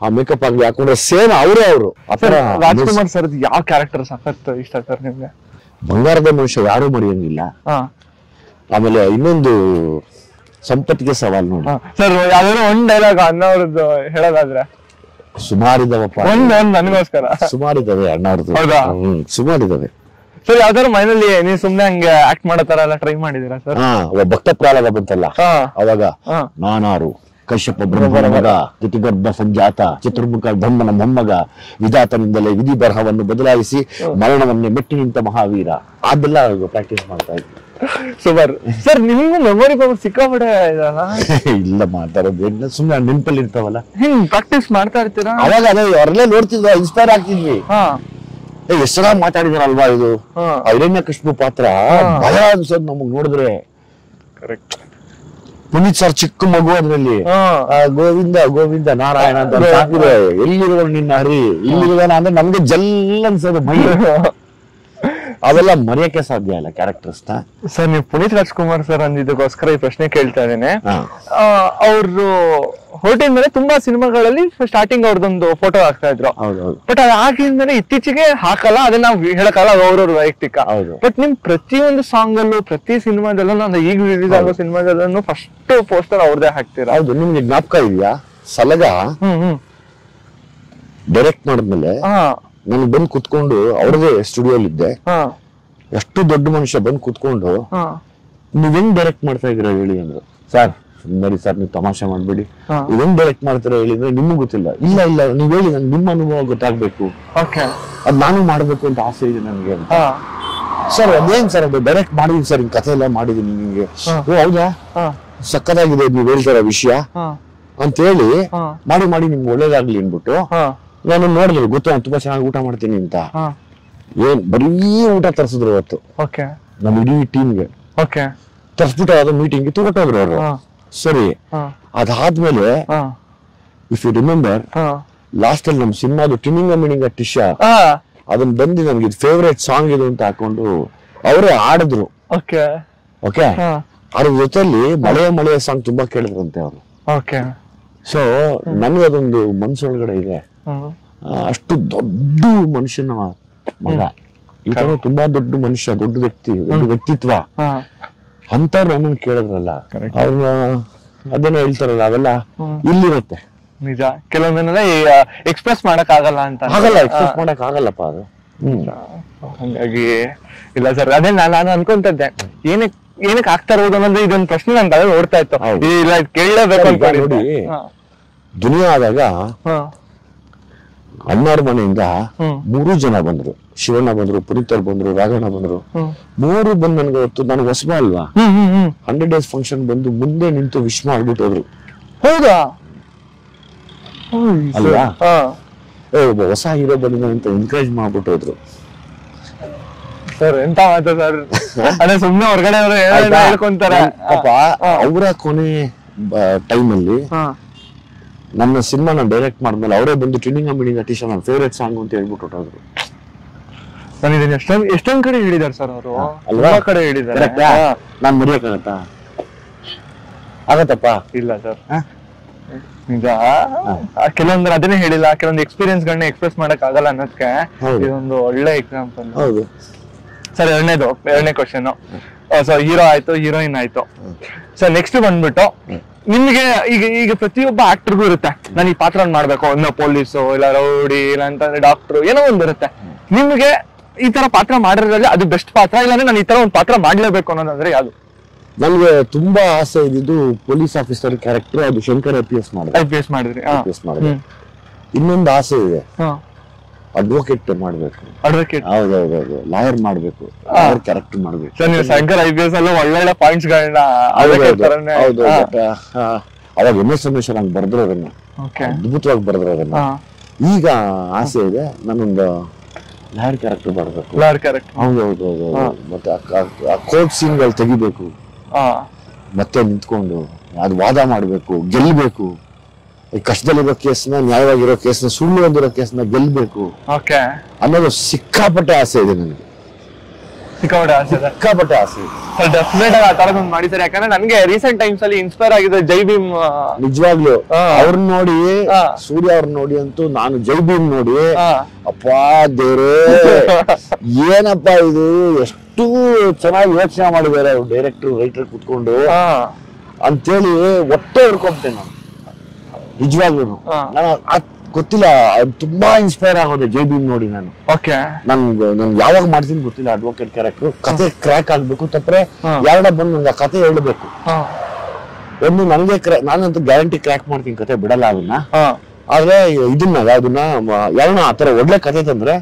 ಆ ಮೇಕಪ್ ಆಗ್ಲಿ ಹಾಕೊಂಡ್ರೆ ಸೇಮ್ ಅವರೇ ಅವರು. ರಾಜ್ಕುಮಾರ್ ಸರ್ ಯಾವ ಕ್ಯಾರೆಕ್ಟರ್ ಸಖತ್ ಇಷ್ಟ ಸರ್ ನಿಮ್ಗೆ? ಬಂಗಾರದ ಮನುಷ್ಯ ಯಾರು ಮರೆಯಂಗಿಲ್ಲ. ಆಮೇಲೆ ಇನ್ನೊಂದು ಸಂಪತ್ತಿಗೆ ಸವಾಲ್ ನೋಡಿ. ಸರ್ ಯಾವ್ದಾದ್ರು ಒಂದ್ ಡೈಲಾಗ್ ಅಣ್ಣವ್ರದ್ದು ಹೇಳೋದಾದ್ರೆ? ಸುಮಾರಿದವಪ್ಪ. ಒಂದ್ ಒಂದ್ ನನಗೋಸ್ಕರ. ಸುಮಾರಿದಾವೆ ಅಣ್ಣವ್ರದ್ದು? ಹ್ಮ್ ಸುಮಾರಿದಾವೆ. ಸರ್ ಯಾವ್ದಾದ್ರು ಮೈನಲ್ಲಿ ನೀವು ಸುಮ್ನೆ ಹಂಗೆ ಆಕ್ಟ್ ಮಾಡೋ ತರ ಎಲ್ಲ ಟ್ರೈ ಮಾಡಿದೀರಾ ಸರ್? ಭಕ್ತ ಪ್ರಹ್ಲಾದ ಬಂತಲ್ಲ. ಹಾ. ಅವಾಗ ನಾನಾರು. ಕಶ್ಯಪ ಬ್ರಹ್ಮನ ಮಗ ಜತಿಗರ್ಭ ಸಂಜಾತ ಚತುರ್ಮುಖ ಬ್ರಹ್ಮನ ಮೊಮ್ಮಗ ವಿಧಾತನಿಂದಲೇ ವಿಧಿ ಬರಹವನ್ನು ಬದಲಾಯಿಸಿ ಮರಣವನ್ನೇ ಮೆಟ್ಟಿ ನಿಂತ ಮಹಾವೀರ. ಅದೆಲ್ಲ ಪ್ರಾಕ್ಟೀಸ್ ಮಾಡ್ತಾ ಇದ್ದೀವಿ ಸೂಪರ್. ಸರ್ ನಿಮ್ಗೂ ಮೆಮೊರಿ ಪವರ್ ಸಿಕ್ಕಾಪಟ್ಟೆ ಇದಲ್ಲ ಇಲ್ಲ ಮಾತಾಡೋದು ಸುಮ್ಮನೆ ನೆನಪಲ್ಲಿ ಇರ್ತಾವಲ್ಲ. ಹಿಂಗ್ ಪ್ರಾಕ್ಟೀಸ್ ಮಾಡ್ತಾ ಇರ್ತೀರಾ? ಅವಾಗ ಅದೇ ಅವರಲ್ಲೇ ನೋಡ್ತಿದ್ವ ಇನ್ಸ್ಪೈರ್ ಆಗ್ತಿದ್ವಿ. ಎಷ್ಟ್ ಚೆನ್ನಾಗಿ ಮಾತಾಡಿದಾರಲ್ವಾ ಇದು? ಹಾ. ಕೃಷ್ಣ ಪಾತ್ರ ಭಯ ಅನ್ಸೋದು ನಮಗ್ ನೋಡಿದ್ರೆ. ಕರೆಕ್ಟ್ ಪುನೀತ್ ಸರ್ ಚಿಕ್ಕ ಮಗು ಅದ್ರಲ್ಲಿ. ಆ, ಗೋವಿಂದ ಗೋವಿಂದ ನಾರಾಯಣ ಅಂತ ಎಲ್ಲಿರುವ ನಿನ್ನ ಹರಿ? ಇಲ್ಲಿರುವ ಅಂದ್ರೆ ನಮ್ಗೆ ಜಲ್ ಅನ್ಸೋದು ಮೈ. ಅವೆಲ್ಲ ಮರೆಯಕ್ಕೆ ಸಾಧ್ಯ ಇಲ್ಲ ಕ್ಯಾರೆಕ್ಟರ್ಸ್ನ. ಸರ್ ನೀವು ಪುನೀತ್ ರಾಜ್ಕುಮಾರ್ ಸರ್ ಅಂದಿದ್ದಕ್ಕೋಸ್ಕರ ಈ ಪ್ರಶ್ನೆ ಕೇಳ್ತಾ ಇದ್ದೇನೆ. ಅವರು ಹೊರಟಿನ ಮೇಲೆ ತುಂಬಾ ಸಿನಿಮಾಗಳಲ್ಲಿ ಸ್ಟಾರ್ಟಿಂಗ್ ಅವ್ರದ್ದೊಂದು ಫೋಟೋ ಹಾಕ್ತಾ ಇದ್ರು. ಬಟ್ ಅದು ಆಗಿದ್ಮೇಲೆ ಇತ್ತೀಚೆಗೆ ಹಾಕಲ್ಲ ಅದನ್ನ ನಾವು ಹೇಳಕ್ಕಾಗಲ್ಲ ಅದು ಅವ್ರವ್ರ ವೈಯಕ್ತಿಕ. ಹೌದು. ಬಟ್ ನಿಮ್ ಪ್ರತಿಯೊಂದು ಸಾಂಗ್ ಅಲ್ಲೂ ಪ್ರತಿ ಸಿನಿಮಾದಲ್ಲೂ ನಾನು ಈಗ ರಿಲೀಸ್ ಆಗೋ ಸಿನಿಮಾದಲ್ಲೂ ಫಸ್ಟ್ ಪೋಸ್ಟರ್ ಅವ್ರದೇ ಹಾಕ್ತೀರಾ? ಹೌದು ನಿಮ್ಗೆ ಜ್ಞಾಪಕ ಇದೆಯಾ? ಸಲಗ ಹ್ಮ್ ಹ್ಮ್. ಡೈರೆಕ್ಟ್ ಮಾಡಿದ್ಮೇಲೆ ಹಾ. ನನಗೆ ಬಂದು ಕುತ್ಕೊಂಡು ಅವ್ರದೇ ಸ್ಟುಡಿಯೋಲ್ ಇದ್ದೆ ಎಷ್ಟು ದೊಡ್ಡ ಮನುಷ್ಯ ಬಂದು ಕುತ್ಕೊಂಡು ನೀವ್ ಹೆಂಗ್ ಡೈರೆಕ್ಟ್ ಮಾಡ್ತಾ ಇದ್ರ ಹೇಳಿ ಅಂದ್ರು. ಸರ್ ಸುಮ್ಮನೆ ಸರ್ ನೀವು ತಮಾಷೆ ಮಾಡ್ಬೇಡಿ. ನೀವ್ ಹೆಂಗ್ ಡೈರೆಕ್ಟ್ ಮಾಡ್ತೀರಾ ಹೇಳಿ ಅಂದ್ರೆ ನಿಮ್ಗೆ ಗೊತ್ತಿಲ್ಲ. ಇಲ್ಲ ಇಲ್ಲ ನೀವ್ ಹೇಳಿ ನನ್ಗೆ ನಿಮ್ಮ ಅನುಭವ ಗೊತ್ತಾಗ್ಬೇಕು. ಅದ್ ನಾನು ಮಾಡ್ಬೇಕು ಅಂತ ಆಸೆ ಇದೆ ನನಗೆ ಅಂತ. ಸರ್ ಅದೇನ್ ಸರ್ ಅದು? ಡೈರೆಕ್ಟ್ ಮಾಡಿದೀನಿ ಸರ್ ಕಥೆ ಎಲ್ಲ ಮಾಡಿದೀನಿ ನಿಮ್ಗೆ. ಓ ಹೌದಾ? ಸಕ್ಕದಾಗಿದೆ ನೀವ್ ಹೇಳ್ತಾರ ವಿಷಯ. ಅಂತ ಹೇಳಿ ಮಾಡಿ ಮಾಡಿ ನಿಮ್ಗೆ ಒಳ್ಳೇದಾಗ್ಲಿ ಅನ್ಬಿಟ್ಟು ನಾನು ನೋಡಿದ್ರು ಗೊತ್ತು ನಾನು ತುಂಬಾ ಚೆನ್ನಾಗಿ ಊಟ ಮಾಡ್ತೀನಿ ಅಂತ. ಏನ್ ಬರೀ ಊಟ ತರಿಸಿದ್ರು ಅವತ್ತು. ಓಕೆ. ನಮ್ಮ ಇಡೀ ಟೀಮ್ಗೆ ಓಕೆ. ತರಿಸ್ಬಿಟ್ಟು ಅದು ಮೀಟಿಂಗ್ ತಗೊಟ್ಟೋದ್ರು ಅವರು. ಸರಿ. ಅದಾದ್ಮೇಲೆ ಹಾ. ಇಫ್ ಯು ರಿಮೆಂಬರ್ ಹಾ. ಲಾಸ್ಟ್ ಅಲ್ಲಿ ನಮ್ ಸಿನಿಮಾದು ಟಿನಿಂಗ ಮಿನಿಂಗ ಟಿಶಾ ಅದನ್ನ ಬಂದು ಇದು ಫೇವ್ರೇಟ್ ಸಾಂಗ್ ಇದು ಅಂತ ಹಾಕೊಂಡು ಅವರೇ ಆಡಿದ್ರು ಓಕೆ. ಓಕೆ? ಅದ್ರ ಜೊತೆಲಿ ಮಳೆಯ ಮಳೆಯ ಸಾಂಗ್ ತುಂಬಾ ಕೇಳಿದ್ರಂತೆ ಅವರು. ಓಕೆ. ಸೊ ನನ್ಗೆ ಅದೊಂದು ಮನ್ಸೊಳಗಡೆ ಇದೆ. ಅಷ್ಟು ದೊಡ್ಡ ಮನುಷ್ಯನ ಮಗ. ಈ ತರ ತುಂಬಾ ದೊಡ್ಡ ಮನುಷ್ಯ ದೊಡ್ಡ ವ್ಯಕ್ತಿ ದೊಡ್ಡ ವ್ಯಕ್ತಿತ್ವ. ಅಂತ ಅಂತವ್ರು ನಮ್ಮನ್ನ ಕೇಳಿದ್ರಲ್ಲ. ಅವ್ರನ್ನ ಅದನ್ನ ಹೇಳ್ತಾರಲ್ಲ ಅವೆಲ್ಲ ಹ್ಮ್. ಇಲ್ಲಿರುತ್ತೆ. ನಿಜ. ಕೆಲವೊಂದನ್ನೆಲ್ಲ ಎಕ್ಸ್ಪ್ರೆಸ್ ಮಾಡಕ್ ಆಗಲ್ಲ ಅಂತ. ಆಗಲ್ಲ ಎಕ್ಸ್ಪ್ರೆಸ್ ಮಾಡಕ್ ಆಗಲ್ಲಪ್ಪ ಅದು. ಹಂಗಾಗಿ ಇಲ್ಲ ಸರ್ ಅದೇ ನಾನು ಅನ್ಕೊಂತದ್ದೆ. ಏನಕ್ ಏನಕ್ಕೆ ಆಗ್ತಾ ಇರೋದು ಅನ್ನೋದು ಇದೊಂದು ಪ್ರಶ್ನೆ ನನ್ ತಲೆ ಓಡ್ತಾ ಇತ್ತು. ಇಲ್ಲ ಕೇಳಲೇಬೇಕು ಸರ್, ನೋಡಿ. ದುನಿಯಾ ಆದಾಗ ಹಾ, ಅಣ್ಣವ್ರ ಮನೆಯಿಂದ. ಮೂರು ಜನ ಬಂದ್ರು. ಶಿವಣ್ಣ ಬಂದ್ರು ಪುನೀತರ್ ಬಂದ್ರು ರಾಘಣ್ಣ ಬಂದ್ರು. ಮೂರು ಬಂದ್ ನನ್ಗೆ ಹೊತ್ತು ನನಗೆ ಹೊಸಬ ಅಲ್ವಾ? ಹಂಡ್ರೆಡ್ ಡೇಸ್ ಫಂಕ್ಷನ್ ಬಂದು ಮುಂದೆ ನಿಂತು ವಿಶ್ ಮಾಡ್ಬಿಟ್ಟು ಹೋದ್ರು ಹೌದಾ ಅಲ್ವಾ? ಒಬ್ಬ ಹೊಸ ಹೀರೋ ಬಂದಿದ್ದಾನೆ ಅಂತ ಎನ್ಕರೇಜ್ ಮಾಡ್ಬಿಟ್ಟು ಹೋದ್ರು ಸರ್ ಎಂತ ಮಾತು ಸರ್? ಅದೇ ಸುಮ್ಮನೆ ಹೊರಗಡೆ ಅವರು? ಹೇಳ್ಕೊಂತಾರೆ. ಪಾಪ ಅವರ ಕೊನೆ ಟೈಮ್ ಸಿನಿಮಾ ನನ್ನ ಸಿನಿಮಾನ ಡೈರೆಕ್ಟ್ ಮಾಡಿದ್ಮೇಲೆ ಅವರೇ ಬಂದು ಟ್ಯೂನಿಂಗ್ ಮಿನಿಂಗ್ ಟೀಶರ್ ನನ್ನ ಫೇವ್ರೇಟ್ ಸಾಂಗ್ ಅಂತ ಹೇಳ್ಬಿಟ್ಟು ಹೊರಟೋದ್ರು. ನಾನು ಇದನ್ನ ಎಷ್ಟೊಂದ್ ಎಷ್ಟೊಂದ್ ಕಡೆ ಹೇಳಿದ್ದಾರೆ ಸರ್ ಅವರು? ಅಲ್ವಾ? ಕಡೆ ಹೇಳಿದ್ದಾರೆ. ನಾನು ನಾನ್ ಮರೆಯಕ್ಕಾಗತ್ತಾ ಆಗತ್ತಪ್ಪ? ಇಲ್ಲ ಸರ್? ನಿಜ? ಕೆಲವೊಂದು ಅದನ್ನೇ ಹೇಳಿಲ್ಲ ಕೆಲವೊಂದು ಎಕ್ಸ್ಪೀರಿಯನ್ಸ್ ಗಳನ್ನ ಎಕ್ಸ್ಪ್ರೆಸ್ ಮಾಡಕ್ ಆಗಲ್ಲ ಅನ್ನೋದಕ್ಕೆ ಇದೊಂದು ಒಳ್ಳೆ ಎಕ್ಸಾಂಪಲ್ ಹೌದು. ಸರ್ ಎರಡನೇದು ಎರಡನೇ ಕ್ವಶನ್ ಸೊ ಹೀರೋ ಆಯ್ತು ಹೀರೋಯಿನ್ ಆಯ್ತು. ಸೊ ನೆಕ್ಸ್ಟ್ ಬಂದ್ಬಿಟ್ಟು ನಿಮ್ಗೆ ಈಗ ಈಗ ಪ್ರತಿಯೊಬ್ಬ ಆಕ್ಟರ್ಗೂ ಇರುತ್ತೆ. ನಾನು ಈ ಪಾತ್ರ ಮಾಡ್ಬೇಕು ಇನ್ನ ಪೊಲೀಸು ಇಲ್ಲ ರೌಡಿ ಇಲ್ಲ ಅಂತಂದ್ರೆ ಡಾಕ್ಟ್ರು ಏನೋ ಒಂದು ಇರುತ್ತೆ. ನಿಮ್ಗೆ ಈ ತರ ಪಾತ್ರ ಮಾಡಿರೋದ್ರಲ್ಲಿ ಅದು ಬೆಸ್ಟ್ ಪಾತ್ರ? ಇಲ್ಲಾಂದ್ರೆ ನಾನು ಈ ತರ ಒಂದು ಪಾತ್ರ ಮಾಡ್ಲೇಬೇಕು ಅನ್ನೋದಂದ್ರೆ ಯಾವ್ದು? ನನ್ಗೆ ತುಂಬಾ ಆಸೆ ಇದ್ದಿದ್ದು ಪೊಲೀಸ್ ಆಫೀಸರ್ ಕ್ಯಾರೆಕ್ಟರ್ ಅದು ಶಂಕರ್ ಐ ಪಿ ಎಸ್ ಮಾಡಿದ್ರೆ ಐ ಪಿ ಎಸ್ ಮಾಡಿದ್ರಿ ಇನ್ನೊಂದು ಆಸೆ ಇದೆ. ಅಡ್ವೊಕೇಟ್ ಮಾಡ್ಬೇಕು. ಅಡ್ವೊಕೇಟ್ ಹೌದೌದೌದು. ಲಾಯರ್ ಮಾಡ್ಬೇಕು. ಲಾಯರ್ ಕರೆಕ್ಟ್ ಮಾಡ್ಬೇಕು. ಸರ್ ನೀವು ಶಂಕರ್ ಐ ಪಿ ಎಸ್ ಅಲ್ಲ ಒಳ್ಳೊಳ್ಳೆ ಪಾಯಿಂಟ್ಸ್ ಗಳನ್ನ ಹೌದು ಅವಾಗ ಎಂ ಎಸ್ ರಮೇಶ್ವರ್ ಹಂಗ್ ಬರೆದ್ರು ಅದನ್ನ ಅದ್ಭುತವಾಗಿ ಬರೆದ್ರು ಅದನ್ನ ಈಗ ಆಸೆ ಇದೆ ನಾನೊಂದು ಲಾಯರ್ ಕ್ಯಾರೆಕ್ಟರ್ ಬರಬೇಕು ಲಾಯರ್ ಕ್ಯಾರೆಕ್ಟರ್ ಹೌದು ಹೌದು ಮತ್ತೆ ಆ ಕೋರ್ಟ್ ಸೀನ್ಗಳು ತೆಗಿಬೇಕು. ಮತ್ತೆ ನಿಂತ್ಕೊಂಡು ಅದು ವಾದ ಮಾಡಬೇಕು ಗೆಲ್ಬೇಕು. ಈ ಕಷ್ಟದಲ್ಲಿರೋ ಕೇಸ್ನ ನ್ಯಾಯವಾಗಿರೋ ಕೇಸ್ನ ಸುಳ್ಳು ಹೊಂದಿರೋ ಕೇಸ್ನ ಗೆಲ್ಬೇಕು. ಓಕೆ. ಅನ್ನೋದು ಸಿಕ್ಕಾಪಟ್ಟೆ ಆಸೆ ಇದೆ ನನಗೆ. ಸಿಕ್ಕಾಪಟ್ಟೆ ಆಸೆ ಇದೆ. ಸಿಕ್ಕಾಪಟ್ಟೆ ಆಸೆ ಇದೆ. ಸರ್ ಡೆಫಿನೆಟ್ ಆಗಿ ಆ ತರದೊಂದು ಮಾಡಿದ್ದಾರೆ. ಯಾಕಂದ್ರೆ ನನಗೆ ರೀಸೆಂಟ್ ಟೈಮ್ಸ್ ಅಲ್ಲಿ ಇನ್ಸ್ಪೈರ್ ಆಗಿದೆ ಜೈ ಭೀಮ್ ನಿಜವಾಗ್ಲು ಅವ್ರನ್ನ ನೋಡಿ. ಸೂರ್ಯ ಅವ್ರನ್ನ ನೋಡಿ ಅಂತೂ ನಾನು ಜೈ ಭೀಮ್ ನೋಡಿ. ಅಪ್ಪಾ ದೇವರೇ ಏನಪ್ಪಾ ಇದು? ಎಷ್ಟು ಚೆನ್ನಾಗಿ ಯೋಚನೆ ಮಾಡಿದ್ದಾರೆ ಡೈರೆಕ್ಟರ್ ರೈಟರ್ ಕುತ್ಕೊಂಡು. ಅಂತೇಳಿ ಹೊಟ್ಟೆ ಹಿಡ್ಕೊಂತೇನೆ ನಾನು. ನಿಜವಾಗ್ಲೂ ನಾನು ಗೊತ್ತಿಲ್ಲ ತುಂಬಾ ಇನ್ಸ್ಪೈರ್ ಆಗೋದೆ ಜೈ ಭೀಮ್ ನೋಡಿ ನಾನು. ಓಕೆ ನನ್ಗೆ ನಾನು ಯಾವಾಗ ಮಾಡ್ತೀನಿ ಗೊತ್ತಿಲ್ಲ ಅಡ್ವೊಕೇಟ್ ಕ್ಯಾರೆಕ್ಟರ್ ಕತೆ ಕ್ರ್ಯಾಕ್ ಆಗ್ಬೇಕು ತಪ್ಪರೆ ಎರಡ ಯಾರಡ ಬಂದು ನಂಗೆ ಆ ಕತೆ ಹೇಳ್ಬೇಕು. ಒಂದು ನನಗೆ ನಾನಂತೂ ಗ್ಯಾರಂಟಿ ಕ್ರ್ಯಾಕ್ ಮಾಡ್ತೀನಿ ಕತೆ ಬಿಡಲ್ಲ ಅದನ್ನ. ಆದ್ರೆ ಇದನ್ನ ಯಾವ್ದನ್ನ ಯಾರನ್ನ ಆತರ ಒಳ್ಳೆ ಕತೆ ತಂದ್ರೆ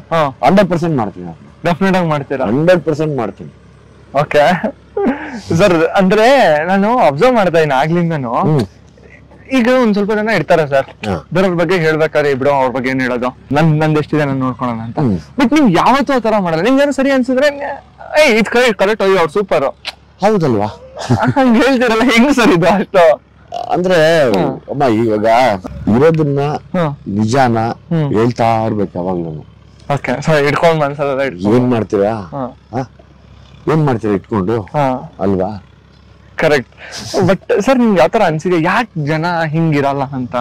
ಹಂಡ್ರೆಡ್ ಪರ್ಸೆಂಟ್ ಮಾಡ್ತೀನಿ ಡೆಫಿನೆಟ್ ಆಗಿ ಮಾಡ್ತೀರಾ? ಹಂಡ್ರೆಡ್ ಪರ್ಸೆಂಟ್ ಮಾಡ್ತೀನಿ. ಓಕೆ ಸರ್ ಅಂದ್ರೆ ನಾನು ಅಬ್ಸರ್ವ್ ಮಾಡ್ತಾ ಇದ್ದೀನಿ ಆಗ್ಲಿಂದನು. ಈಗ ಒಂದ್ ಸ್ವಲ್ಪ ಜನ ಇರ್ತಾರೆ ಸರ್. ಬೇರೆಯವ್ರ ಬಗ್ಗೆ ಹೇಳ್ಬೇಕಾದ್ರೆ ಬಿಡೋ ಅವ್ರ ಬಗ್ಗೆ ಏನ್ ಹೇಳೋದು. ನನ್ ನಂದ್ ಎಷ್ಟಿದೆ ನಾನು ನೋಡ್ಕೊಳೋಣ ಅಂತ. ಬಟ್ ನೀವ್ ಯಾವತ್ತೂ ಆ ತರ ಮಾಡಲ್ಲ. ನಿಮ್ಗೆ ಸರಿ ಅನ್ಸಿದ್ರೆ ಏಯ್ ಇದ್ ಕರೆಕ್ಟ್ ಕರೆಕ್ಟ್ ಅಯ್ಯೋ ಅವ್ರು ಸೂಪರ್ ಹೌದಲ್ವಾ? ಹಂಗ ಹೇಳ್ತಿರಲ್ಲ ಹೆಂಗ್ ಸರ್ ಇದು ಅಷ್ಟು? ಅಂದ್ರೆ ಅಮ್ಮ ಇವಾಗ ಇರೋದನ್ನ ನಿಜಾನ ಹೇಳ್ತಾ ಇರ್ಬೇಕು ಯಾವಾಗ್ಲೂ ಓಕೆ ಸರ್ ಇಟ್ಕೊಂಡ್ ಮನ್ಸಲ್ಲ ಏನ್ ಮಾಡ್ತೀರಾ? ಏನ್ ಮಾಡ್ತೀರಾ ಇಟ್ಕೊಂಡು? ಹಾ. ಅಲ್ವಾ? ಕರೆಕ್ಟ್ ಬಟ್ ಸರ್ ನಿಮ್ಗೆ ಯಾವ ತರ ಅನ್ಸಿದೆ? ಯಾಕೆ ಜನ ಹಿಂಗಿರಲ್ಲ ಅಂತ?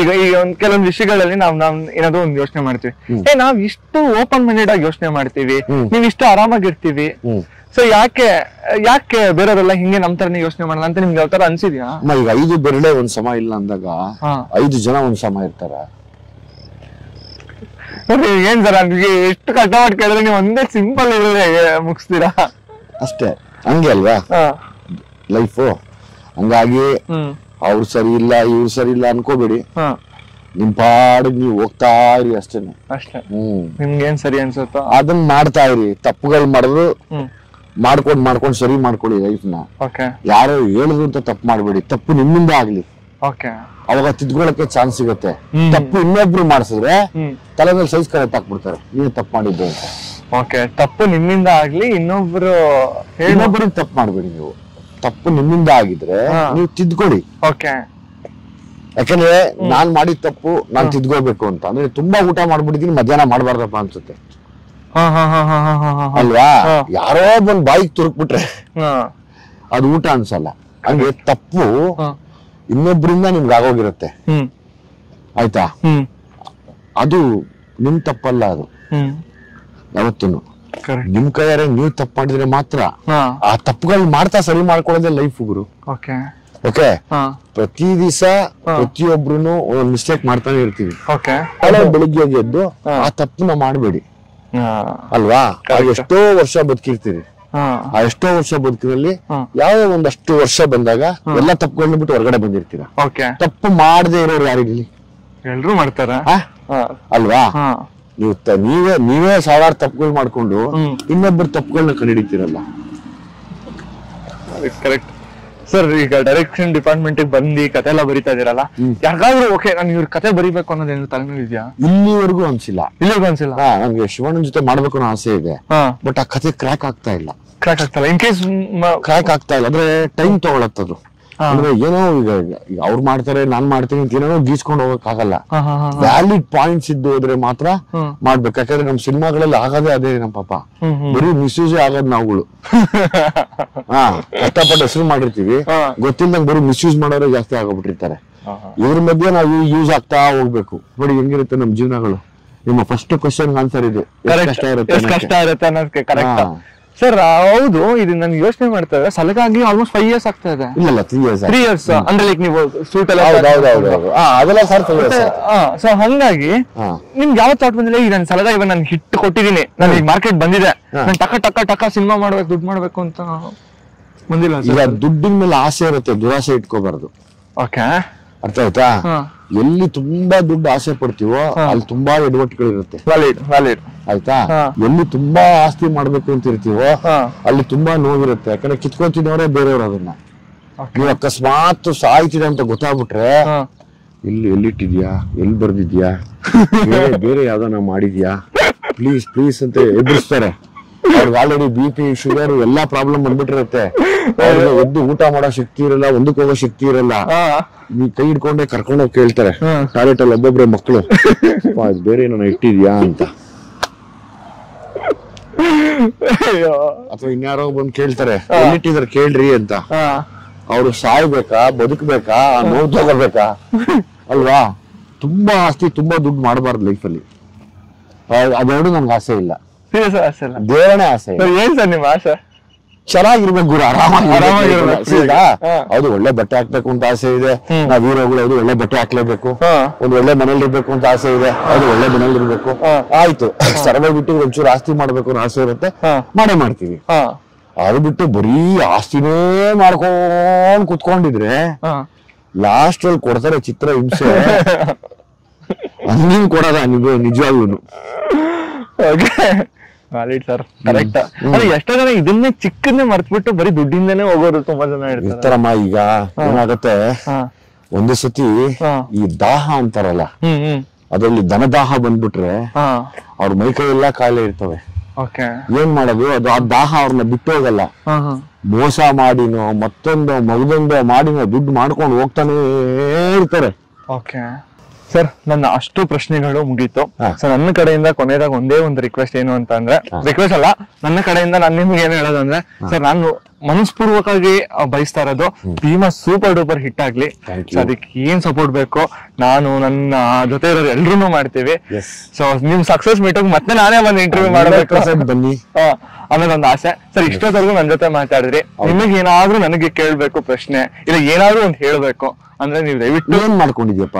ಈಗ ಈ ಒಂದ್ ಕೆಲವೊಂದ್ ವಿಷಯಗಳಲ್ಲಿ ನಾವ್ ನಾವ್ ಏನಾದ್ರು ಒಂದ್ ಯೋಚನೆ ಮಾಡ್ತೀವಿ. ಏ ನಾವ್ ಇಷ್ಟು ಓಪನ್ ಮೈಂಡೆಡ್ ಆಗಿ ಯೋಚನೆ ಮಾಡ್ತೀವಿ. ನೀವ್ ಇಷ್ಟು ಆರಾಮಾಗಿರ್ತೀವಿ. ಸೊ ಯಾಕೆ ಯಾಕೆ ಬೇರೆಯವರೆಲ್ಲ ಹಿಂಗೆ ನಮ್ ತರನೇ ಯೋಚನೆ ಮಾಡಲ್ಲ ಅಂತ ನಿಮ್ಗೆ ಯಾವ ತರ ಅನ್ಸಿದ್ಯಾ ಈಗ ಐದು ಬೆರಳೆ ಒಂದ್ ಸಮ ಇಲ್ಲ ಅಂದಾಗ ಐದು ಜನ ಒಂದ್ ಸಮ ಇರ್ತಾರ. ಏನ್ ಸರ್ ನಿಮ್ಗೆ ಎಷ್ಟು ಕಷ್ಟ ಮಾಡಿ ಕೇಳಿದ್ರೆ ನೀವು ಒಂದೇ ಸಿಂಪಲ್ ಮುಗಿಸ್ತೀರಾ? ಅಷ್ಟೇ. ಹಂಗೆ ಅಲ್ವಾ? ಲೈಫು ಹಂಗಾಗಿ ಅವ್ರ ಸರಿ ಇಲ್ಲ ಇವ್ರು ಸರಿ ಇಲ್ಲ ಅನ್ಕೋಬೇಡಿ. ನಿಮ್ ಪಾಡಿಗೆ ನೀವು ಹೋಗ್ತಾ ಇರಿ ಅಷ್ಟೇನೆ. ಅಷ್ಟೇ. ನಿಮ್ಗೇನ್ ನಿಮ್ಗೆ ಸರಿ ಅನ್ಸುತ್ತೋ? ಅದನ್ನ ಮಾಡ್ತಾ ಇರಿ. ತಪ್ಪುಗಳು ಮಾಡಿದ್ರು ಹ್ಮ್. ಮಾಡ್ಕೊಂಡ್ ಮಾಡ್ಕೊಂಡ್ ಸರಿ ಮಾಡ್ಕೊಳ್ಳಿ ಲೈಫ್ನ ಓಕೆ. ಯಾರೋ ಹೇಳಿದ್ರು ಅಂತ ತಪ್ಪು ಮಾಡ್ಬೇಡಿ. ತಪ್ಪು ನಿಮ್ಮಿಂದ ಆಗ್ಲಿ. ಓಕೆ. ಅವಾಗ ತಿದ್ಕೊಳ್ಳಕ್ಕೆ ಚಾನ್ಸ್ ಸಿಗುತ್ತೆ. ತಪ್ಪು ಇನ್ನೊಬ್ರು ಮಾಡಿಸಿದ್ರೆ ತಲೆ ಮೇಲೆ ಸೈಜ್ ಕರೆಕ್ಟ್ ಹಾಕ್ಬಿಡ್ತಾರೆ. ನೀವು ತಪ್ಪು ಮಾಡಿದ್ದು ಅಂತ. ಓಕೆ. ತಪ್ಪು ನಿಮ್ಮಿಂದ ಆಗ್ಲಿ ಇನ್ನೊಬ್ರು ಹೇಳಿ ಇನ್ನೊಬ್ಬರಿಗೆ ತಪ್ಪು ಮಾಡ್ಬೇಡಿ ನೀವು. ತಪ್ಪು ನಿಮ್ಮಿಂದ ಆಗಿದ್ರೆ ನೀವು ತಿದ್ಕೊಳ್ಳಿ. ಓಕೆ. ಯಾಕಂದ್ರೆ ನಾನ್ ಮಾಡಿದ ತಪ್ಪು ನಾನ್ ತಿದ್ಕೋಬೇಕು ಅಂತ. ಅಂದ್ರೆ ತುಂಬಾ ಊಟ ಮಾಡ್ಬಿಟ್ಟಿದೀನಿ ಮಧ್ಯಾಹ್ನ ಮಾಡಬಾರ್ದಪ್ಪ ಅನ್ಸುತ್ತೆ. ಅಲ್ವಾ. ಯಾರೋ ಒಂದ್ ಬಾಯಿಗೆ ತುರುಕ್ಬಿಟ್ರೆ ಅದು ಊಟ ಅನ್ಸಲ್ಲ. ಹಂಗೆ ತಪ್ಪು ಇನ್ನೊಬ್ಬರಿಂದ ನಿಮ್ಗೆ ಆಗೋಗಿರುತ್ತೆ. ಹ್ಮ್. ಆಯ್ತಾ? ಅದು ನಿಮ್ ತಪ್ಪಲ್ಲ ಅದು. ಹ್ಮ್. ಯಾವತ್ತೂ ನಿಮ್ ಕೈಯಾರೆ ನೀವ್ ತಪ್ಪು ಮಾಡಿದ್ರೆ ಮಾತ್ರ ಆ ತಪ್ಪುಗಳನ್ನ ಮಾಡ್ತಾ ಸರಿ ಮಾಡ್ಕೊಳ್ಳೋದೇ ಲೈಫ್ ಗುರು. ಓಕೆ ಓಕೆ ಪ್ರತಿ ದಿವಸ ಪ್ರತಿಯೊಬ್ರು ಒಂದ್ ಮಿಸ್ಟೇಕ್ ಮಾಡ್ತಾನೆ ಇರ್ತೀವಿ. ಬೆಳಿಗ್ಗೆ ಎದ್ದು ಆ ತಪ್ಪನ್ನ ಮಾಡಬೇಡಿ. ಅಲ್ವಾ? ಎಷ್ಟೋ ವರ್ಷ ಬದುಕಿರ್ತೀವಿ ಆ ಎಷ್ಟೋ ವರ್ಷ ಬದುಕಿನಲ್ಲಿ. ಯಾವ ಒಂದಷ್ಟು ವರ್ಷ ಬಂದಾಗ ಎಲ್ಲಾ ತಪ್ಪುಗಳನ್ನ ಬಿಟ್ಟು ಹೊರಗಡೆ ಬಂದಿರ್ತೀರ. ತಪ್ಪು ಮಾಡದೆ ಇರೋರು ಯಾರಿರ್ಲಿ ಎಲ್ರು ಮಾಡ್ತಾರ? ಅಲ್ವಾ? ನೀವು ನೀವೇ ನೀವೇ ಸಾವಿರಾರು ತಪ್ಪುಗಳು ಮಾಡ್ಕೊಂಡು ಇನ್ನೊಬ್ಬರು ತಪ್ಪುಗಳನ್ನ ಕಂಡುಹಿಡಿತೀರಲ್ಲ. ಕರೆಕ್ಟ್ ಸರ್ ಈಗ ಡೈರೆಕ್ಷನ್ ಡಿಪಾರ್ಟ್ಮೆಂಟ್ ಬಂದು ಕತೆ ಎಲ್ಲ ಬರಿತಾ ಇದೀರಲ್ಲ ಯಾಕಾದ್ರೂ ಓಕೆ ನಾನು ಇವ್ರ ಕತೆ ಬರಿಬೇಕು ಅನ್ನೋದೇನು ತಲೆ ಇದೆಯಾ? ಇಲ್ಲಿವರೆಗೂ ಅನ್ಸಿಲ್ಲ. ಇಲ್ಲಿವರೆಗೂ ಅನ್ಸಿಲ್ಲ? ಹಾ ನನ್ಗೆ ಶಿವಣ್ಣನ ಜೊತೆ ಮಾಡ್ಬೇಕು ಅನ್ನೋ ಆಸೆ ಇದೆ. ಬಟ್ ಆ ಕತೆ ಕ್ರ್ಯಾಕ್ ಆಗ್ತಾ ಇಲ್ಲ. ಕ್ರ್ಯಾಕ್ ಆಗ್ತಾ ಇಲ್ಲ. ಇನ್ ಕೇಸ್ ಕ್ರ್ಯಾಕ್ ಆಗ್ತಾ ಇಲ್ಲ. ಅಂದ್ರೆ ಟೈಮ್ ತಗೊಳತ್ತದು. ಅಂದ್ರೆ ಏನೋ ಈಗ ಅವ್ರು ಮಾಡ್ತಾರೆ ನಾನ್ ಮಾಡ್ತೀನಿ ಅಂತ ಏನೋ ಗೀಸ್ಕೊಂಡು ಹೋಗಕ್ ಆಗಲ್ಲ ಹಾ ಹಾ ಹಾ. ವ್ಯಾಲಿಡ್ ಪಾಯಿಂಟ್ಸ್ ಇದ್ದು ಹೋದ್ರೆ ಮಾತ್ರ. ಮಾಡ್ಬೇಕು. ಯಾಕಂದ್ರೆ ನಮ್ ಸಿನಿಮಾಗಳಲ್ಲಿ ಆಗದೆ ಅದೇ ನಮ್ಮ ಪಾಪ. ಬರೀ ಮಿಸ್ಯೂಸ್ ಆಗದ್ ನಾವುಗಳು. ಹಾ ಕಷ್ಟಪಟ್ಟು ಹೆಸರು ಮಾಡಿರ್ತೀವಿ. ಗೊತ್ತಿಲ್ಲ ಬರೀ ಮಿಸ್ಯೂಸ್ ಮಾಡೋರೇ ಜಾಸ್ತಿ ಆಗೋಗ್ಬಿಟ್ಟಿರ್ತಾರೆ ಇವ್ರ ಮಧ್ಯೆ ನಾವು ಯೂಸ್ ಆಗ್ತಾ ಹೋಗ್ಬೇಕು. ನೋಡಿ ಹೆಂಗಿರುತ್ತೆ ನಮ್ ಜೀವನಗಳು. ನಿಮ್ಮ ಫಸ್ಟ್ ಕ್ವಶನ್ ಆನ್ಸರ್ ಇದು. ಕಷ್ಟ ಇರುತ್ತೆ ಸರ್ ಹೌದು ಇದು ನನ್ಗೆ ಯೋಚನೆ ಮಾಡ್ತಾ ಇದೆ. ಸಲಗಾಗಿ ಆಲ್ಮೋಸ್ಟ್ ಫೈವ್ ಇಯರ್ಸ್ ಆಗ್ತಾ ಇದೆ. ಇಲ್ಲ ತ್ರೀ ಇಯರ್ಸ್ ತ್ರೀ ಇಯರ್ಸ್ ಅಂದ್ರೆ ಲೈಕ್ ನೀವು ಸೂಟ್ ಎಲ್ಲ ಹೌದು ಹೌದು ಹೌದು ಹೌದು. ಹಾ ಅದೆಲ್ಲ ಸರ್ ಸೊ ಹಂಗಾಗಿ ನಿಮ್ಗೆ ಯಾವ ಥಾಟ್ ಬಂದಿಲ್ಲ ಈಗ ನಾನು ಸಲಗ ಇವಾಗ ನಾನು ಹಿಟ್ ಕೊಟ್ಟಿದ್ದೀನಿ ನಾನು ಈಗ ಮಾರ್ಕೆಟ್ ಬಂದಿದೆ. ನಾನು ಟಕ ಟಕ ಟಕ ಸಿನಿಮಾ ಮಾಡ್ಬೇಕು ದುಡ್ಡು ಮಾಡ್ಬೇಕು ಅಂತ ಬಂದಿಲ್ಲ ಈಗ ದುಡ್ಡಿನ ಮೇಲೆ ಆಸೆ ಇರುತ್ತೆ ದುರಾಸೆ ಇಟ್ಕೋಬಾರ್ದು. ಓಕೆ ಅರ್ಥ ಆಯ್ತಾ? ಎಲ್ಲಿ ತುಂಬಾ ದುಡ್ಡು ಆಸೆ ಪಡ್ತೀವೋ ಅಲ್ಲಿ ತುಂಬಾ ಎಡವಟ್ಟುಗಳಿರುತ್ತೆ. ಆಯ್ತಾ. ಎಲ್ಲಿ ತುಂಬಾ ಆಸ್ತಿ ಮಾಡ್ಬೇಕು ಅಂತ ಇರ್ತೀವೋ ಅಲ್ಲಿ ತುಂಬಾ ನೋವಿರುತ್ತೆ. ಯಾಕಂದ್ರೆ ಕಿತ್ಕೊಂತಿದ್ದವರೇ ಬೇರೆಯವ್ರು ಅದನ್ನ. ನೀವು ಅಕಸ್ಮಾತ್ ಸಾಯ್ತಿದೆ ಅಂತ ಗೊತ್ತಾಗ್ಬಿಟ್ರೆ ಇಲ್ಲಿ ಎಲ್ಲಿ ಎಲ್ಲಿಟ್ಟಿದ್ಯಾ? ಎಲ್ಲಿ ಬರ್ದಿದ್ಯಾ? ಬೇರೆ ಬೇರೆ ಯಾವ್ದಾನ ಮಾಡಿದ್ಯಾ? ಪ್ಲೀಸ್ ಪ್ಲೀಸ್ ಅಂತ ಎದುರಿಸ್ತಾರೆ ಅವ್ರಿಗೆ ಆಲ್ರೆಡಿ ಬಿ ಪಿ ಶುಗರ್ ಎಲ್ಲಾ ಪ್ರಾಬ್ಲಮ್ ಬಂದ್ಬಿಟ್ಟಿರುತ್ತೆ. ಅವ್ರಿಗೆ ಎದ್ದು ಊಟ ಮಾಡೋ ಶಕ್ತಿ ಇರಲ್ಲ ಒಂದಕ್ಕೆ ಹೋಗೋ ಶಕ್ತಿ ಇರಲ್ಲ. ನೀ ಕೈ ಹಿಡ್ಕೊಂಡೆ ಕರ್ಕೊಂಡು ಹೋಗಿ ಕೇಳ್ತಾರೆ. ಟಾಯ್ಲೆಟ್ ಅಲ್ಲಿ ಒಬ್ಬೊಬ್ರೆ ಮಕ್ಕಳು ಬೇರೆ ಏನೋ ಇಟ್ಟಿದ್ಯಾ? ಅಂತ. ಅಯ್ಯೋ. ಅಥವಾ ಇನ್ಯಾರೋ ಬಂದು ಕೇಳ್ತಾರೆ ಎಲ್ಲಿಟ್ಟಿದಾರೆ ಕೇಳ್ರಿ ಅಂತ. ಅವ್ರು ಸಾಯ್ಬೇಕಾ ಬದುಕ್ಬೇಕಾ ನೋವು ತಗೋಬೇಕಾ ಅಲ್ವಾ? ತುಂಬಾ ಆಸ್ತಿ ತುಂಬಾ ದುಡ್ಡು ಮಾಡಬಾರ್ದು ಲೈಫಲ್ಲಿ ಅದೆರಡು ನನ್ಗೆ ಆಸೆ ಇಲ್ಲ. ಸೀರಿಯಸ್ ಆಸೆ ಇಲ್ಲ ದೇವರೇ ಆಸೆ. ಇಲ್ಲ. ಸರ್, ಏನ್ ಸರ್ ನಿಮ್ಮ ಆಸೆ ಚೆನ್ನಾಗಿರ್ಬೇಕು ಗುರು ಆರಾಮಾಗಿರ್ಬೇಕು. ಹಾ. ಹೌದು ಒಳ್ಳೆ ಬಟ್ಟೆ ಹಾಕ್ಬೇಕು ಅಂತ ಆಸೆ ಇದೆ. ಹ್ಮ್. ನಾವ್ ಹೀರೋಗಳು ಹೌದು ಒಳ್ಳೆ ಬಟ್ಟೆ ಹಾಕ್ಲೇಬೇಕು. ಹಾ. ಒಂದ್ ಒಳ್ಳೆ ಮನೇಲಿ ಇರ್ಬೇಕು ಅಂತ ಆಸೆ ಇದೆ. ಅದು ಒಳ್ಳೆ ಮನೇಲಿ ಇರ್ಬೇಕು. ಹಾ. ಆಯ್ತು. ಸರ್ವೆ ಬಿಟ್ಟು ಒಂಚೂರು ಆಸ್ತಿ ಮಾಡ್ಬೇಕು ಅನ್ನೋ ಆಸೆ ಇರುತ್ತೆ. ಹಾ. ಮಾಡೇ ಮಾಡ್ತೀವಿ. ಹಾ. ಅದು ಬಿಟ್ಟು ಬರೀ ಆಸ್ತಿನೇ ಮಾಡ್ಕೊಂಡ್ ಕುತ್ಕೊಂಡಿದ್ರೆ ಹಾ. ಲಾಸ್ಟ್ ಅಲ್ಲಿ ಕೊಡ್ತಾರೆ ಚಿತ್ರ ಹಿಂಸೆ. ನೀನ್ ಕೊಡೋದ ನಿಜವಾಗ್ಲೂನು. ನಿಜವಾಗ್ಲೂ ಓಕೆ ವ್ಯಾಲಿಡ್ ಸರ್ ಕರೆಕ್ಟ್ ಅದೇ ಎಷ್ಟೋ ಜನ ಇದನ್ನೇ ಚಿಕ್ಕನ್ನೇ ಮರ್ತ್ಬಿಟ್ಟು ಬರೀ ದುಡ್ಡಿಂದನೇ ಹೋಗೋರು ತುಂಬಾ ಜನ ಇರ್ತಾರೆ. ಇರ್ತಾರಮ್ಮ ಈಗ ಏನಾಗತ್ತೆ? ಒಂದು ಸತಿ ಈ ದಾಹ ಅಂತಾರಲ್ಲ ಅದರಲ್ಲಿ ದನ ಅದ್ರಲ್ಲಿ ದನದಾಹ ಬಂದ್ಬಿಟ್ರೆ ಅವ್ರ ಮೈಕೈ ಎಲ್ಲಾ ಕಾಯಿಲೆ ಇರ್ತವೆ. ಏನ್ ಮಾಡೋದು? ಅದು ಆ ದಾಹ ಅವ್ರನ್ನ ಬಿಟ್ಟು ಹೋಗಲ್ಲ. ಹಾ ಹಾ. ಮೋಸ ಮಾಡಿನೋ ಮತ್ತೊಂದು ಮಗದೊಂದು ಮಾಡಿನೋ ದುಡ್ಡು ಮಾಡ್ಕೊಂಡು ಹೋಗ್ತಾನೆ ಇರ್ತಾರೆ. ಸರ್ ನನ್ನ ಅಷ್ಟು ಪ್ರಶ್ನೆಗಳು ಮುಗೀತು. ಸರ್ ನನ್ನ ಕಡೆಯಿಂದ ಕೊನೆಯದಾಗ ಒಂದೇ ಒಂದು ರಿಕ್ವೆಸ್ಟ್ ಏನು ಅಂತ ಅಂದ್ರೆ ರಿಕ್ವೆಸ್ಟ್ ಅಲ್ಲ ನನ್ನ ಕಡೆಯಿಂದ ನಾನು ನಿಮ್ಗೆ ಏನ್ ಹೇಳೋದು ಅಂದ್ರೆ ಸರ್ ನಾನು ಮನಸ್ಪೂರ್ವಕವಾಗಿ ಬಯಸ್ತಾ ಇರೋದು ಭೀಮಾ ಸೂಪರ್ ಡೂಪರ್ ಹಿಟ್ ಆಗ್ಲಿ. ಸೊ ಅದಕ್ಕೆ ಏನ್ ಸಪೋರ್ಟ್ ಬೇಕು ನಾನು ನನ್ನ ಜೊತೆ ಇರೋರು ಎಲ್ರು ಮಾಡ್ತೀವಿ. ಸೊ ನಿಮ್ ಸಕ್ಸಸ್ ಮೀಟಾಗಿ ಮತ್ತೆ ನಾನೇ ಒಂದು ಇಂಟರ್ವ್ಯೂ ಮಾಡಬೇಕು. ಬನ್ನಿ. ಅನ್ನೋದು ಒಂದು ಆಸೆ. ಸರ್ ಇಷ್ಟೊತ್ತವರೆಗೂ ನನ್ನ ಜೊತೆ ಮಾತಾಡಿದ್ರಿ. ನಿಮಗೆ ಏನಾದ್ರೂ ನನಗೆ ಕೇಳ್ಬೇಕು ಪ್ರಶ್ನೆ ಇಲ್ಲ ಏನಾದ್ರೂ ಒಂದು ಹೇಳ್ಬೇಕು ಅಂದ್ರೆ ನೀವು ದಯವಿಟ್ಟು ಏನ್ ಮಾಡ್ಕೊಂಡಿದ್ಯಪ್ಪ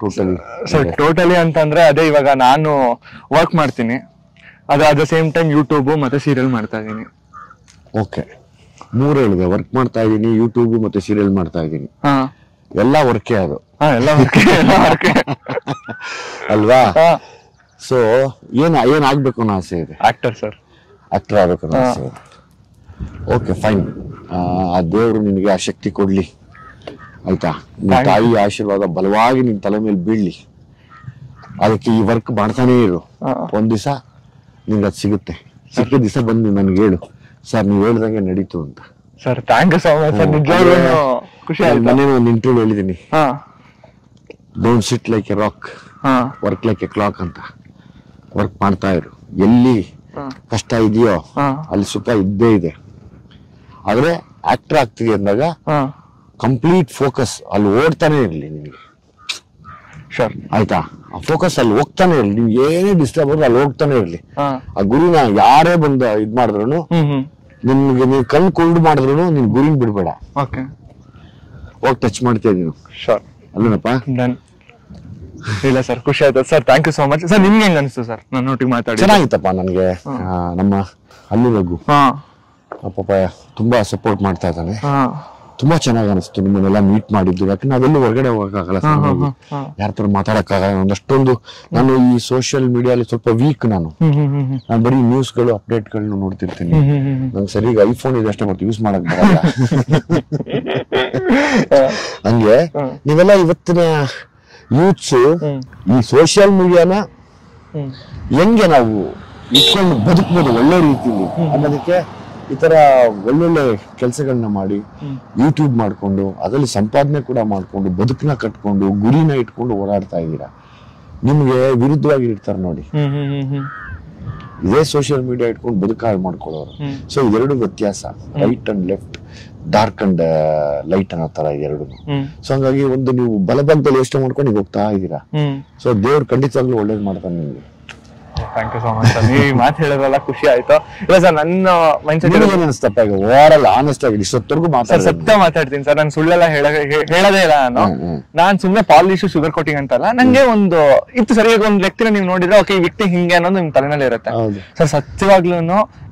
ಟೋಟಲಿ ಸರ್ ಟೋಟಲಿ ಅಂತಂದ್ರೆ ಅದೇ ಇವಾಗ ನಾನು ವರ್ಕ್ ಮಾಡ್ತೀನಿ. ಅದು at the same time YouTube ಮತ್ತೆ ಸೀರಿಯಲ್ ಮಾಡ್ತಾ ಇದೀನಿ ಓಕೆ ಮೂರು ಹೇಳಿದೆ ವರ್ಕ್ ಮಾಡ್ತಾ ಇದೀನಿ ಯೂಟ್ಯೂಬ್ ಮತ್ತೆ ಸೀರಿಯಲ್ ಮಾಡ್ತಾ ಇದೀನಿ ಹಾ. ಎಲ್ಲ ವರ್ಕೆ ಅದು. ಎಲ್ಲ ವರ್ಕೆ ಎಲ್ಲ ವರ್ಕ್ ಅಲ್ವಾ? ಸೊ ಏನ್ ಏನ್ ಆಗ್ಬೇಕು ಅನ್ನೋ ಆಸೆ ಇದೆ? ಆಕ್ಟರ್ ಸರ್ ಆಕ್ಟರ್ ಆಗ್ಬೇಕು ಅನ್ನೋ ಆಸೆ ಇದೆ. ಓಕೆ ಫೈನ್ ಆ ದೇವರು ನಿನಗೆ ಆ ಶಕ್ತಿ ಕೊಡ್ಲಿ. ಆಯ್ತಾ? ನಿನ್ನ Thank ತಾಯಿ ಆಶೀರ್ವಾದ ಬಲವಾಗಿ ನಿನ್ ತಲೆ ಮೇಲೆ ಬೀಳ್ಲಿ. ಅದಕ್ಕೆ ಈ ವರ್ಕ್ ಮಾಡ್ತಾನೆ ಇರು. ಒಂದ್ ದಿವಸ ನಿಂಗೆ ಅದು ಸಿಗುತ್ತೆ. ಸಿಕ್ಕ ದಿವಸ ಬಂದು ನನ್ಗೆ ಹೇಳು. ಸರ್ ನೀವು ಹೇಳ್ದಂಗೆ ನಡೀತು ಅಂತ. Sir thank you so much sir ನಿಜವಾಗ್ಲೂ ಖುಷಿ ಆಯ್ತು. ನಾನೇನು ಒಂದು ಇಂಟರ್ವ್ಯೂ ಹೇಳಿದ್ದೀನಿ ಹಾ. Don't sit like a rock work like a clock ಅಂತ. ವರ್ಕ್ ಮಾಡ್ತಾ ಇರು. ಎಲ್ಲಿ ಕಷ್ಟ ಇದೆಯೋ. ಅಲ್ಲಿ ಸುಖ ಇದ್ದೇ ಇದೆ. ಆದ್ರೆ ಆಕ್ಟರ್ ಆಗ್ತೀವಿ ಅಂದಾಗ ಕಂಪ್ಲೀಟ್ ಫೋಕಸ್ ಅಲ್ಲಿ ಓಡ್ತಾನೆ ಇರಲಿ ನಿಮಗೆ. ಶೋರ್ ಆಯ್ತಾ? ಆ ಫೋಕಸ್ ಅಲ್ಲಿ ಹೋಗ್ತಾನೆ ಇರಲಿ. ನಿಮ್ಗೆ ಏನೇ ಡಿಸ್ಟರ್ಬ್ ಆದ್ರೆ ಅಲ್ಲಿ ಹೋಗ್ತಾನೆ ಇರಲಿ. ಆ ಗುರಿನ ಯಾರೇ ಬಂದು ಇದ್ ಮಾಡಿದ್ರು ನಿಮ್ಗೆ ನೀವು ಕಣ್ ಕುಲ್ಡು ಮಾಡಿದ್ರು ನಿಮ್ ಗುರಿನ ಬಿಡ್ಬೇಡ. ಓಕೆ ಹೋಗಿ ಟಚ್ ಮಾಡ್ತೀಯ ನೀನು. ಶೋರ್ ಅಲ್ಲೇನಪ್ಪ ಡನ್ ಇಲ್ಲ ಸರ್ ಖುಷಿ ಆಯ್ತು. Sir thank you so much sir ನಿಮ್ಗೆ ಹೆಂಗ್ ಅನಿಸ್ತು ಸರ್ ನನ್ನ ಒಟ್ಟಿಗೆ ಮಾತಾಡಿ ಚೆನ್ನಾಗಿತ್ತಪ್ಪ ನನಗೆ. ನಮ್ಮ ಅಲ್ಲಿ ರಘು ಪಾಪ ತುಂಬಾ ಸಪೋರ್ಟ್ ಮಾಡ್ತಾ ಇದ್ದಾನೆ. ಹಾ. ತುಂಬಾ ಚೆನ್ನಾಗಿ ಅನಿಸ್ತು ನಿಮ್ಮನ್ನೆಲ್ಲ ಮೀಟ್ ಮಾಡಿದ್ದು. ಯಾಕಂದ್ರೆ ನಾವೆಲ್ಲೂ ಹೊರಗಡೆ ಹೋಗಕ್ಕಾಗಲ್ಲ. ಯಾರ ತರ ಮಾತಾಡಕ್ಕಾಗಲ್ಲ ಒಂದಷ್ಟೊಂದು ನಾನು ಈ ಸೋಷಿಯಲ್ ಮೀಡಿಯಾಲಿ ಸ್ವಲ್ಪ ವೀಕ್ ನಾನು. ನಾನು ಬರೀ ನ್ಯೂಸ್ಗಳು ಅಪ್ಡೇಟ್ಗಳನ್ನು ನೋಡ್ತಿರ್ತೀನಿ. ನಂಗೆ ಸರಿಯಾಗಿ ಐಫೋನ್ ಇದೆ ಅಷ್ಟೇ ಮತ್ತೆ ಯೂಸ್ ಮಾಡಕ್ ಬರಲ್ಲ. ಹಂಗೆ. ನೀವೆಲ್ಲ ಇವತ್ತಿನ ಯೂತ್ಸ್ ಈ ಸೋಷಿಯಲ್ ಮೀಡಿಯಾನ ಹೆಂಗೆ ನಾವು ಇಟ್ಕೊಂಡು ಬದುಕ್ಬೋದು ಒಳ್ಳೆ ರೀತಿಲಿ? ಅನ್ನೋದಕ್ಕೆ ಈ ತರ ಒಳ್ಳೊಳ್ಳೆ ಕೆಲಸಗಳನ್ನ ಮಾಡಿ ಯೂಟ್ಯೂಬ್ ಮಾಡ್ಕೊಂಡು ಅದರಲ್ಲಿ ಸಂಪಾದನೆ ಕೂಡ ಮಾಡ್ಕೊಂಡು ಬದುಕನ್ನ ಕಟ್ಕೊಂಡು ಗುರಿನ ಇಟ್ಕೊಂಡು ಓಡಾಡ್ತಾ ಇದ್ದೀರಾ? ನಿಮ್ಗೆ ವಿರುದ್ಧವಾಗಿ ಇರ್ತಾರೆ ನೋಡಿ. ಇದೇ ಸೋಷಿಯಲ್ ಮೀಡಿಯಾ ಇಟ್ಕೊಂಡು ಬದುಕಾಗಿ ಮಾಡ್ಕೊಳ್ಳೋರು. ಸೊ ಇದೆರಡು ವ್ಯತ್ಯಾಸ right and left dark and light ಅನ್ನೋ ತರ ಇದೆರಡು ಸೊ ಹಂಗಾಗಿ ಒಂದು ನೀವು ಬಲಭಾಗದಲ್ಲಿ ಯೋಚನೆ ಮಾಡ್ಕೊಂಡು ಹೋಗ್ತಾ ಇದ್ದೀರಾ? ಸೊ ದೇವ್ರು ಖಂಡಿತವಾಗ್ಲೂ ಒಳ್ಳೇದು ಮಾಡ್ತಾನೆ ನಿಮ್ಗೆ. Thank you so much sir ನೀವು ಮಾತು ಹೇಳಿದ್ರಲ್ಲ ಖುಷಿ ಆಯ್ತು. ಇಲ್ಲ ಸರ್ ನನ್ನ ಮೈಂಡ್ ಸೆಟ್ ಅನಿಸ್ತಪ್ಪ ಈಗ ಓವರಲ್ ಆನೆಸ್ಟ್ ಆಗಿ ಇಷ್ಟೊತ್ತರೆಗೂ ಸರ್ ಸತ್ಯ ಮಾತಾಡ್ತೀನಿ ಸರ್ ನಾನು ಸುಳ್ಳೆಲ್ಲ ಹೇಳೋದೇ ಇಲ್ಲ ನಾನು. ನಾನು ಸುಮ್ಮನೆ ಪಾಲಿಶ್ ಶುಗರ್ ಕೋಟಿಂಗ್ ಅಂತಲ್ಲ ನಂಗೆ ಒಂದು ಇತ್ತು ಸರಿಯಾಗಿ ಒಂದು ವ್ಯಕ್ತಿನ ನೀವು ನೋಡಿದ್ರೆ ಓಕೆ ಈ ವ್ಯಕ್ತಿ ಹಿಂಗೆ ಅನ್ನೋದು ನಿಮ್ ತಲೆನಲ್ಲಿ ಇರುತ್ತೆ. ಸರ್ ಸತ್ಯವಾಗ್ಲೂ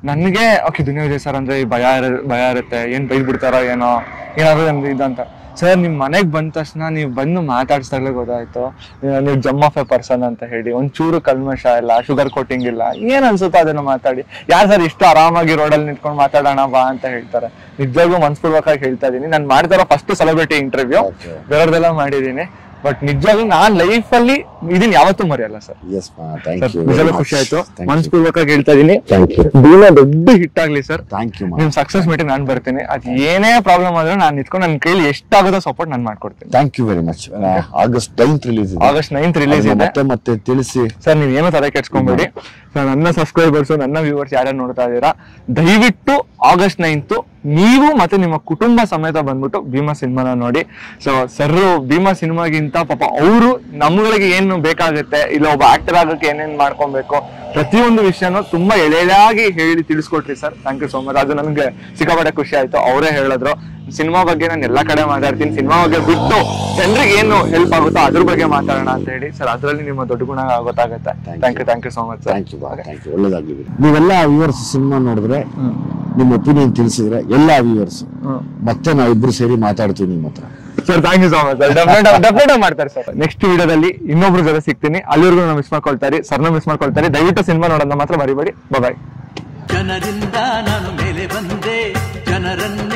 ನನಗೆ ಓಕೆ ದುನಿಯಾ ವಿಜಯ್ ಸರ್ ಅಂದ್ರೆ ಭಯ ಭಯ ಇರುತ್ತೆ. ಏನ್ ಬೈದ್ ಬಿಡ್ತಾರೋ ಏನೋ ಏನಾದ್ರು ಒಂದು ಇದಂತ ಸರ್ ನಿಮ್ ಮನೆಗ್ ಬಂದ ತಕ್ಷಣ ನೀವು ಬಂದು ಮಾತಾಡ್ಸ್ದಾಗ್ಲೇ ಗೊತ್ತಾಯ್ತು. ನೀವು- ಜಮ್ ಆಫ್ ಎ ಪರ್ಸನ್ ಅಂತ ಹೇಳಿ ಒಂಚೂರು ಕಲ್ಮಶ ಇಲ್ಲ ಶುಗರ್ ಕೋಟಿಂಗ್ ಇಲ್ಲ ಏನ್ ಅನ್ಸುತ್ತೋ ಅದನ್ನ ಮಾತಾಡಿ. ಯಾರು ಸರ್ ಇಷ್ಟು ಆರಾಮಾಗಿ ರೋಡಲ್ಲಿ ನಿಂತ್ಕೊಂಡು ಮಾತಾಡೋಣ ಬಾ ಅಂತ ಹೇಳ್ತಾರೆ. ನಿಜವಾಗ್ಲೂ ಮನ್ಸ್ಪೂರ್ವಕವಾಗಿ ಹೇಳ್ತಾ ಇದೀನಿ. ನಾನು ಮಾಡ್ತಾರೋ ಫಸ್ಟ್ ಸೆಲೆಬ್ರಿಟಿ ಇಂಟರ್ವ್ಯೂ. ಬೇರೆದೆಲ್ಲ ಮಾಡಿದೀನಿ. ಬಟ್ ನಿಜವಾಗ್ಲೂ ನಾನ್ ಲೈಫ್ ಅಲ್ಲಿ ಇದನ್ನ ಯಾವತ್ತೂ ಮರೆಯಲ್ಲ ಸರ್ ಎಸ್ ನಿಜವಾಗ್ಲೂ ಖುಷಿ ಆಯ್ತು. ಮನ್ಸ್ಪೂರ್ವಕವಾಗಿ ಹೇಳ್ತಾ ಇದೀನಿ. ದೀನ ದೊಡ್ಡ ಹಿಟ್ ಆಗ್ಲಿ ಸರ್ ಥ್ಯಾಂಕ್ ಯು ನಿಮ್ ಸಕ್ಸಸ್ ಮೀಟಿಂಗ್ ನಾನು ಬರ್ತೀನಿ. ಅದ್ ಏನೇ ಪ್ರಾಬ್ಲಮ್ ಆದ್ರೂ ನಾನು ನಿಂತ್ಕೊಂಡು ನನ್ನ ಕೈಲಿ ಎಷ್ಟಾಗುತ್ತೋ ಸಪೋರ್ಟ್ ನಾನು ಮಾಡ್ಕೊಡ್ತೇನೆ. Thank you very much August ninth release August ninth release ಇದೆ. ಮತ್ತೆ ಮತ್ತೆ ತಿಳಿಸಿ. ಸರ್ ನೀವ್ ಏನೋ ತಲೆ ಕೆಡ್ಸ್ಕೊಂಬೇಡಿ. ನನ್ನ ಸಬ್ಸ್ಕ್ರೈಬರ್ಸ್ ನನ್ನ ವ್ಯೂವರ್ಸ್ ಯಾರ್ಯಾರು ನೋಡ್ತಾ ಇದ್ದೀರಾ, ದಯವಿಟ್ಟು ಆಗಸ್ಟ್ ನೈನ್ತ್ ನೀವು ಮತ್ತೆ ನಿಮ್ಮ ಕುಟುಂಬ ಸಮೇತ ಬಂದ್ಬಿಟ್ಟು ಭೀಮಾ ಸಿನಿಮಾನ ನೋಡಿ. ಸೊ ಸರ್ ಭೀಮಾ ಸಿನಿಮಾಗಿಂತ ಪಾಪ ಅವರು ನಮ್ಗಳಿಗೆ ಏನು ಬೇಕಾಗುತ್ತೆ, ಇಲ್ಲ ಒಬ್ಬ ಆಕ್ಟರ್ ಆಗಕ್ಕೆ ಏನೇನ್ ಮಾಡ್ಕೊಬೇಕು, ಪ್ರತಿಯೊಂದು ವಿಷಯನೂ ತುಂಬಾ ಎಳೆಯಾಗಿ ಹೇಳಿ ತಿಳಿಸ್ಕೊಟ್ರಿ sir thank you so much ಅದು ನನಗೆ ಸಿಕ್ಕಾಪಟ್ಟೆ ಖುಷಿ ಆಯ್ತು. ಅವರೇ ಹೇಳಿದ್ರು. ಸಿನಿಮಾ ಬಗ್ಗೆ ನಾನು ಎಲ್ಲಾ ಕಡೆ ಮಾತಾಡ್ತೀನಿ. ಸಿನಿಮಾ ಬಗ್ಗೆ ಬಿಟ್ಟು ಜನರಿಗೆ ಏನು ಹೆಲ್ಪ್ ಆಗುತ್ತೋ ಅದ್ರ ಬಗ್ಗೆ ಮಾತಾಡೋಣ ಅಂತ ಹೇಳಿ. ಸರ್ ಅದರಲ್ಲಿ ನಿಮ್ಮ ದೊಡ್ಡ ಗುಣ ಗೊತ್ತಾಗುತ್ತೆ. Thank you thank you so much sir thank you thank you ಒಳ್ಳೇದಾಗಿ. ನೀವೆಲ್ಲ ವಿವರ್ಸ್ ಸಿನಿಮಾ ನೋಡಿದ್ರೆ ನಿಮ್ಮ ಒಪಿನಿಯನ್ ತಿಳಿಸಿದ್ರೆ ಎಲ್ಲ ವಿವರ್ಸ್ ಮತ್ತೆ ನಾವಿಬ್ರು ಸೇರಿ ಮಾತಾಡ್ತೀವಿ ನಿಮ್ಮ ಹತ್ರ. Sir thank you so much sir definite ಮಾಡ್ತಾರೆ ಸರ್ ನೆಕ್ಸ್ಟ್ ವಿಡಿಯೋದಲ್ಲಿ ಇನ್ನೊಬ್ರು ಜೊತೆ ಸಿಗ್ತೀನಿ. ಅಲ್ಲಿವರೆಗೂ ನಾವು ಮಿಸ್ ಮಾಡ್ಕೊಳ್ತಾರೆ. ಸರ್ನ ಮಿಸ್ ಮಾಡ್ಕೊಳ್ತಾರೆ. ದಯವಿಟ್ಟು ಸಿನಿಮಾ ನೋಡೋದನ್ನ ಮಾತ್ರ ಮರಿಬೇಡಿ. ಬಾಯ್ ಜನರಿಂದ ನಾನು ಮೇಲೆ ಬಂದೆ. ಜನರನ್ನೇ